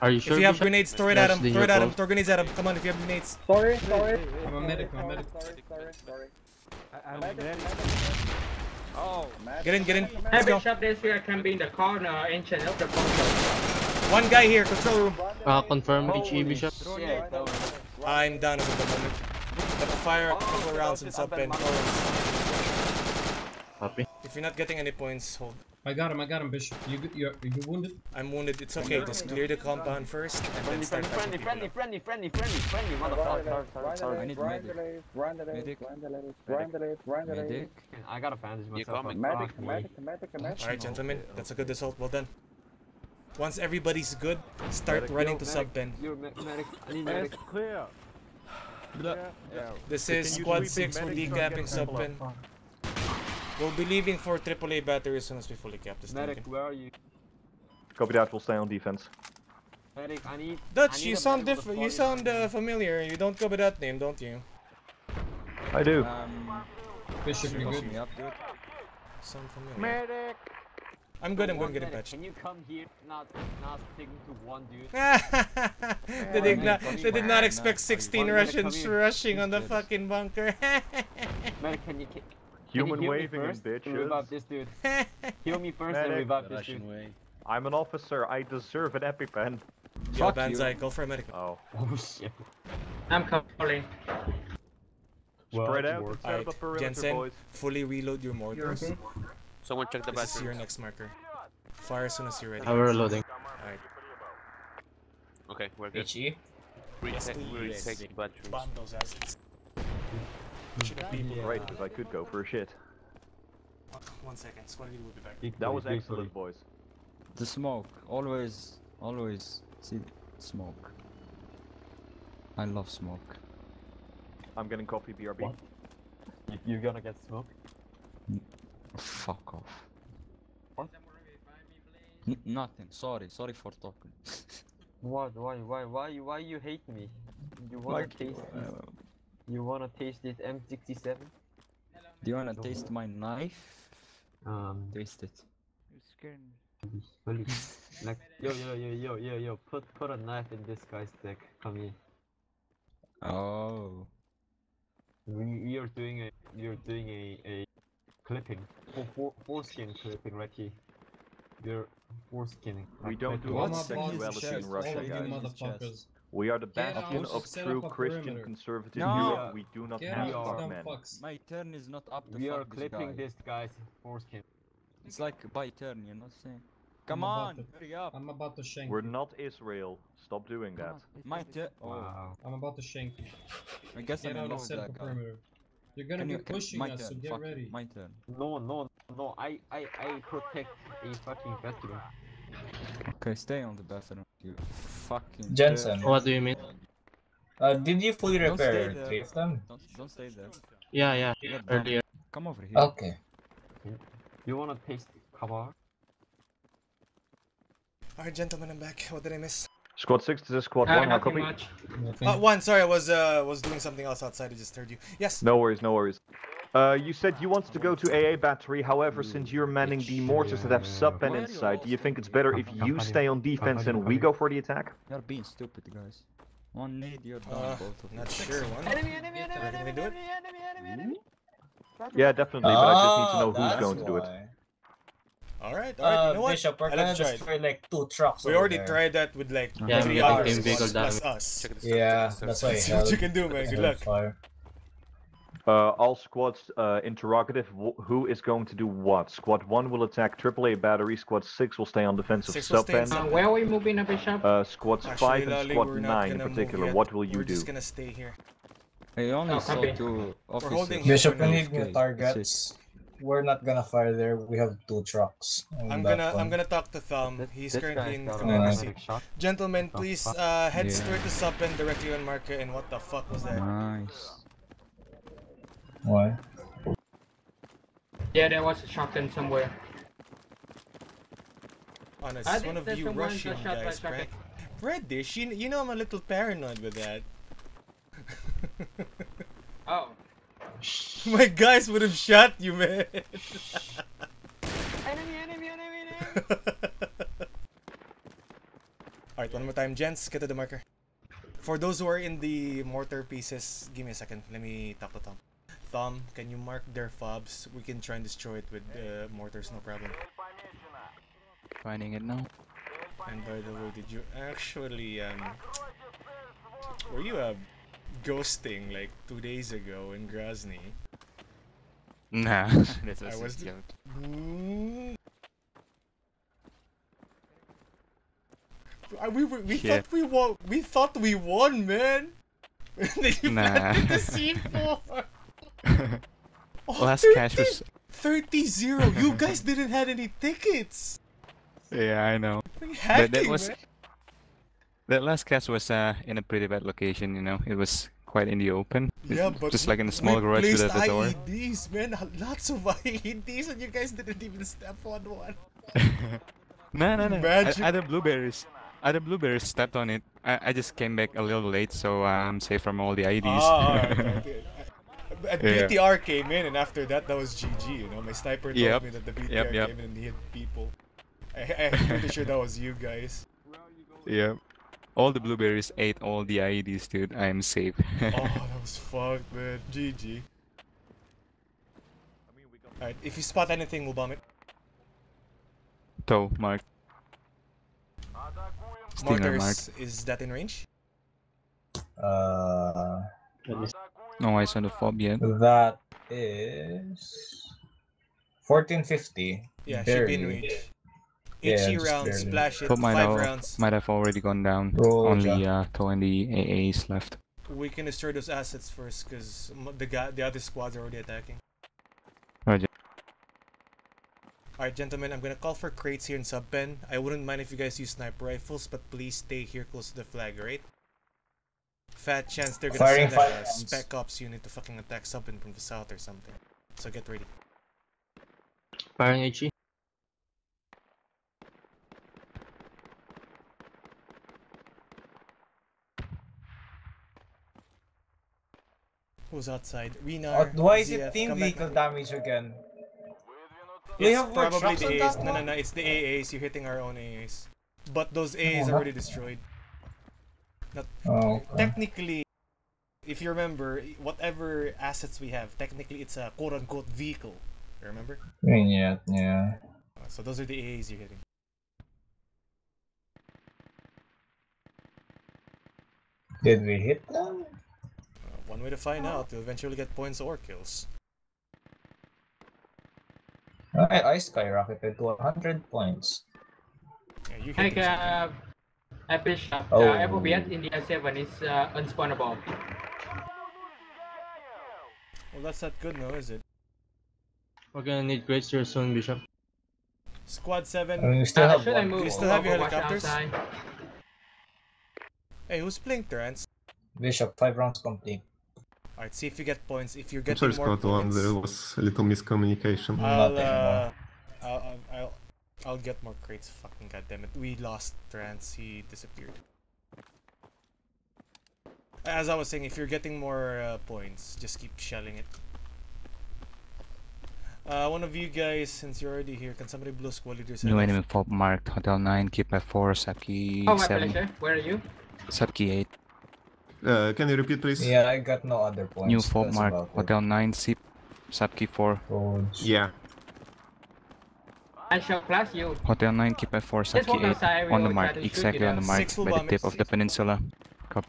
Are you sure? if you have Bishop? grenades, throw it at him. Throw it at him. Throw grenades at him. Come on, if you have grenades. Sorry, sorry. I'm a medic, I'm a medic. Sorry, sorry, sorry. I, I'm dead. Oh, Get in, get in. Hey, Let's go. Bishop, this here can be in the corner entrance of the bunker. One guy here, control room. Uh, confirm HE Bishop. I'm done at the moment. But fire a couple rounds and sub pen. Copy. If you're not getting any points, hold. I got him, I got him, Bishop. You g- you you wounded? I'm wounded. It's okay. Just clear the compound first and then start friendly, touching friendly, people. friendly, friendly, friendly, friendly, motherfucker. Sorry, sorry, sorry. I need medic. Medic. Medic. I got a bandage myself. Medic, medic, medic, medic. Alright, gentlemen. That's a good assault. Well done. Once everybody's good, start Medic, running yo, to medic, sub pen. Yo, me medic. I need medic. clear. This is squad 6, we're medics don't decapping sub sample pen. up. We'll be leaving for AAA battery as soon as we fully cap this thing. Medic, where are you? Copy that, we'll stay on defense. Medic, I need. I Dutch, need you sound medic with. You 40 sound uh, familiar. You don't go by that name, don't you? I do. Um, Bishop, you good? up, dude. Sound familiar. Medic! I'm good. I'm going to Getting medic, patched. Can you come here? Not, not sticking to one dude. they did not. They did not expect 16 One medic, come Russians rushing on the fucking bunker. Medic, can you? Can, Human can you heal waving me and first to bitches. revive this dude. heal me first and Medic. revive this dude. I'm an officer, I deserve an EpiPen. Yo, Fuck Banzai, you. go for a medic. Oh. Oh shit. I'm calling. Spread out, Alright, set up a perimeter, Jensen, boys. fully reload your mortars. okay? Someone check the This is your next marker. Fire as soon as you're ready. I'm reloading. Alright. Okay, we're good. HE? We're Yes, taking- we're please. taking batteries. Bomb those assets. Should have people. Right, because I could go for a shit. One second. Squad leader will be back. That was excellent, boys. The smoke. Always, always see smoke. I love smoke. I'm getting coffee, BRB. You're gonna get smoke? Fuck off. N nothing. Sorry. Sorry for talking. What? Why? Why? Why? Why you hate me? You wanna Like, taste this? uh, You wanna taste this M67? Do you wanna taste my knife? Um. Taste it. Really? like, yo, yo, yo, yo, yo, yo, put put a knife in this guy's dick. Come here. Oh. We, we are doing a we are doing a a clipping, for for foreskin clipping right here. We're foreskinning. We don't do clipping. homosexuality in Russia, guys. We are the bastion out, of true Christian perimeter. conservative No. Europe. We do not Get have our fuck dumb men. fucks. My turn is not up to We are fuck this clipping guy. this guy's foreskin. It's like by turn, you know what I'm saying? Come I'm on, to- hurry up. I'm about to shank We're you. not Israel. Stop doing that. My turn. Oh, Wow. I'm about to shank you. I guess Get I'm in out love and with set up that a guy. perimeter. You're gonna Can be you- can- pushing my us, so turn, get fuck ready. My turn. No, no, no. I I I protect a fucking bathroom. Okay, stay on the bathroom. You fucking. Jensen. dirty- What do you mean? Uh, did you fully Don't repair there. three of them? Don't, don't stay there. Yeah, yeah. You're. Earlier. Come over here. Okay. You wanna taste kebab? Alright, gentlemen, I'm back. What did I miss? Squad 6, this is squad Uh, 1. How nothing copy? much. Uh, one. Sorry, I was uh was doing something else outside. I just heard you. Yes. No worries, no worries. Uh, you said you wanted to go to AA battery, however, since you're manning the mortars that have sub-pen inside, do you think it's better if you stay on defense and we go for the attack? You're being stupid, guys. One need, you're done, Uh, both of you. not sure. One. Enemy, enemy, enemy, Reckon enemy, we do it? enemy, enemy, enemy, enemy. Yeah, definitely, but I just need to Ah, know who's going to do it. Alright, alright. Uh, you know what? Bishop, we're I gonna love tried. destroy like two trucks. We already there. tried that with like Yeah, three we other got team plus us. Yeah, that's why. See what you can do, man. Good luck. Fire. Uh, all squads, uh, interrogative, who is going to do what? Squad 1 will attack AAA battery, Squad 6 will stay on defensive Six will stay in Uh, where are we moving up, Bishop? Uh, squads Actually, 5 and squad 9 in particular, what will you We're do? just gonna stay here. I only Oh, saw copy. two officers. Bishop, we need new targets. We're not gonna fire there. We have two trucks. I'm gonna one. I'm gonna talk to Thumb. This- He's this currently in got a command seat. Gentlemen, please uh, head Yeah. straight to sub Suppen directly on marker. And what the fuck was that? Nice. Why? Yeah, there was a shotgun somewhere. Honest, I think one of there's you someone Russian that shot guys, shotgun. right? Reddish, you, you know I'm a little paranoid with that. Oh. My guys would have shot you, man. Enemy, enemy, enemy, enemy. Alright, one more time, gents. Get to the marker. For those who are in the mortar pieces, give me a second. Let me talk to Tom. Tom, can you mark their fobs? We can try and destroy it with uh, mortars, no problem. Finding it now. And by the way, did you actually, um... Were you, uh, ghosting, like, two days ago in Grozny? Nah, that's I a was... joke. Uh, We, we Shit. thought we won. We thought we won, man. then you Nah. planted the C4. Oh, Last cache was 30 0. You guys didn't have any tickets. Yeah, I know. You That, that was man? that last cache was uh, in a pretty bad location. You know, it was quite in the open. Yeah, but just like in a small garage without a door. IEDs, man. Lots of IEDs, and you guys didn't even step on one. No, no, no. I, other blueberries. Other blueberries stepped on it. I, I just came back a little late, so uh, I'm safe from all the IEDs. Ah, alright, okay. A Yeah. BTR came in, and after that, that was GG. You know, my sniper told Yep. me that the BTR Yep, yep. came in and hit people. I, I'm pretty sure that was you guys. yeah. All the blueberries ate all the IEDs, dude. I am safe. oh, that was fucked, man. GG. Alright, if you spot anything, we'll bomb it. TOW, mark. Stinger mark. Is that in range? Uh, No eyes on the fob yet. that is 1450. Yeah, should be in Barely. range. Yeah, Itchy just rounds, barely. splash it, Fob might five have, rounds. might have already gone down. Roll, Only Jack. uh, TOW and the AAs left. We can destroy those assets first, because the guy, the other squads are already attacking. Roger. Alright, gentlemen, I'm gonna call for crates here in sub pen. I wouldn't mind if you guys use sniper rifles, but please stay here close to the flag, right? Fat chance they're gonna Firing send a five uh, rounds. spec ops unit to fucking attack something from the south or something. So get ready. Firing HE. Who's outside? Rena. Oh, why is it team vehicle damage again? We It's have probably the on AAs. No, no, no. It's the AAs. You're hitting our own AAs. But those AAs Oh, are already destroyed. Not, Oh, okay. Technically, if you remember, whatever assets we have, technically it's a quote-unquote vehicle. You remember? Yeah, yeah. Uh, So those are the AAs you're hitting. Did we hit them? Uh, one way to find out, you'll eventually get points or kills. I, I skyrocketed to 100 points. Yeah, you Like, hitting some- uh, a bishop. Oh. Uh, FOBS India 7 is uh, unspawnable. Well, that's not good, no, is it? We're gonna need crates here soon, Bishop. Squad 7. I mean, we still Uh, have should I one. Do you still have your Overwatch helicopters? outside? Hey, who's playing Trance? Bishop, 5 rounds complete. Alright, see if you get points. If you're I'm getting sorry, more Squad 1, there was a little miscommunication. I'll, uh, I'll, I'll, I'll, I'll get more crates. Fucking goddammit. We lost Trance. He disappeared. As I was saying, if you're getting more uh, points, just keep shelling it. Uh, one of you guys, since you're already here, can somebody blow squad leaders New enemy fob marked. Hotel 9, keep F4, Saki Oh, my pleasure. Where are you? Subkey 8. Uh, can you repeat, please? Yeah, I got no other points. New fob That's marked. about it. Hotel 9, Sip, Subkey 4. Codes. Yeah. I shall flash you. Hotel 9, keep F4, Just 8. outside, On the mark, to shoot you exactly on the mark, by the tip of the peninsula. Cop.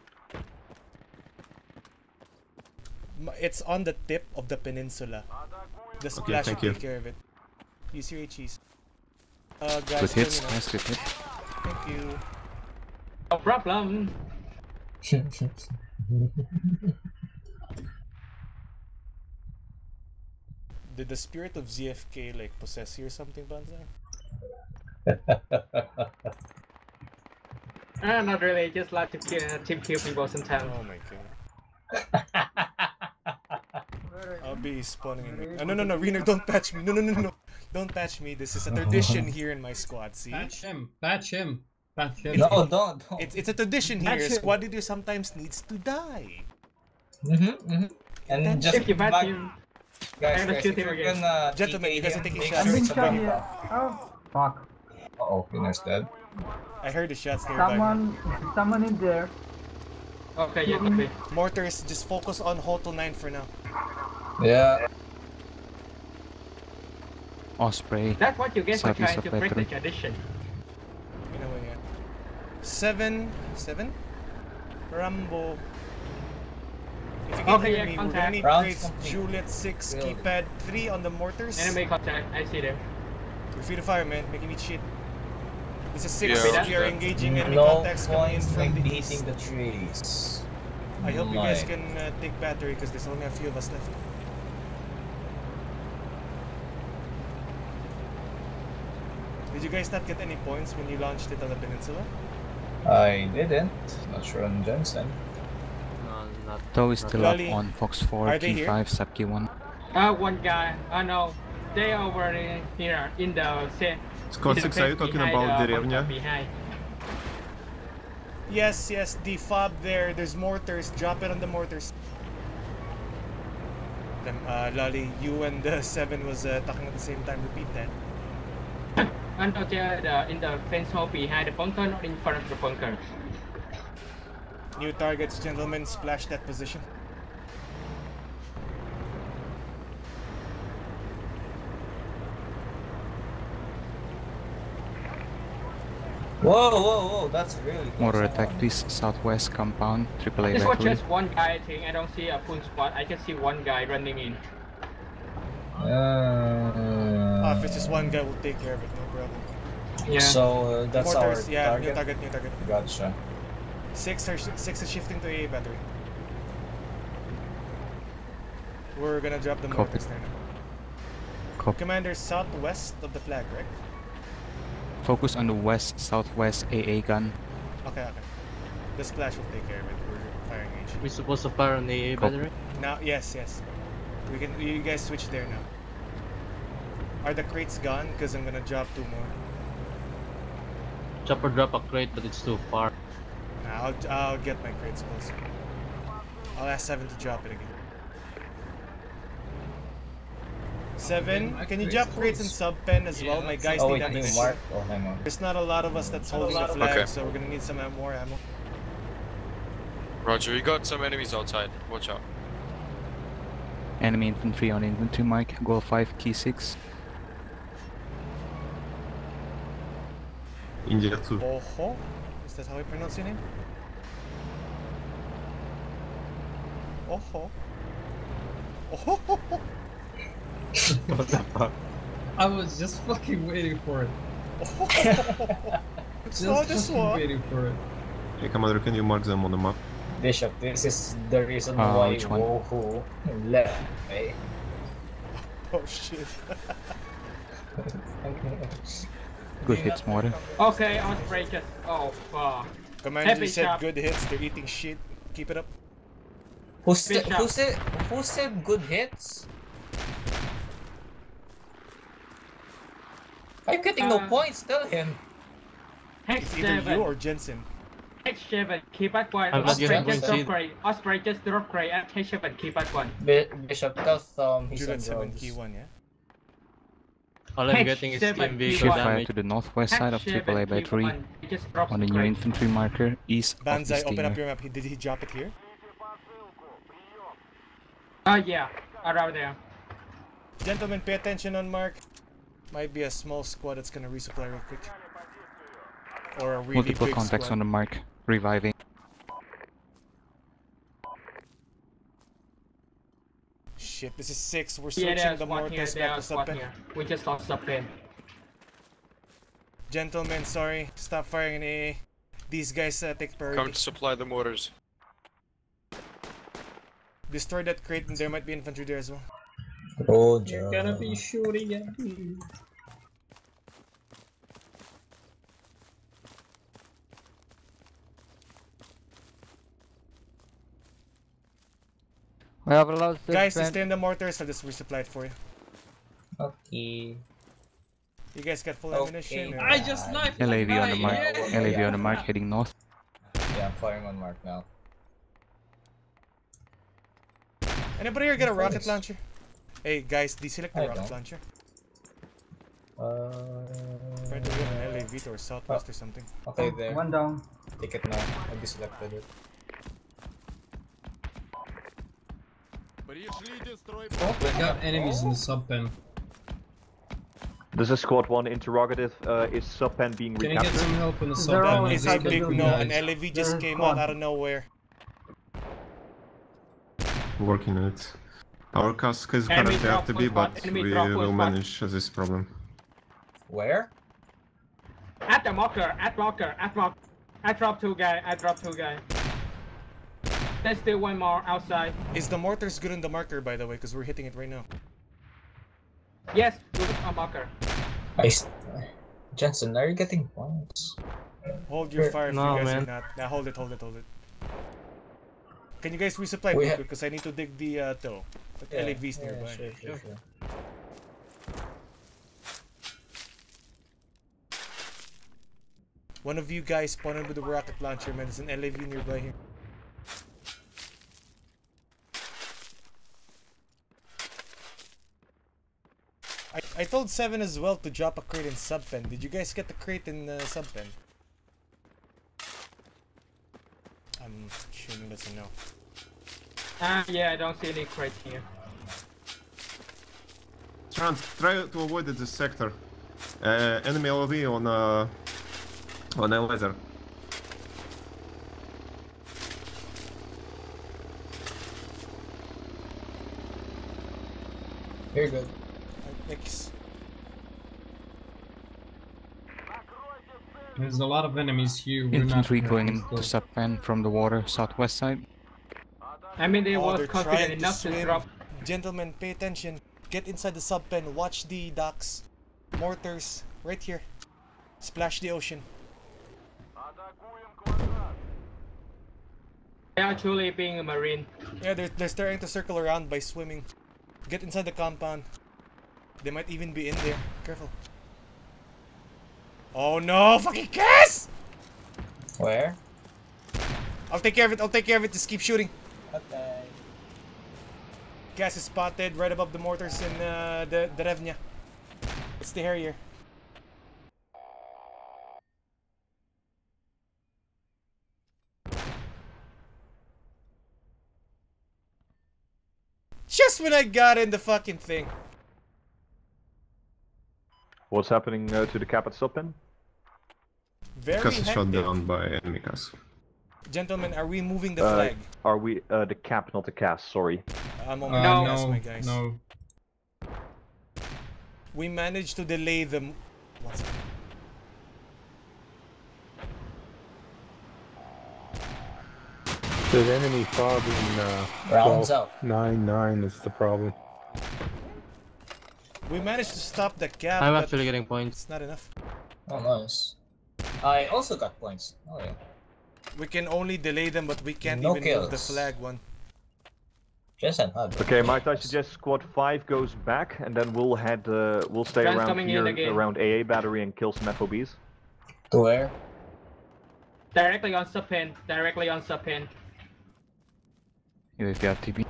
It's on the tip of the peninsula. The splash thank will take care of it. Use your HEs. Uh, guys, Good hits, nice good hit. Thank you. No problem. Did the spirit of ZFK like possess you or something, Banzai? Uh, not really. Just like to kill, uh, team kill people sometimes. Oh my god. I'll be spawning in. my- Uh, no, no, no, Reno, don't patch me. No, no, no, no. Don't patch me. This is a tradition here in my squad, see? Patch him. Patch him. Patch him. No, don't, don't. It's, it's a tradition here. Patch him. Squad leader sometimes needs to die. Mm-hmm, mm-hmm. And Then just If you back, patch him, guys, I'm guys, if you're again. gonna Gentlemen, TK you guys are him, taking make shots. sure Being it's a shot bunny here. Oh, fuck. Uh-oh, Finner's dead. I heard the shots there. Someone, someone in there. Okay, yeah, copy. Mortars, just focus on Hotel 9 for now. Yeah. Osprey. That's what you get for trying to break the tradition. You know what, yeah. Seven, seven? Rambo. If you can Okay, hear yeah, me, we're gonna contact. need Rounds crates complete. Juliet 6, Build. keypad 3 on the mortars. Enemy contact. I see them. We're free to fire, man. Making me shit. This is 6. Yeah, we are engaging enemy No contacts coming in from the beating east. the trees. I hope you guys can uh, take battery because there's only a few of us left. Did Did you guys not get any points when you launched it on the peninsula? I didn't. Not sure on Jensen not. TOW is still Lally. up on Fox 4, T5, Subkey 1. Uh, one guy. I uh, know. They over here in the set. Classics, are you talking about uh, the, Деревня? Yes, Yes, The fob there. There's mortars. Drop it on the mortars. Then, uh, Lolly, you and the uh, Seven was uh, talking at the same time. Repeat that. Under the, uh, in the fence hole behind the bunker, not in front of the bunker. New targets, gentlemen. Splash that position. Whoa, whoa, whoa! That's really close. Mortar attack please, southwest compound, AAA This was battery. just one guy thing. I don't see a full squad. I can see one guy running in. Uh, Ah, if it's just one guy, we'll take care of it. No problem. Yeah. So uh, that's mortars, our yeah, target. new target, new target. Gotcha. Six are six is shifting to AA battery. We're gonna drop the Copy. mortars there now. Copy. Commander, southwest of the flag, right? Focus on the west, southwest AA gun. Okay, okay. The splash will take care of it. We're firing H. We supposed to fire on the AA Copy. battery? Now, yes, yes. We can. You guys switch there now. Are the crates gone? Cause I'm gonna drop two more. Chopper drop a crate, but it's too far. Nah, I'll I'll get my crates closer. I'll ask Seven to drop it again. Seven, can you drop crates in close. sub pen as Yeah, well? My guys Oh need wait, new ammunition. Oh, hang on. There's not a lot of us that's holding the flag, Okay. so we're gonna need some more ammo. Roger, you got some enemies outside. Watch out. Enemy infantry on infantry, Mike. goal 5, key 6. India 2. Oho? Is that how I pronounce your name? Oho. Oho. what the fuck? I was just fucking waiting for it. Just So this fucking one. waiting for it. Hey, Commander, can you mark them on the map? Bishop, this is the reason Uh, why which? Wohu left. Eh? Oh shit. Good hits, mortar. Okay, i'm Osprey just. Oh fuck. Commander Heavy said shot. good hits. They're eating shit. Keep it up. Who, said? Who said? Who said good hits? I'm getting no Uh, points. Tell him. Hex It's either you seven. or Jensen. Hex seven. Keep at one. I'm not Osprey just drop either. crate. Osprey just drop crate at Hex seven. Keep at one. Bi- Bishop, tell Thumb he's Juliet on 7 drugs. key 1, yeah? All I'm getting is seven, team key vehicle fire damage. to the northwest side of Hex seven, AAA keep battery. one. Just dropped On the new infantry marker, east of the Banzai, open up your map. He- Did he drop it here? Ah yeah, around there. Gentlemen, pay attention on Mark. Might be a small squad that's gonna resupply real quick. Or a really Multiple big contacts squad. on the mark, reviving. Shit, this is six. We're Yeah, switching there's the one here. mortars back to There's one here. We just lost sub pen. Gentlemen, sorry. Stop firing in AA. These guys uh, take priority. Come to supply the mortars. Destroy that crate and there might be infantry there as well. Roger. You're gonna be shooting at me. We have lost the Guys, strength. stay in the mortars. I'll just resupply it for you. Okay. You guys got full Okay. ammunition? or- I just knifed that LAV on the mark, yeah. LAV on the mark, heading north. Yeah, I'm firing on Mark now. Anybody here get a rocket Nice. launcher? Hey guys, deselect the I rocket don't. launcher. Uh, Try to get an LAV or southwest or something. okay, there. One down. Take it now. I deselected it. Oh, I got enemies in the sub pen. This is Squad 1 interrogative. Uh, is Subpen being Can you get some help in the sub They're pen? all I It's just a big two no. An guys. LAV just They're came gone. out out of nowhere. Working on it. Our CAS is Enemy currently drop FTB, full but enemy we drop full will spot. manage this problem. Where? At the marker, at marker, at mark. I dropped two guy, I dropped two guy. There's still one more outside. Is the mortars good on the marker, by the way? Because we're hitting it right now. Yes, good on marker. I. s- Jensen, are you getting points? Hold your fire if No, you guys man. are not. Now hold it, hold it, hold it. Can you guys resupply We me because I need to dig the uh, TOW. But Yeah, LAV's yeah, nearby. sure, sure, sure. One of you guys spawn in with the rocket launcher, man. There's an LAV nearby here. I, I told Seven as well to drop a crate in subpen. Did you guys get the crate in uh, subpen? I'm assuming that's a no. Ah, yeah, I don't see any crate here. Trans, try to avoid this sector. Uh, enemy LV on uh, on a laser. Very good. Thanks. There's a lot of enemies here. We're not Infantry going hurting into still. subpen from the water southwest side. I mean, they Oh, was confident trying to enough to, drop. Gentlemen, pay attention. Get inside the subpen. Watch the docks. Mortars. Right here. Splash the ocean. They're actually, being a marine. Yeah, they're, they're starting to circle around by swimming. Get inside the compound. They might even be in there. Careful. Oh no! Fucking CAS! Where? I'll take care of it. I'll take care of it. Just keep shooting. Okay. CAS is spotted right above the mortars in uh, the Derevnya. It's the Harrier. Just when I got in the fucking thing. What's happening uh, to the cap at subpen? Very CAS is shot down by enemy CAS. Gentlemen, are we moving the Uh, flag? Are we uh, the cap, not the CAS? Sorry. I'm on Uh, my gas, no, my guys. no. We managed to delay them. What's it? There's enemy fob in uh, Rounds 12, 9 9 is the problem. We managed to stop the gap. I'm but actually getting points. It's not enough. Oh, nice. I also got points. Oh, yeah. We can only delay them, but we can't No even move the flag one. Jensen had Okay, might I suggest squad 5 goes back and then we'll head, uh, we'll stay Friends around here around AA battery and kill some FOBs? To where? Directly on subpen. Directly on subpen. UAV RTB.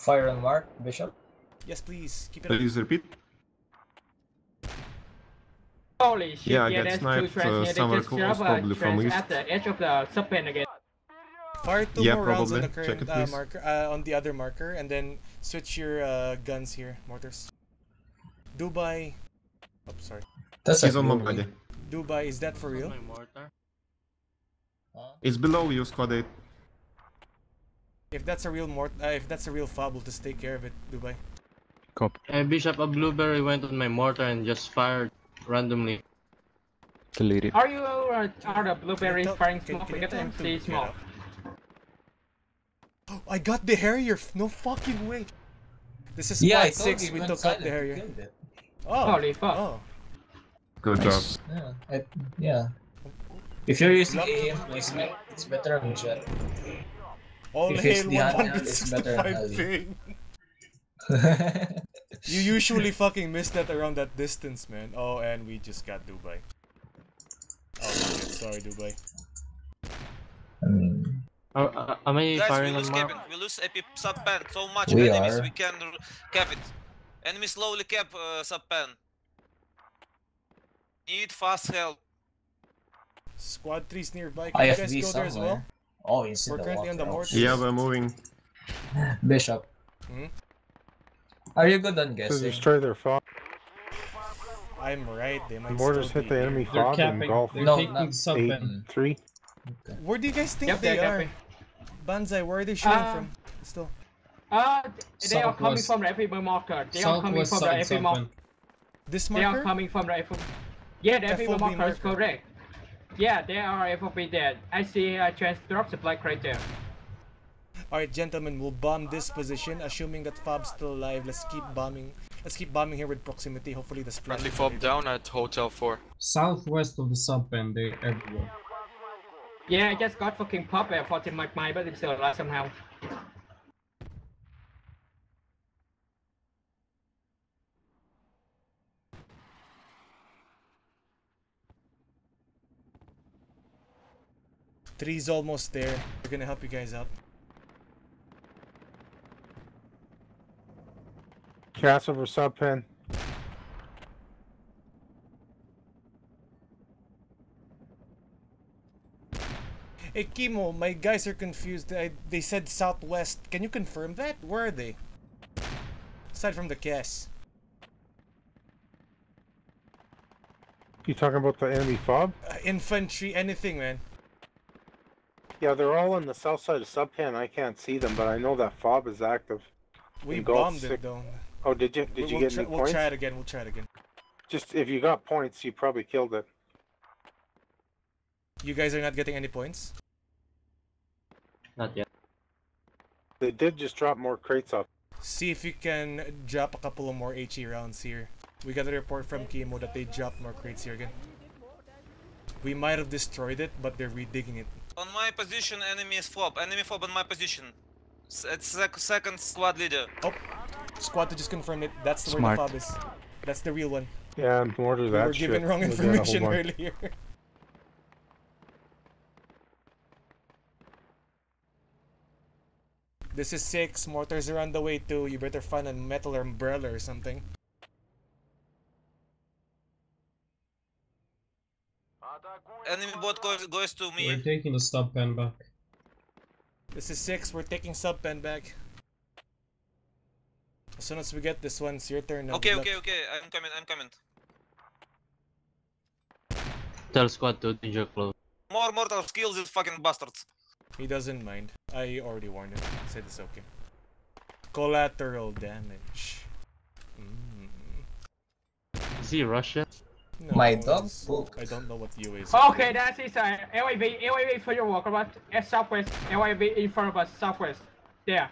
Fire and mark, Bishop. Yes, please. Keep it up. Please repeat. Holy shit, Yeah, I yeah, got that's sniped, uh, somewhere just close, probably from east. at the edge of the subpen again. Fire two Yeah, more rounds on the current it, uh, marker, uh, on the other marker, and then switch your uh, guns here, mortars. Dubai. Oh, sorry. That's He's on my body. Dubai, is that for real? My mortar. It's below you, squad 8. If that's a real mort, uh, if that's a real fob, we'll just take care of it, Dubai. Copy. Uh, Bishop, a blueberry went on my mortar and just fired randomly. Delete it. Are you uh, are the blueberries Can you tell- firing can- smoke? can you Get tell them him see smoke. up? Oh, I got the Harrier. f- No fucking way. This is Yeah, I squad told six. We took out the you Harrier. Oh. Holy fuck. Oh. Good Nice. job. Yeah, I, yeah. If you're using Luck. AM placement, it's better on jet. All If hail the handheld, it's better on 165 ping. You usually fucking miss that around that distance, man. Oh, and we just got Dubai. Oh shit, sorry Dubai. Uh, uh, am I Guys, we firing lose on mark? We lose AP sub-pen. So much We enemies. are. We can r- cap it. Enemy slowly cap uh, sub-pen. Need fast help. Squad 3's nearby. Can you guys IFV go there as well? Somewhere. Oh, you see We're the currently on the mortars. Yeah, we're moving. Bishop. Hmm? Are you good on To guessing? destroy their fob. I'm right. They might Mortars still hit be the here. enemy They're fob and capping. golf. They're No, taking not- Eight, subpen. three. Where do you guys think Yep, they they're capping. Banzai, where are they shooting Uh, from? Still. Uh, they are coming Southwest. from the FB marker. They are coming Southwest from the side FB marker. subpen. This They are coming from the FB. Yeah, the FB FOB marker is correct. Yeah, they are FOB dead. I see a chance drop supply crate there. Alright, gentlemen, we'll bomb this position, assuming that Fob's still alive. Let's keep bombing. Let's keep bombing here with proximity. Hopefully the. Friendly fob down at Hotel 4. Southwest of the sub pen, they everywhere. Yeah, I just got fucking pop at 14 Mike Mine, but it's still alive somehow. Three's almost there. We're gonna help you guys out. CAS over sub pen. Hey Kimo, my guys are confused. I, they said southwest. Can you confirm that? Where are they? Aside from the CAS. You talking about the enemy fob? Uh, infantry, anything, man. Yeah, they're all on the south side of sub pen. I can't see them, but I know that fob is active. We In Gulf bombed six- it though. Oh, did you? Did We- you we'll get try- any We'll points? try it again. We'll try it again. Just if you got points, you probably killed it. You guys are not getting any points. Not yet. They did just drop more crates off. See if you can drop a couple of more HE rounds here. We got a report from Kimo that they dropped more crates here again. We might have destroyed it, but they're redigging it. On my position, enemy is fob. Enemy fob on my position. It's sec second squad leader. Oh, squad to just confirm it. That's where Smart. the fob is. That's the real one. Yeah, and more to We that were given wrong We got a information whole earlier. This is six. Mortars are on the way too. You better find a metal umbrella or something. Enemy bot goes, goes to me. We're taking the sub pen back. This is six. We're taking sub pen back. As soon as we get this one, it's your turn now. Okay, Good okay, okay. I'm coming, I'm coming. Tell squad to danger close. More mortal skills, you fucking bastards. He doesn't mind. I already warned him. Said it's okay. Collateral damage. Mm. Is he Russian? No, My dog poop. I don't know what UA is. Okay, that's it. Uh, LAV, LAV for your walkabout. At southwest. LAV in front of us, southwest. There.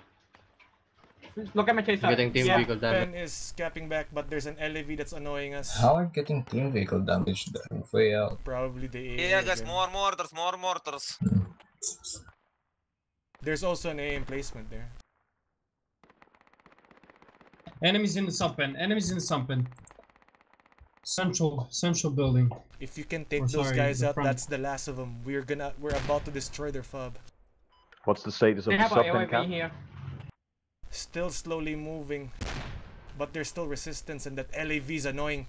Look at my chase. Getting team Yeah, vehicle damage. Ben is capping back, but there's an LAV that's annoying us. How are you getting team vehicle damage there? Way out. Probably the AA. Yeah, guys, again. more mortars, more mortars. There's also an A emplacement there. Enemies in the sub pen. Enemies in the sub pen. Central, central building. If you can take Or those sorry, guys out, front. that's the last of them. We're gonna, we're about to destroy their fob. What's the status of They the have sub camp? here. Still slowly moving, but there's still resistance, and that LAV is annoying.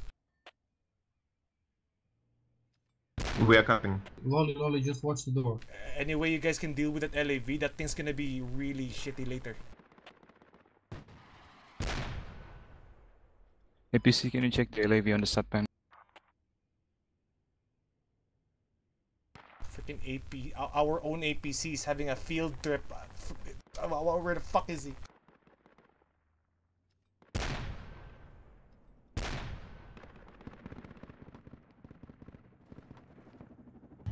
We are capping. Lolly, Lolly, just watch the door. Uh, Any way you guys can deal with that LAV, that thing's gonna be really shitty later. APC, can you check the LAV on the sub pen? Freaking AP, our- our own APC is having a field trip. Uh, f- wh- Where the fuck is he?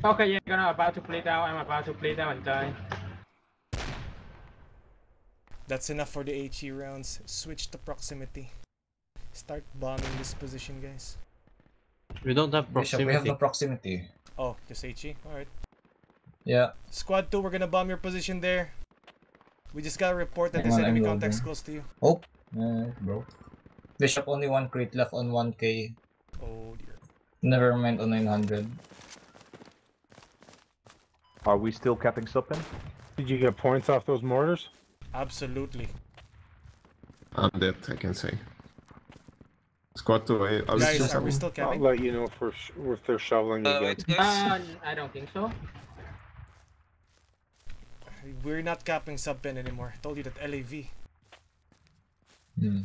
Okay, yeah, gonna about to play down. I'm about to play down and die. That's enough for the HE rounds. Switch to proximity. Start bombing this position, guys. We don't have Bishop, we have proximity. no proximity. Oh, just HE? Alright. Yeah. Squad 2, we're gonna bomb your position there. We just got a report that Hang there's on, enemy contacts loading. close to you. Oh, uh, bro. Bishop only one crate left on 1k. Oh dear. Never mind on 900. Are we still capping sub pen? Did you get points off those mortars? Absolutely. I'm dead, I can say. Squad 2, I, I Guys, just are we still I'll let you know if, we're sh- if they're shoveling Uh, again. Uh, I don't think so. We're not capping sub pen anymore. I told you that LAV. Hmm.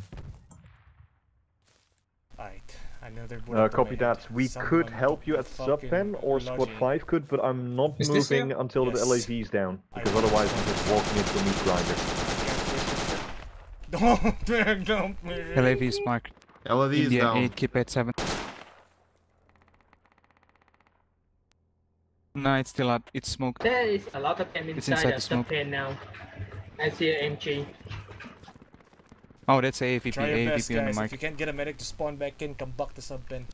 Alright, another bullet Uh, to copy my that. We Someone could help you at sub fucking pen, or squad 5 could, but I'm not Is moving until Yes. the is down, because will. otherwise I'm just walking into a meat grinder. Don't, don't, don't. LAV is marked. LAV is India down. 8, keep at 7. No, it's still up. It's smoke. There is a lot of them It's inside, inside the the smoke. subpen now. I see an MG. Oh, that's AVP. Try your best, AVP on the guys. If you can't get a medic to spawn back in, come back to subpen.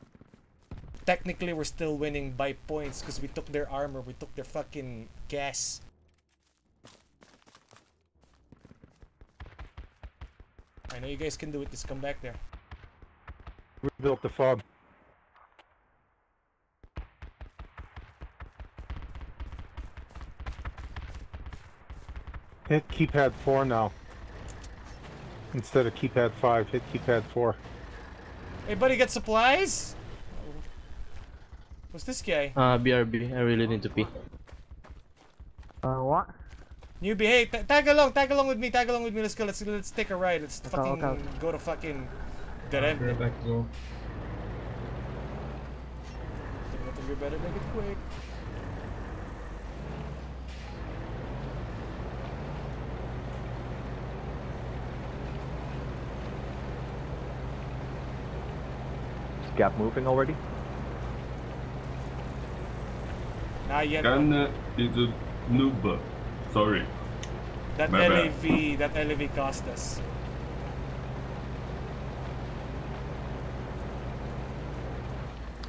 Technically, we're still winning by points because we took their armor, we took their fucking CAS. I know you guys can do it. Just come back there. Rebuilt the fob. Hit keypad 4 now. Instead of keypad 5, hit keypad 4. Hey, buddy, get supplies? What's this guy? Uh, BRB, I really need to pee. Uh, what? Newbie, hey, ta- tag along, tag along with me, tag along with me. Let's go, let's let's take a ride. Let's Okay, fucking okay. go to fucking Derem. back as well. You better make it quick. Is Gap moving already? Not yet. Ghana is a noob. Sorry. That My bad. LAV, that LAV cost us.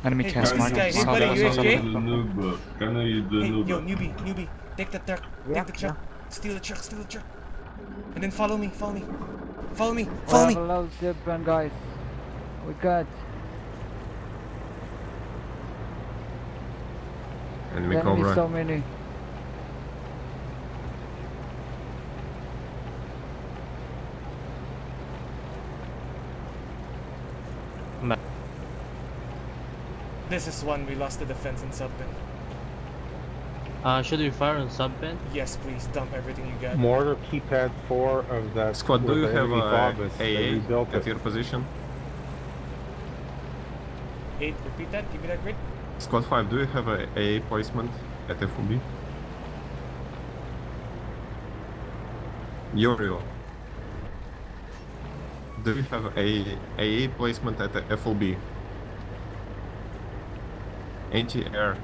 Enemy Hey, CAS who's mark. Hey, buddy, you okay? subpen. noob. Ghana is a Hey, yo, newbie, newbie, take the truck, take the truck, steal the truck, steal the truck, and then follow me, follow me, follow me, follow me. Hello, zip run, guys. We got Enemy enemies Cobra. so many. This is one we lost the defense in subpen. Uh, should we fire on subpen? Yes, please dump everything you got. Mortar keypad 4 of that. Squad, do you have enemy a fob is. AA at it. your position? Eight, repeat that. Give me that grid. Squad 5, do you have a AA placement at FOB? Yorio. Do you have a AA placement at the FLB? Anti-air.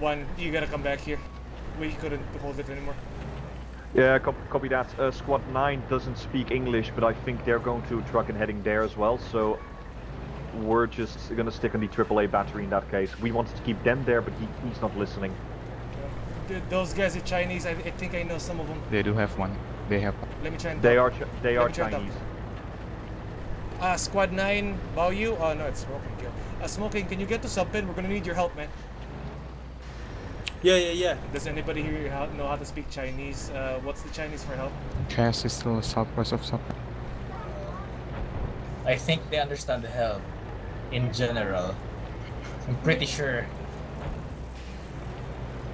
One, you gotta come back here. We couldn't hold it anymore. Yeah, cop copy that. Uh, squad 9 doesn't speak English, but I think they're going to truck and heading there as well, so we're just gonna stick on the AAA battery in that case. We wanted to keep them there, but he, he's not listening. Th- Those guys are Chinese. I, I think I know some of them. They do have one. They have. Let me try and. They dump. are Chi- they Let are me try. Chinese. Uh, squad 9, Bao Yu? Oh no, it's smoking kill. Uh, smoking, can you get to subpen? We're gonna need your help, man. Yeah, yeah, yeah. Does anybody here know how to speak Chinese? Uh, what's the Chinese for help? Chest is still southwest of subpen. I think they understand the help in general. I'm pretty sure.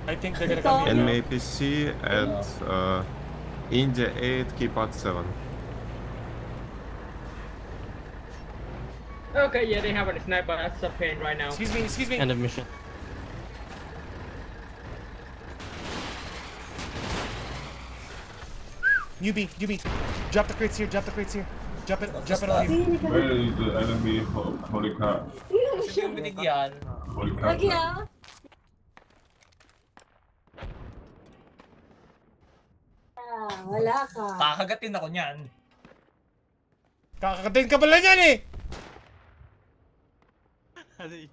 I think they're gonna come here. Enemy APC at uh, India 8, keypad 7. Okay, yeah, they have a sniper at subpen right now. Excuse me, excuse me. End of mission. Newbie, newbie. Drop the crates here, drop the crates here. Drop it, drop it on you. Where is the enemy ho- holy car? Yung binigyan. Holy car. Ah, wala ka. Kakagatin ako niyan. Kakakatin ka pala niyan eh! Ano yun?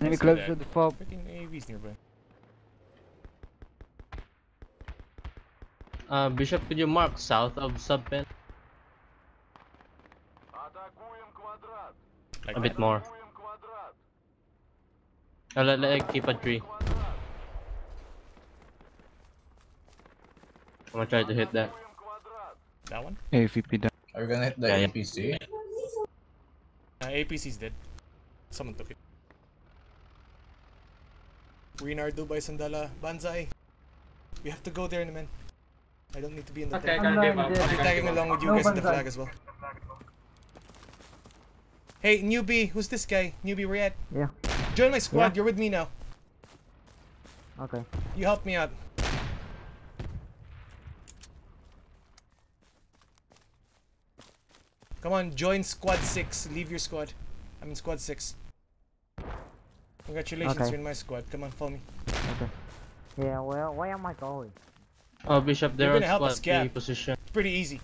Enemy close to the fob. Freaking AV's nearby. Uh, Bishop, could you mark south of subpen? Like A bit more. Uh, let, let keep a tree. I'm gonna try to hit that. That one? AVP down. Are we gonna hit the Yeah, yeah. APC? Uh, APC's dead. Someone took it. Renardo by Sandala. Banzai. We have to go there, man. I don't need to be in the Okay, tag. gonna. I'll be tagging along with you No guys in the flag as well. Hey, newbie, who's this guy? Newbie, where you at? Yeah. Join my squad, Yeah. you're with me now. Okay. You help me out. Come on, join squad six. Leave your squad. I mean squad six. Congratulations, Okay. you're in my squad. Come on, follow me. Okay. Yeah, well, where am I going? Oh, Bishop, You're they're on gonna help squad us position. It's pretty easy.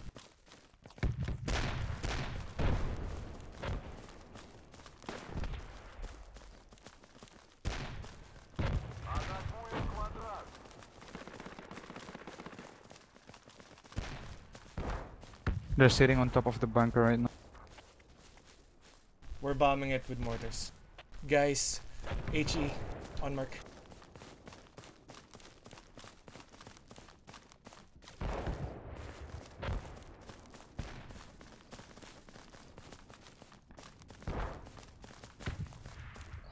They're sitting on top of the bunker right now. We're bombing it with mortars. Guys, HE on mark.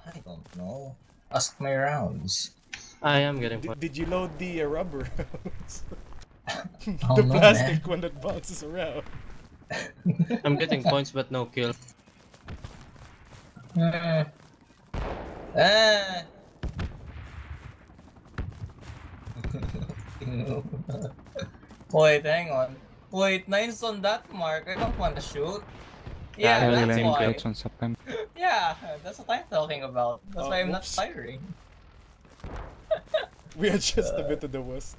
I don't know. Ask my rounds. I am getting Did, did you load the uh, rubber rounds? Oh, the no, plastic man. one that bounces around. I'm getting points but no kill. Eh. Eh. Wait, hang on. Wait, nine's on that mark. I don't want to shoot. Yeah, They're that's why. kills on September. Yeah, that's what I'm talking about. That's Oh, why I'm not firing. We are just a bit to the west.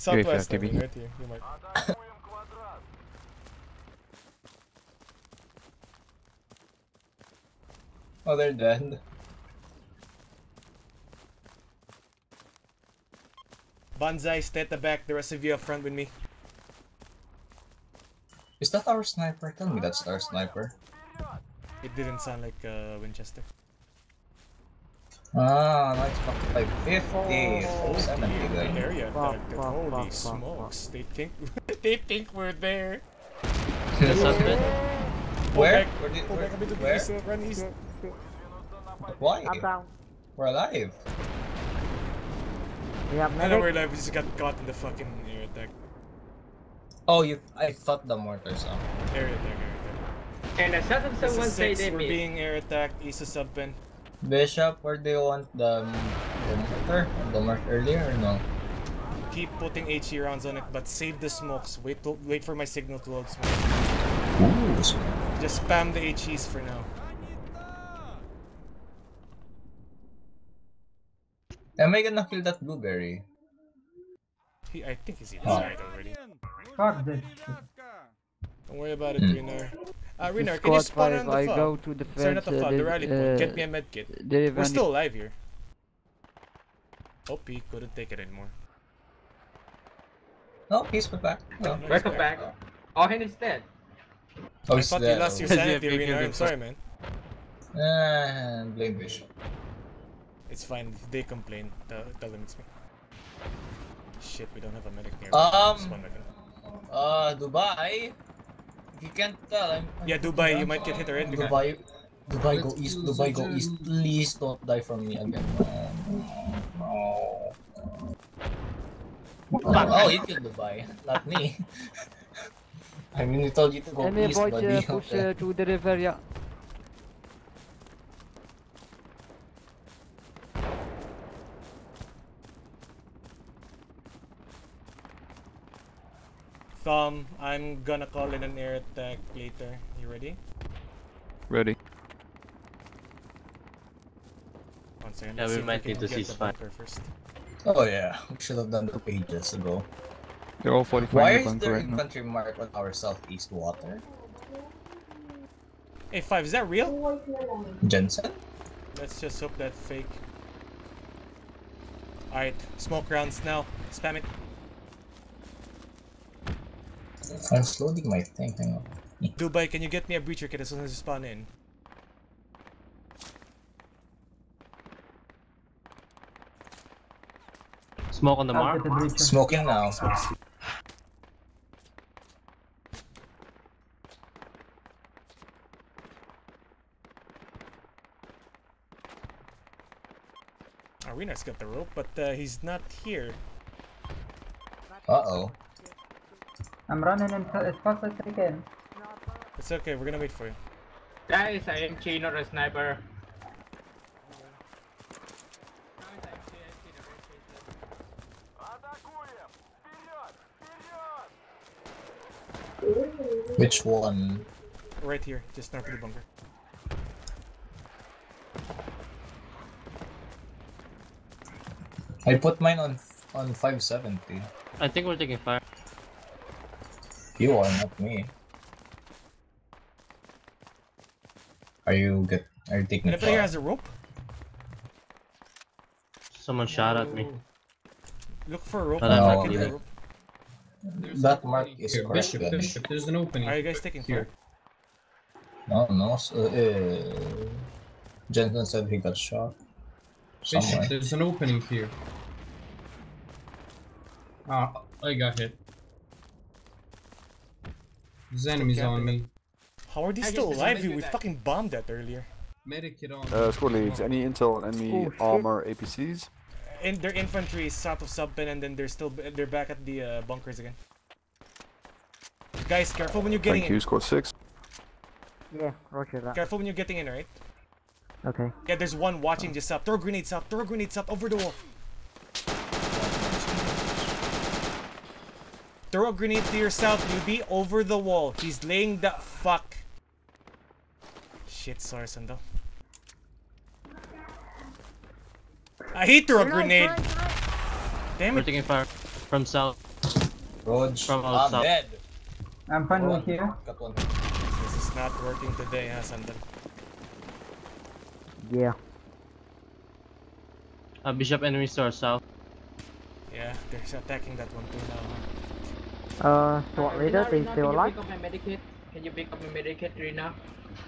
Southwest, I TB. mean, right here. You might. Oh, they're dead. Banzai, stay at the back. The rest of you up front with me. Is that our sniper? Tell me that's our sniper. It didn't sound like uh, Winchester. Ah, nice fuck like 50, Oh, 70 dear, good. area Fuck, fuck, Holy fuck, fuck, smokes! They think they think we're there. The suspect? Pull Where? Where did- where- back a bit to the where? east, uh, run east. Why? I'm down. We're alive. Yeah, I know we're alive. We just got caught in the fucking air attack. Oh, you. I thought the mortars. Oh. Air attack. Air attack. And the This 771 is say six. they We're being air attacked. East of Subpen. Bishop, where do you want the the mortar? The mark earlier or no? Keep putting HE rounds on it, but save the smokes. Wait till, wait for my signal to load smoke. Ooh, Just spam the HEs for now. Am I gonna kill that blueberry? He, I think he's Oh. inside already. Fuck this. Don't worry about it, Hmm. Renar. Uh, To Renar, can you spawn five, on the I go to the Sorry, not the uh, fob, the the- rally point. Get uh, me a med kit. the We're still alive here. Oh, he couldn't take it anymore. No, he's put back. No. No, he's Welcome back. Oh, and he's dead. Oh, I he's thought you lost your sanity, Yeah, Renar. I'm sorry, man. Ah, blame Bishop. It's fine. If they complain, tell, tell them it's me. Shit, we don't have a medic near. Um, Just one second. Uh, Dubai. If you can't tell, I'm. I'm Yeah, Dubai, you might get hit already. Dubai. Dubai go east. Dubai go east. Please don't die from me again. No. no. Oh, you killed Dubai, not me. I mean, we told you to go Enemy east, boys buddy. push uh, to the river, yeah. Thumb, I'm gonna call in an air attack later. You ready? Ready. One second. Yeah, let's we might can need to get the cease first. Oh yeah, we should have done that ages ago. They're all 45 Why in the is bunker there right now. infantry mark on our southeast water? Hey, five, is that real? Jensen? Let's just hope that's fake. Alright, smoke rounds now. Spam it. I'm loading my thing. Hang on. Dubai, can you get me a breacher kit as soon as you spawn in? Smoke on the I'll mark. the. Smoking now. Arena's got the rope, but uh, he's not here. Uh oh. I'm running in as fast as I can. It's okay, we're gonna wait for you. That is a MG, not a sniper. Which one? right here, just north of the bunker. I put mine on on 570. I think we're taking fire. You are not me. Are you get? Are you taking Anybody here fire? has a rope? Someone shot at me. Look for a rope. But I'm I'm not not getting a leaving. rope. That mark is Here, correct. Bishop, then. Bishop, there's an opening. Are you guys taking fire? Here. No, no. s- Uh, uh, Jensen said he got shot. Bishop, there's an opening here. Ah, I got hit. There's enemies on me. How are these still guess there's a alive? We fucking bombed that earlier. Medikit on. Uh, squad leads, any intel on enemy Oh, armor APCs? And their infantry is south of Subpen, and then they're still they're back at the uh, bunkers again. Guys, careful when you're getting Thank you, in. squad 6. Yeah, roger that. Careful when you're getting in, right? Okay. Yeah, there's one watching just up. Throw grenades up. Throw grenades up over the wall. Throw a grenade to your south, newbie, over the wall. He's laying the fuck. Shit, sorry, Sando. I he threw a grenade. Damn We're it. taking fire from south. Rog, From I'm outside. dead. I'm finally here. Got. This is not working today, huh, Sando? Yeah. Uh, Bishop enemies to our south. Yeah, they're attacking that one too now. Uh, SWAT leader, Rina, they Rina, still can you alive? pick up my medikit? Can you pick up my medikit, Rina?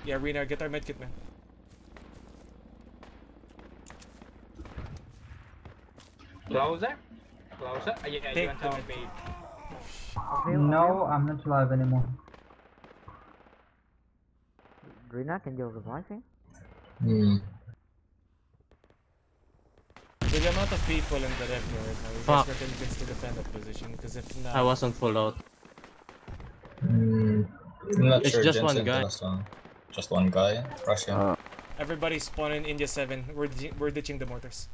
Yeah, Rena, get our medkit, man. Closer? Closer? Uh, yeah, you Take want the to be. No, I'm not alive anymore. Rina, can you revive him? Hmm. With the amount of people in the left right now, you Fuck. guys reckon you can still defend that position? Because if not... I wasn't full out. I'm not It's sure. just one guy. was, uh, Just one guy. Russian. Everybody spawn in India 7. We're, di- we're ditching the mortars.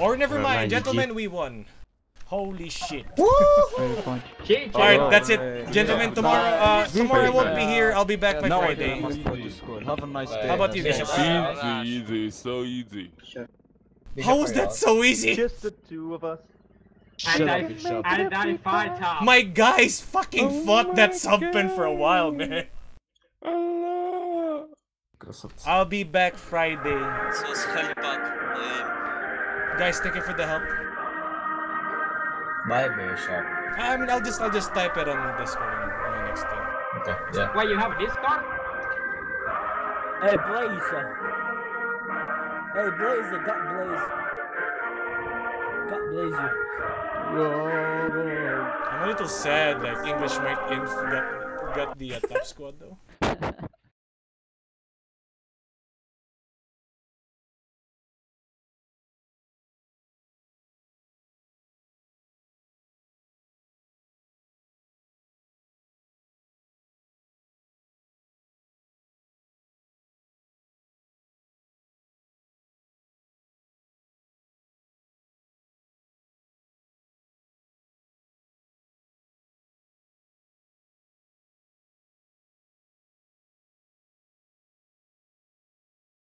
Or never Never mind, mind, gentlemen, we won. Holy shit. Shit, Alright, that's it. Gentlemen, tomorrow, uh, tomorrow I won't be here. I'll be back by Friday. the squad. Have a nice day. How about you guys? Easy, easy, so easy. How was that so easy? Just the two of us. And I, and I fight top. My guys fucking fought that subpen for a while, man. I'll be back Friday. This was hell bad. Lame. Guys, thank you for the help. Bye, Bishop. I mean, I'll just I'll just type it on the Discord on the next time. Okay, yeah. Why, you have a Discord? Hey, Blaze. Hey, Blaze, got Blaze. Got Blaze. I'm a little sad like English might inf got got the uh, top squad though.